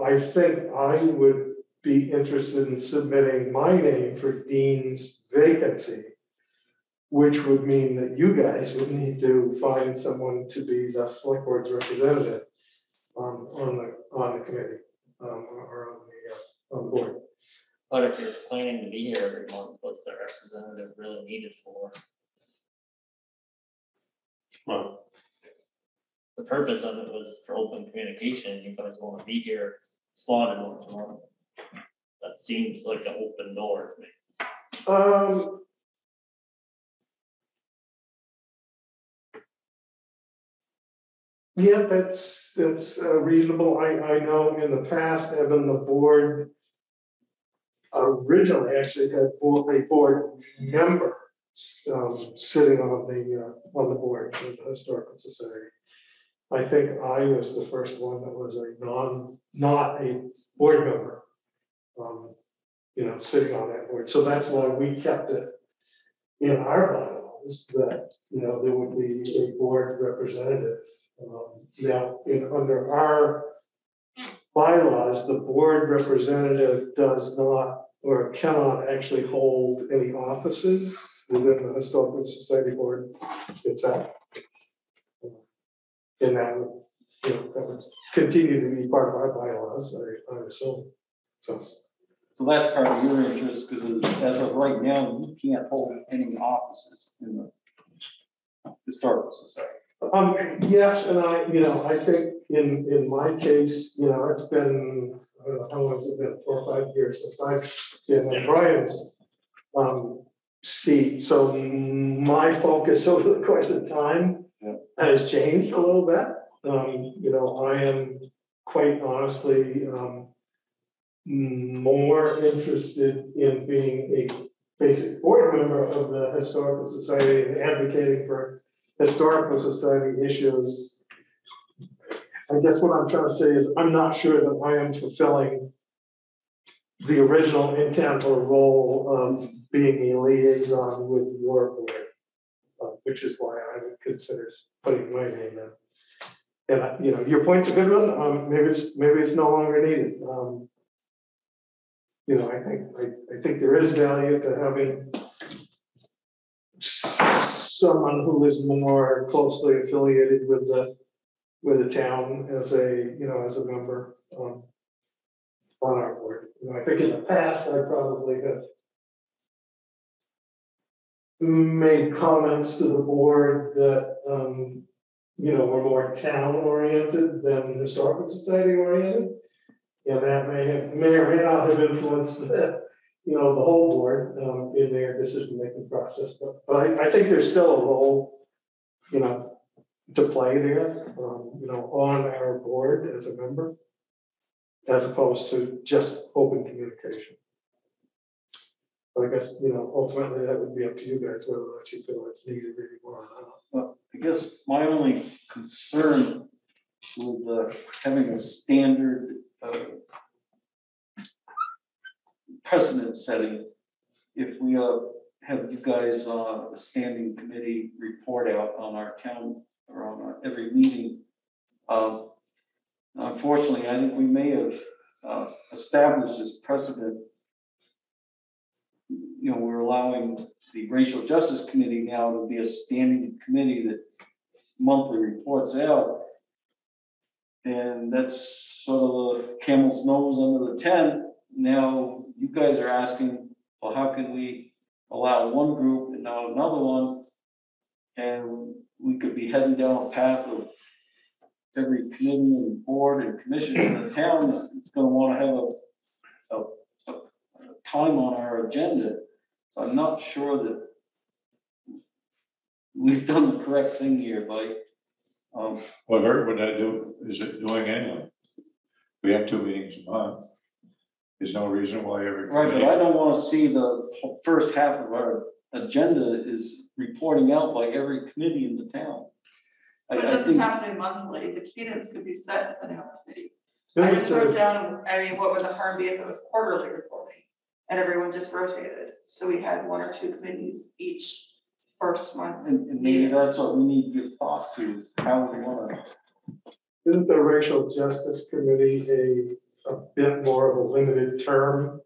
I think I would be interested in submitting my name for Dean's vacancy. Which would mean that you guys would need to find someone to be the select board's representative um, on the, on the committee, um, or on the, uh, on the board. But if you're planning to be here every month, what's the representative really needed for? Well, The purpose of it was for open communication, you guys wanna be here slotted once a month. That seems like an open door to me. Um. Yeah, that's, that's uh, reasonable. I, I know in the past, Evan, the board originally actually had board, a board member um, sitting on the, uh, on the board of the Historical Society. I think I was the first one that was a non, not a board member. Um, you know, sitting on that board, so that's why we kept it in our bylaws that, you know, there would be a board representative. Um, now, in, under our bylaws, the board representative does not or cannot actually hold any offices within the historical society board itself. And that would, you know, that would continue to be part of our bylaws, I, I assume, so. So that's part of your interest, because as of right now, you can't hold any offices in the historical society. Um, yes, and I, you know, I think in, in my case, you know, it's been, I don't know, how long has it been, four or five years since I've been in Brian's um, seat, so my focus [laughs] over the course of time has changed a little bit. Um, you know, I am quite honestly, um, more interested in being a basic board member of the Historical Society and advocating for historical society issues. I guess what I'm trying to say is I'm not sure that I am fulfilling the original intent or role of being a liaison with your board. uh, Which is why I would consider putting my name in. And, uh, you know, your point's a good one, um, maybe it's, maybe it's no longer needed, um. You know, I think, I, I think there is value to having someone who is more closely affiliated with the, with the town as a, you know, as a member, um. On our board, you know, I think in the past, I probably have. Made comments to the board that, um, you know, were more town oriented than historical society oriented. And that may have, may or may not have influenced the, you know, the whole board, um, in their decision making process, but, but I, I think there's still a role. You know, to play there, um, you know, on our board as a member. As opposed to just open communication. But I guess, you know, ultimately that would be up to you guys, whether or not you feel it's needed anymore or not. Well, I guess my only concern with uh, having a standard uh, precedent setting, if we uh, have you guys uh, a standing committee report out on our town or on our every meeting. um, Unfortunately, I think we may have uh, established this precedent. You know, we're allowing the racial justice committee now to be a standing committee that monthly reports out. And that's sort of the camel's nose under the tent. Now, you guys are asking, well, how can we allow one group and not another one? And we could be heading down a path of every committee and board and commission in the town is gonna wanna have a, a, a time on our agenda. So I'm not sure that we've done the correct thing here by, um, What would that do, is it doing anyway? We have two meetings a month. There's no reason why every. right, but I don't wanna see the whole first half of our agenda is reporting out by every committee in the town. I, But it I doesn't think, have to be monthly, the cadence could be set depending on the committee. I just wrote down, I mean, what would the harm be if it was quarterly reporting? And everyone just rotated, so we had one or two committees each first month. and, and maybe that's what we need to give thought to, is how we wanna, Isn't the racial justice committee a, bit more of a limited term?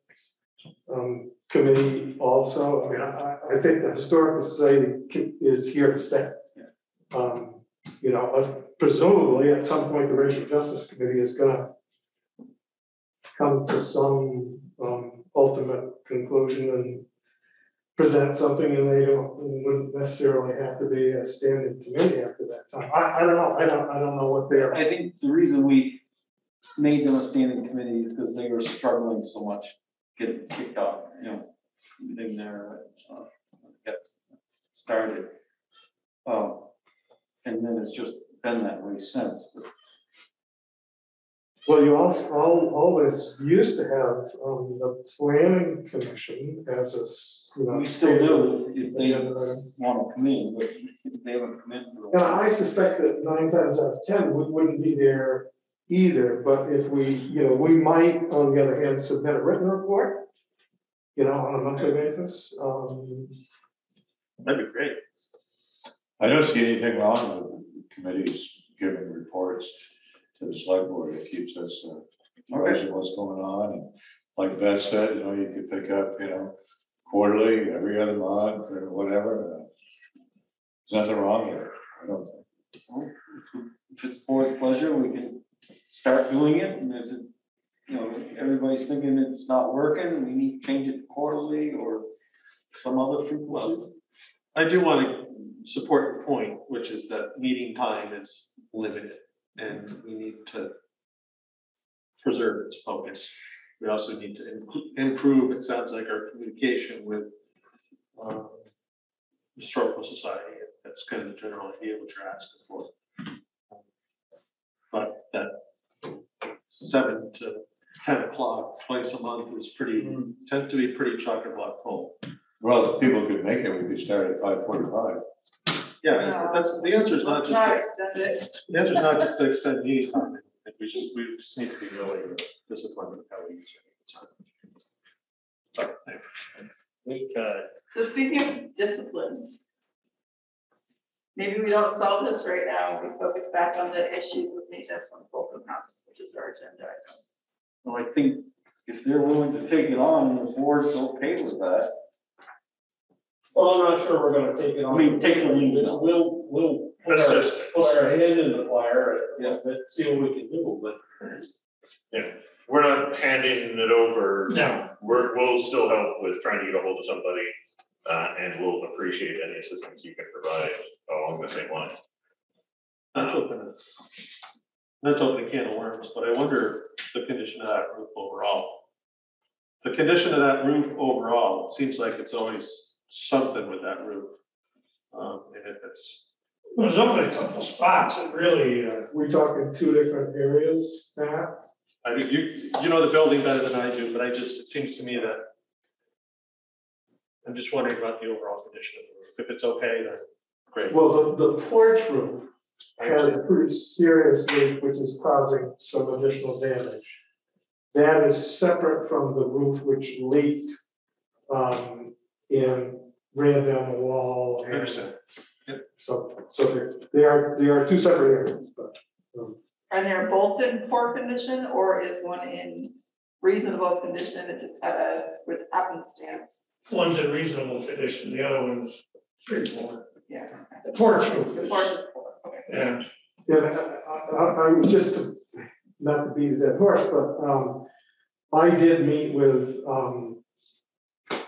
Um, committee also, I mean, I, I think the historical society is here to stay. Um, you know, presumably at some point, the racial justice committee is gonna. Come to some, um, ultimate conclusion and present something and they don't, and wouldn't necessarily have to be a standing committee after that time. I, I don't know, I don't, I don't know what they are. I think the reason we made them a standing committee because they were struggling so much, getting kicked off, you know, getting their, uh, get started. Um, and then it's just been that way since, Well, you also, always used to have, um, the planning commission as a. you know. we still do if they And wanna come in, but they haven't come in for a while. I suspect that nine times out of ten, we wouldn't be there either, but if we, you know, we might, on the other hand, submit a written report. You know, on a monthly basis, um, That'd be great. I don't see anything wrong with committees giving reports to the select board. It keeps us uh, abreast of what's going on. And Like Beth said, you know, you could pick up, you know, quarterly, every other month or whatever. uh, There's nothing wrong with it, I don't think. If it's board pleasure, we can start doing it, and if it, you know, everybody's thinking it's not working, we need to change it quarterly or some other frequency. I do want to support your point, which is that meeting time is limited and we need to preserve its focus. We also need to improve, it sounds like, our communication with um, historical society. That's kind of the general idea what you're asking for. But that seven to ten o'clock twice a month is pretty, hmm. tends to be pretty chock a block full. Well, if people could make it, we could start at five forty-five. Yeah, that's, the answer is not just, Not to- extend it. the answer is not just to extend meeting time, I we just, we just need to be really disciplined with how we use it. We could, So speaking of discipline. Maybe we don't solve this right now, we focus back on the issues with maintenance on Fulton House, which is our agenda item. Well, I think if they're willing to take it on, and the board's okay with that. Well, I'm not sure we're gonna take it on. I mean, take it on. We'll, we'll put That's our, just, put our hand in the fire, and see what we can do, but. we're not handing it over. No. We're, we'll still help with trying to get a hold of somebody, uh, and we'll appreciate any assistance you can provide along the same line. Not to open it, not to open a can of worms, but I wonder the condition of that roof overall. The condition of that roof overall, it seems like it's always something with that roof. Um, and if it's, There's only a couple spots that really, uh, We talking two different areas, Matt? I think you, you know the building better than I do, but I just, it seems to me that. I'm just wondering about the overall condition of the roof. If it's okay, then great. Well, the, the porch roof has a pretty serious leak, which is causing some additional damage. That is separate from the roof which leaked, um, and ran down the wall. I and- understand. So, so they're- they are, they are two separate areas, but, um, And they're both in poor condition, or is one in reasonable condition, it just had a, with happenstance? one's in reasonable condition, the other one's pretty poor. Yeah. The porch roof The porch is poor, okay. yeah, yeah, I, I, I was just, to- not to beat a dead horse, but, um, I did meet with, um, I'm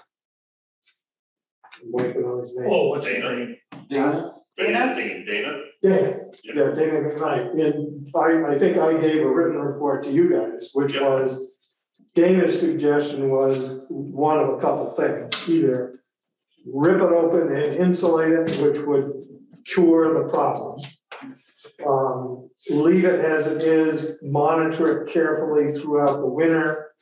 blanking on his name. oh, what's the name? Dana? Dana? Thinking Dana? Dana, yeah, Dana McKnight, and I, I think I gave a written report to you guys, which Yeah. was. Dana's suggestion was one of a couple things, either rip it open and insulate it, which would cure the problem. Um, leave it as it is, monitor it carefully throughout the winter.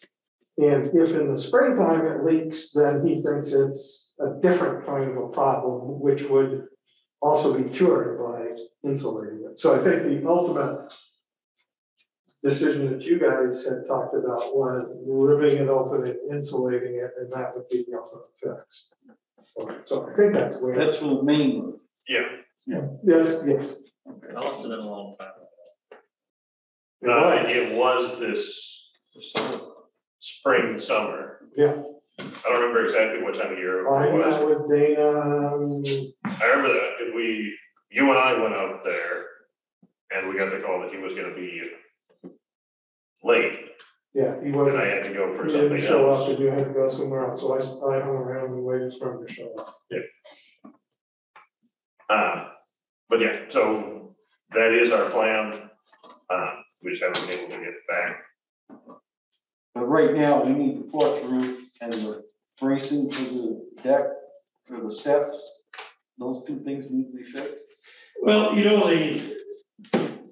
And if in the springtime it leaks, then he thinks it's a different kind of a problem, which would also be cured by insulating it. So I think the ultimate decision that you guys had talked about was ripping it open and insulating it, and that would be the ultimate fix. So I think that's where, That's for the main roof. Yeah, yes, yes. that must have been a long time. It uh, was. it was this spring, summer. Yeah. I don't remember exactly what time of year I it was. met with Dana, um, I remember that, did we, you and I went out there and we got the call that he was gonna be late, yeah, he and wasn't, I had to go for he something didn't show up, else. and you had to go somewhere else, so I, s- I hung around and waited for him to show up. Uh, but yeah, so that is our plan, uh, we just haven't been able to get back. But right now, we need the porch roof and the bracing for the deck, for the steps. Those two things need to be fixed. Well, you know, the,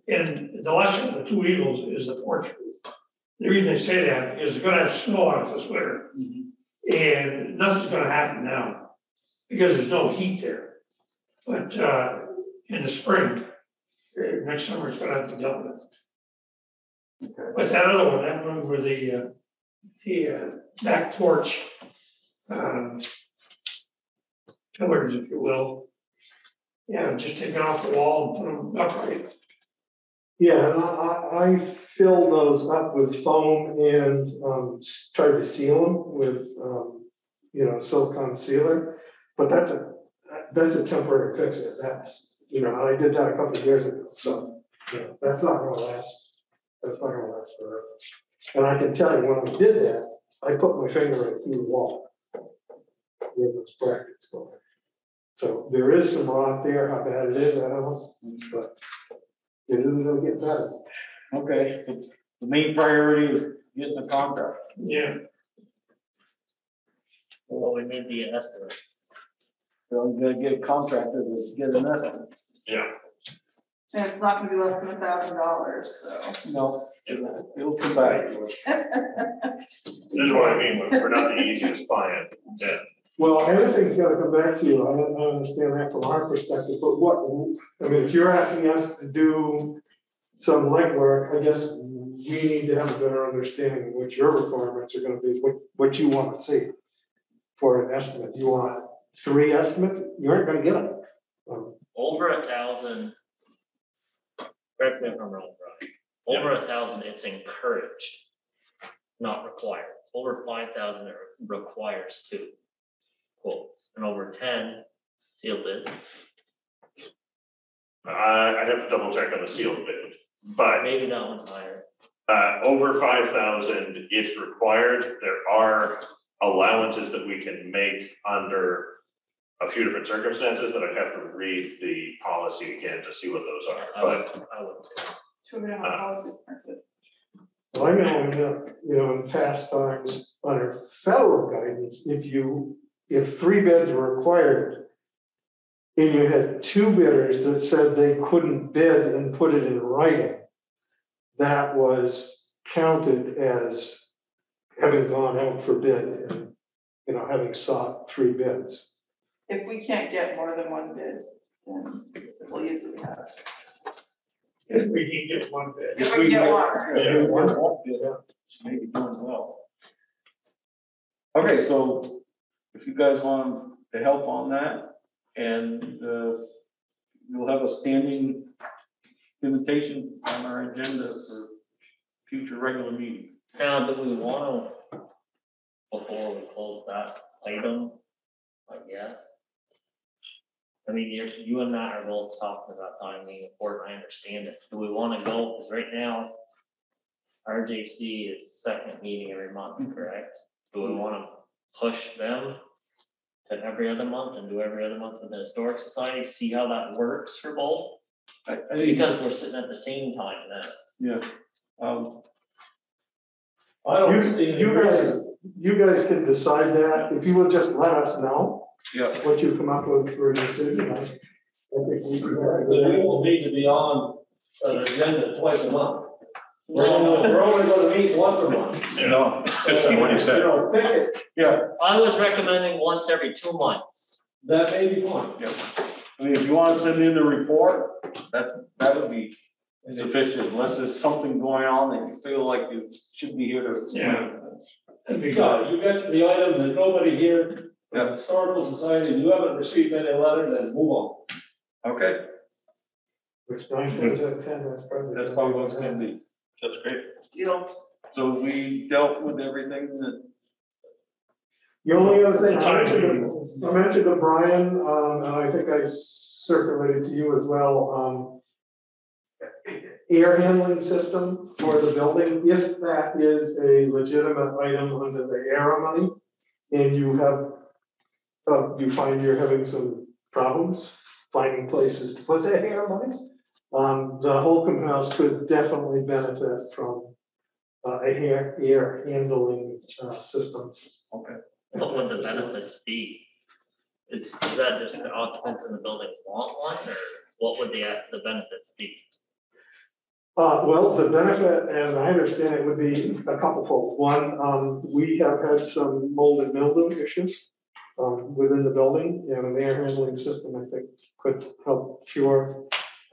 and the lesson of the two evils is the porch roof. The reason they say that is they're gonna have snow on it this winter. And nothing's gonna happen now, because there's no heat there. But, uh, in the spring, uh, next summer it's gonna have to deal with it. But that other one, that one where the, uh, the, uh, back porch, um, pillars, if you will. Yeah, just take it off the wall and put them upright. Yeah, and I, I, filled those up with foam and, um, tried to seal them with, um, you know, silicone sealer. But that's a, that's a temporary fix at best, you know, I did that a couple of years ago, so, you know, that's not gonna last. That's not gonna last forever. And I can tell you, when I did that, I put my finger right through the wall. With those brackets going. So there is some rot there, how bad it is, I don't know, but it isn't gonna get better. Okay, but the main priority is getting the contract. Yeah. Well, we need the estimates. So we gotta get a contractor to get an estimate. Yeah, And it's not gonna be less than a thousand dollars, so. No, it'll it'll come back. this is what I mean, we're we're not the easiest client, yeah. Well, everything's gotta come back to you, I don't, I understand that from our perspective, but what, I mean, if you're asking us to do some legwork, I guess we need to have a better understanding of what your requirements are gonna be, what, what you wanna see. for an estimate, you want three estimates, you aren't gonna get them. Over a thousand. Correct me if I'm wrong, Brian. Over a thousand, it's encouraged, not required. Over five thousand, it requires two quotes, and over ten, sealed bid. I, I'd have to double check on the sealed bid, but Maybe that one's higher. uh, over five thousand, it's required, there are allowances that we can make under a few different circumstances that I'd have to read the policy again to see what those are, I but would, I would too. Two of them Uh, are policies. Well, I know, in the- you know, in past times, under federal guidance, if you, if three bids were required. And you had two bidders that said they couldn't bid and put it in writing. That was counted as having gone out for bid and, you know, having sought three bids. If we can't get more than one bid, then we'll use what we have. If we can get one bid. If we get one. Yeah, one won't maybe doing well. Okay, so if you guys want to help on that, and uh, we'll have a standing invitation on our agenda for future regular meeting. Now, do we wanna, before we close that item, I guess? I mean, you, you and I are both talking about being important, I understand it, do we wanna go, cause right now. RJC is second meeting every month, correct? Do we wanna push them? To every other month and do every other month with the historic society, see how that works for both? I, I think, Because we're sitting at the same time then. yeah, um, I don't You, see any you reason. guys, you guys can decide that, if you would just let us know yeah, what you come up with for a decision. I I think we can. The we will need to be on an agenda twice a month. We're only, we're only gonna meet once a month. No, just what you said. You know, pick it, yeah, I was recommending once every two months. that may be fine. yeah. I mean, if you wanna send in the report, that, that would be sufficient, unless there's something going on that you feel like you should be here to explain. And because you get to the item, there's nobody here, Yeah. from historical society, you haven't received any letter, then move on. Okay, Which nine times out ten, that's probably. that's probably what's gonna be. That's great. You know, So we dealt with everything that, The only other thing, I mentioned, to- I mentioned to Brian, um, and I think I circulated to you as well, um. Air handling system for the building, if that is a legitimate item under the ARPA money. And you have, uh, you find you're having some problems finding places to put that air money. Um, the Holcomb House could definitely benefit from uh, a air, air handling, uh, system. okay, what would the benefits be? Is, is that just the occupants in the building want one, or what would the, the benefits be? Uh, well, the benefit, as I understand it, would be a couple fold. One, um, we have had some mold and mildew issues. Um, within the building and an air handling system, I think, could help cure,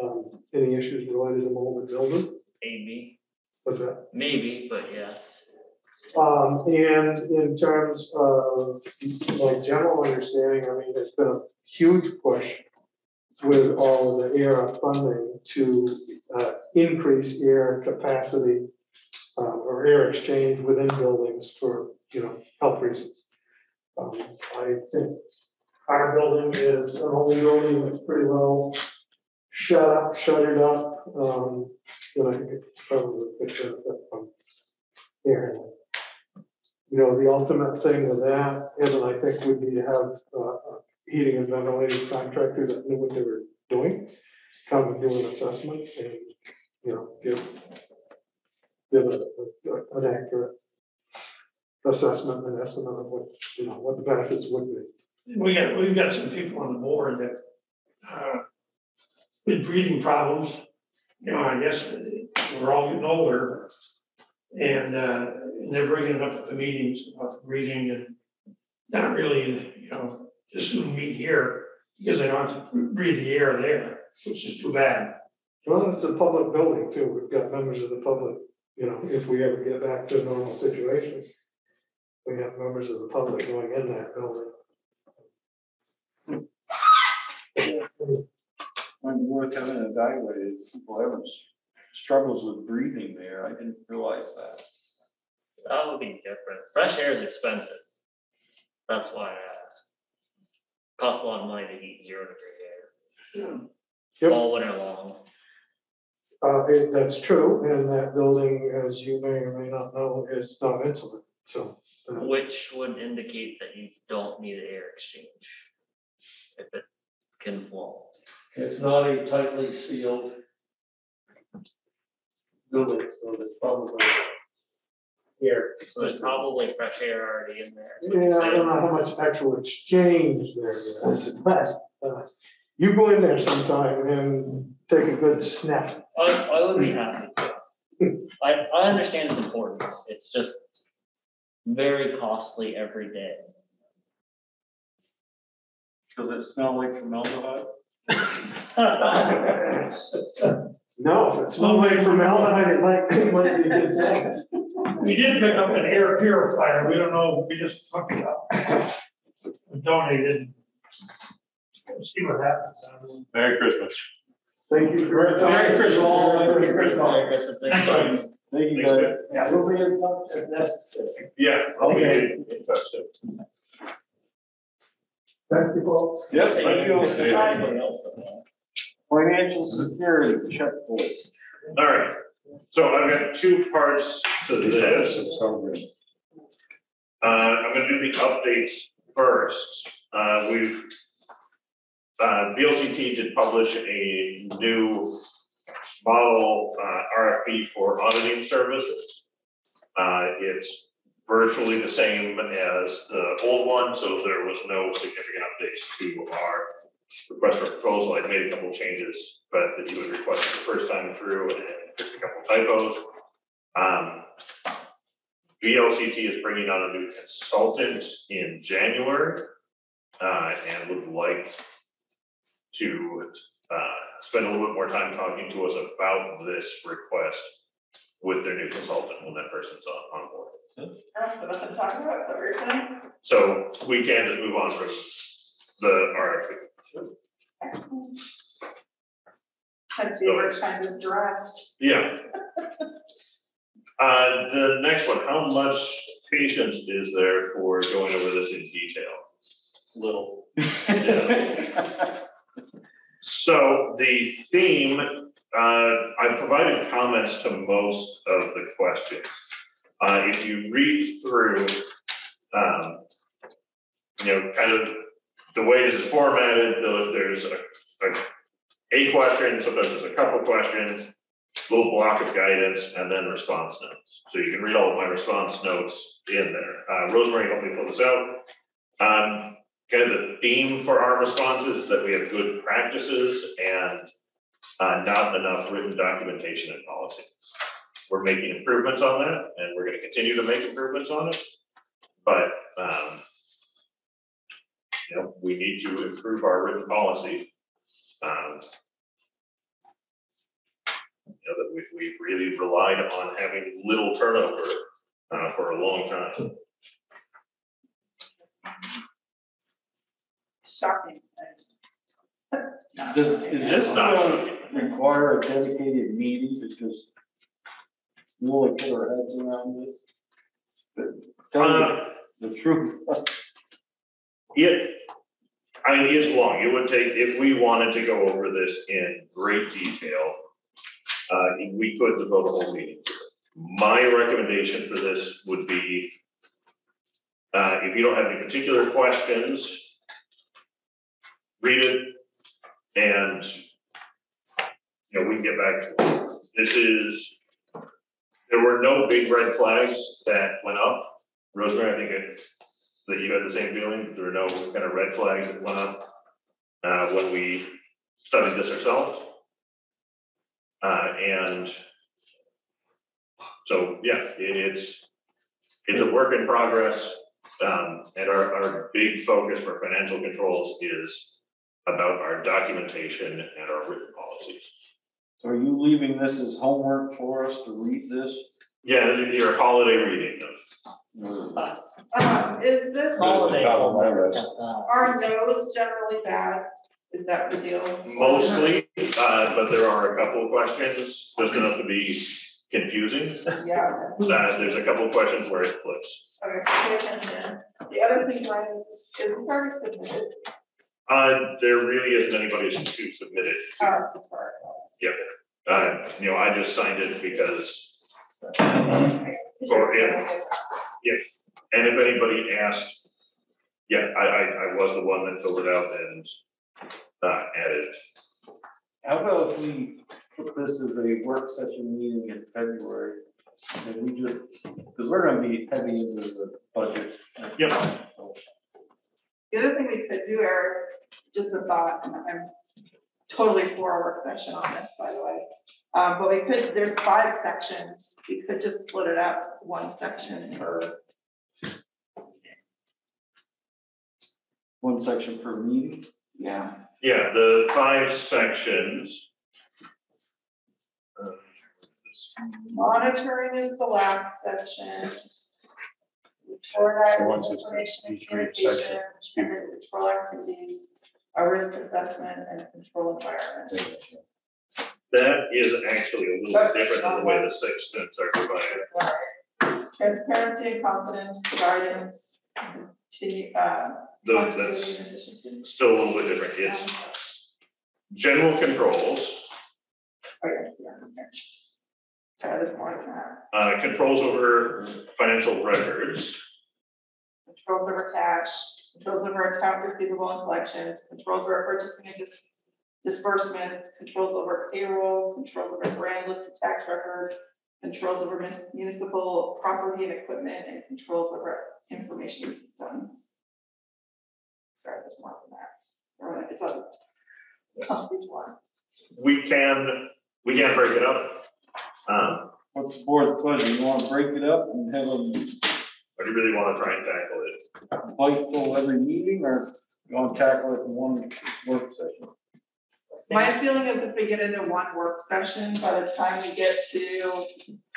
um, any issues related to mold and mildew. Maybe, What's that? maybe, but yes. Um, and in terms of my general understanding, I mean, there's been a huge push with all of the air funding to, uh, increase air capacity uh, or air exchange within buildings for, you know, health reasons. Um, I think our building is an old building that's pretty well shut up, shuttered up, um, and I think it probably could benefit from air handling you know, the ultimate thing with that, Evan, I think would be to have uh, a heating and ventilation contractor that knew what they were doing. Come and do an assessment and, you know, give. Give a, a- an accurate. Assessment and estimate of what, you know, what the benefits would be. We got, we've got some people on the board that, uh, with breathing problems, you know, I guess we're all getting older. And, uh, and they're bringing it up at the meetings about the breathing and not really, you know, just soon meet here because they don't have to breathe the air there, which is too bad. Well, it's a public building too. We've got members of the public, you know, if we ever get back to a normal situation. we have members of the public going in that building. When we're coming and evaluated, people having struggles with breathing there, I didn't realize that. That would be different. Fresh air is expensive. That's why I ask. Costs a lot of money to heat zero degree air. Yep. All winter long. Uh, it- that's true, and that building, as you may or may not know, is not insulated, so. uh, Which would indicate that you don't need an air exchange. If it can flow. It's not a tightly sealed building, so there's probably here. So there's probably fresh air already in there. is what you're Yeah, I saying. don't know how much actual exchange there is, but, uh, you go in there sometime and take a good sniff. I, I would be happy to. I, I understand it's important. It's just very costly every day. Does it smell like formaldehyde? No, if it smells like formaldehyde, it might, it might be a good thing. We did pick up an air purifier, we don't know, we just hooked it up. Donated. See what happens. Merry Christmas. Thank you for your time. Merry Christmas. Merry Christmas. Merry Christmas, thank you guys. Thank you, guys. Yeah, we'll be in touch if necessary. Yeah. Okay. in touch soon. Thank you, folks. Yes, thank you. Christmas, anybody else that. Financial security checklist. All right, so I've got two parts to this. Uh, I'm gonna do the updates first. Uh, we've. Uh, VLCT did publish a new model, uh, RFP for auditing services. Uh, it's virtually the same as the old one, so there was no significant updates to our request for proposal. I made a couple changes, but that you had requested the first time through and fixed a couple typos. Um, VLCT is bringing on a new consultant in January, uh, and would like to, uh, spend a little bit more time talking to us about this request with their new consultant when that person's on, on board. That's what I'm talking about, is you're saying? So we can just move on from the RFP. Excellent. My favorite kind of draft. Yeah. Uh, the next one, how much patience is there for going over this in detail? Little. [laughs] So the theme, uh, I provided comments to most of the questions. Uh, if you read through, um, you know, kind of the way this is formatted, there's a, a, a question, sometimes there's a couple questions, little block of guidance, and then response notes. So you can read all of my response notes in there. Uh, Rosemary helped me fill this out. Um, kind of the theme for our responses is that we have good practices and uh, not enough written documentation and policy. We're making improvements on that, and we're gonna continue to make improvements on it. But, um, you know, we need to improve our written policy. Um, you know, that we've, we've really relied on having little turnover, uh, for a long time. Shocking. Does, is this gonna require a dedicated meeting because we only put our heads around this? But Tell me Uh, the truth. It, I mean, it's long, it would take, if we wanted to go over this in great detail, uh, we could devote a whole meeting to it. My recommendation for this would be, uh, if you don't have any particular questions, read it, and, you know, we can get back to it. This is, there were no big red flags that went up. Rosemary, I think it that you had the same feeling, there were no kind of red flags that went up uh, when we studied this ourselves. Uh, and so, yeah, it- it's, it's a work in progress. Um, and our, our big focus for financial controls is about our documentation and our written policies. So are you leaving this as homework for us to read this? Yeah, this is your holiday reading notes. Um, is this, Holiday top of my homework, list. uh, are no's generally bad? Is that the deal? Mostly, uh, but there are a couple of questions, just enough to be confusing. Yeah, Uh, there's a couple of questions where it flips. okay, pay attention. The other thing, Ryan, is is already submitted, Uh, there really isn't anybody to submit it. uh, as far as. Yep. Uh, you know, I just signed it because, Or if- yes, and if anybody asked, yeah, I, I, I was the one that filled it out and, uh, added. How about if we put this as a work session meeting in February? And we just, because we're gonna be heavy into the budget. Yep. The other thing we could do, Eric, just a thought, and I'm totally for a work session on this, by the way. Um, but we could, there's five sections, we could just split it up, one section per, One section per meeting. yeah. Yeah, the five sections. Uh, Monitoring is the last section. So Organize once it's information each read section, communication, and then control activities, a risk assessment and control environment. That is actually a little That's different than the way not- the sections are divided. Sorry. Transparency and confidence, guidance, continue, uh. Though continuity that's still a little bit different. It's general controls, Okay, yeah, okay. Sorry, there's more than that. uh, controls over financial records, Controls over cash, controls over account receivable and collections, controls over purchasing and dis- disbursements, controls over payroll, controls over grand listed tax record, controls over mun- municipal property and equipment, and controls over information systems. Sorry, there's more than that. It's a, it's on page one. we can, we can break it up. Um, What's the board's pleasure? You wanna break it up and have them I do really wanna try and tackle it. bite full every meeting, or you wanna tackle it in one work session? My feeling is if we get into one work session, by the time we get to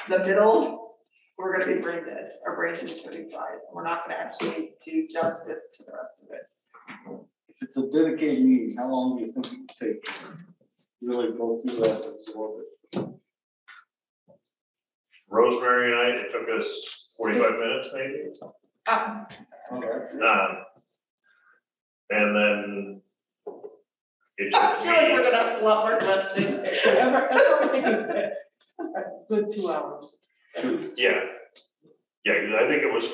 the middle, we're gonna be brain dead, our brain is gonna be fried, we're not gonna actually do justice to the rest of it. If it's a dedicated meeting, how long do you think it would take? to Really go through that and absorb it? Rosemary and I, it took us forty-five minutes maybe. Um, Um, and then it I took feel like we're gonna have a lot more questions. I'm I'm probably thinking a good two hours. at least. yeah. Yeah, 'cause I think it was,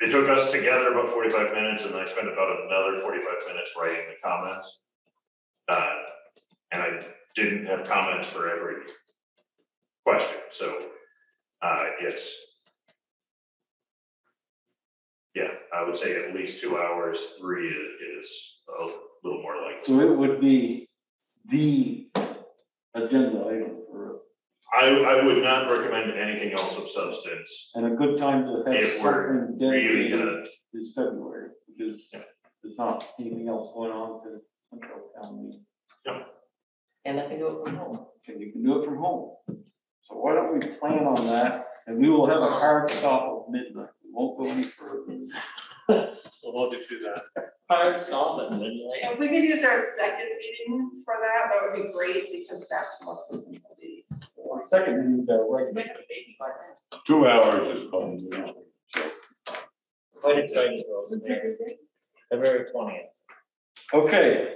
it took us together about forty-five minutes and I spent about another forty-five minutes writing the comments. Uh, and I didn't have comments for every question, so, uh, it's yeah, I would say at least two hours, three is, is a little more like. So it would be the agenda item for, I, I would not recommend anything else of substance. and a good time to have If we're something really dedicated gonna, is February, because there's not anything else going on for the central town meeting. And I can do it from home. And you can do it from home. So why don't we plan on that, and we will have a hard stop of midnight, we won't go any further. We'll hold you to that. Hard stop at midnight. If we could use our second meeting for that, that would be great, because that's what this is gonna be. Second, we need the regular. Make a baby by then. Two hours is fine. Quite excited, Rosemary. February twentieth. Okay,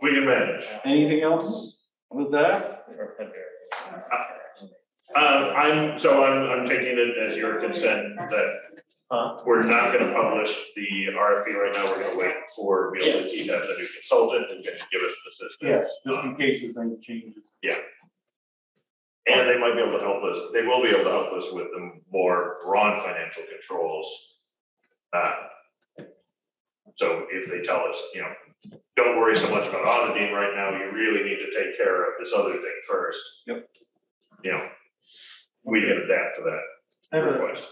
we can manage. anything else with that? Or February. Uh, I'm, so I'm, I'm taking it as your consent that Huh? we're not gonna publish the RFP right now, we're gonna wait for VLCT to have the new consultant and give us assistance. Yes, just in case there's any changes. Yeah. And they might be able to help us, they will be able to help us with the more broad financial controls. Uh, So if they tell us, you know, don't worry so much about auditing right now, you really need to take care of this other thing first. Yep. You know, we can adapt to that I have a, request.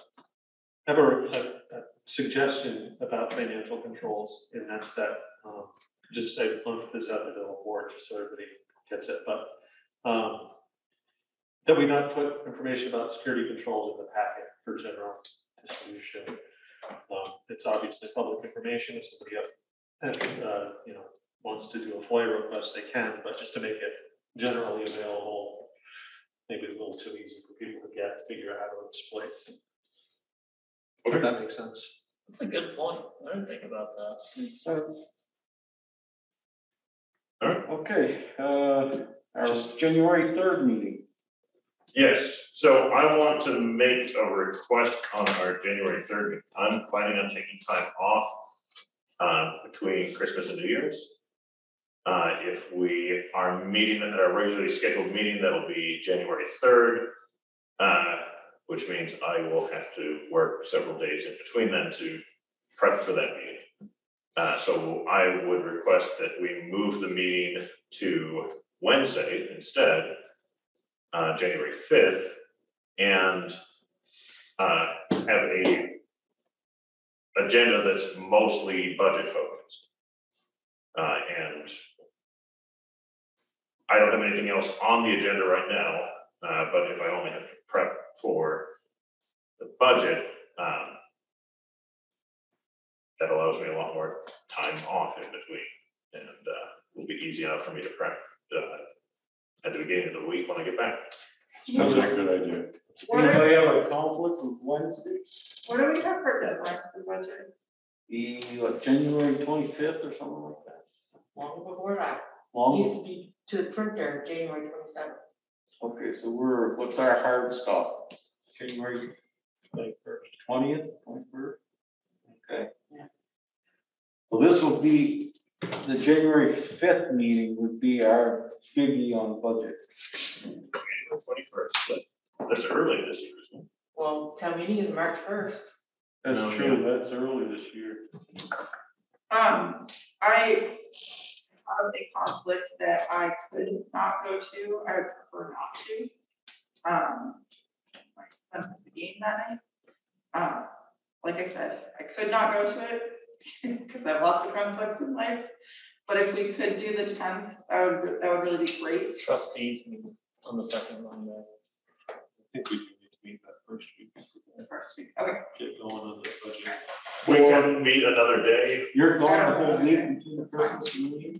Have a, a- a suggestion about financial controls, and that's that, um, just, I want this out to the board, just so everybody gets it, but, um, that we not put information about security controls in the packet for general distribution. Um, it's obviously public information, if somebody up, uh, you know, wants to do a FOIA request, they can, but just to make it generally available, maybe a little too easy for people to get, figure out how to exploit. If that makes sense. That's a good point. I didn't think about that. Okay, uh, our January third meeting. Yes, so I want to make a request on our January third. I'm planning on taking time off uh, between Christmas and New Year's. Uh, if we are meeting at our regularly scheduled meeting, that'll be January third. Uh, which means I will have to work several days in between then to prep for that meeting. Uh, so I would request that we move the meeting to Wednesday instead, uh, January fifth, and uh, have a agenda that's mostly budget focused. Uh, and I don't have anything else on the agenda right now, uh, but if I only have to prep for the budget, um, that allows me a lot more time off in between, and, uh, will be easy enough for me to prep, uh, at the beginning of the week when I get back. Sounds like a good idea. What are- Anybody have a conflict with Wednesday? What do we have for deadline for the budget? The, what, January twenty-fifth or something like that? Long before that, Long, needs to be to the printer, January twenty seventh. Okay, so we're, what's our hard stop? January twenty-first, twentieth, twenty-first? Okay. Yeah. Well, this will be, the January fifth meeting would be our biggie on budget. Twenty-first, but that's early this year, isn't it? Well, town meeting is March first. That's No, true, that's early this year. Um, I have a conflict that I could not go to, I would prefer not to. Um, my son has a game that night. Um, like I said, I could not go to it, [laughs] because I have lots of conflicts in life. But if we could do the tenth, that would, that would really be great. Trustees meeting on the second Monday. I think we do need to meet that first week. The first week, okay. Get going on the budget. We can meet another day. You're going the whole week between the first and New Year?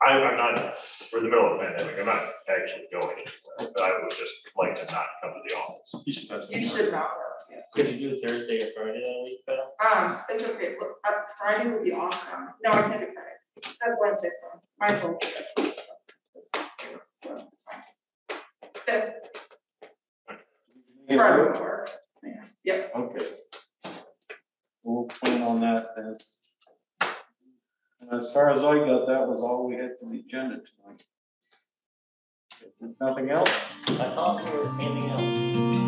I, I'm not, we're in the middle of a pandemic, I'm not actually going anywhere, but I would just like to not come to the office. You should have. You should not work, yes. Could you do Thursday or Friday that week, Bill? Um, it's okay, look, uh, Friday would be awesome, no, I can't do Friday, that's Wednesday's fine, my phone. So, it's fine. Fifth, Friday would work, yeah, yep, Okay. We'll plan on that then. As far as I got, that was all we had for the agenda tonight. Nothing else? I thought we were handing out.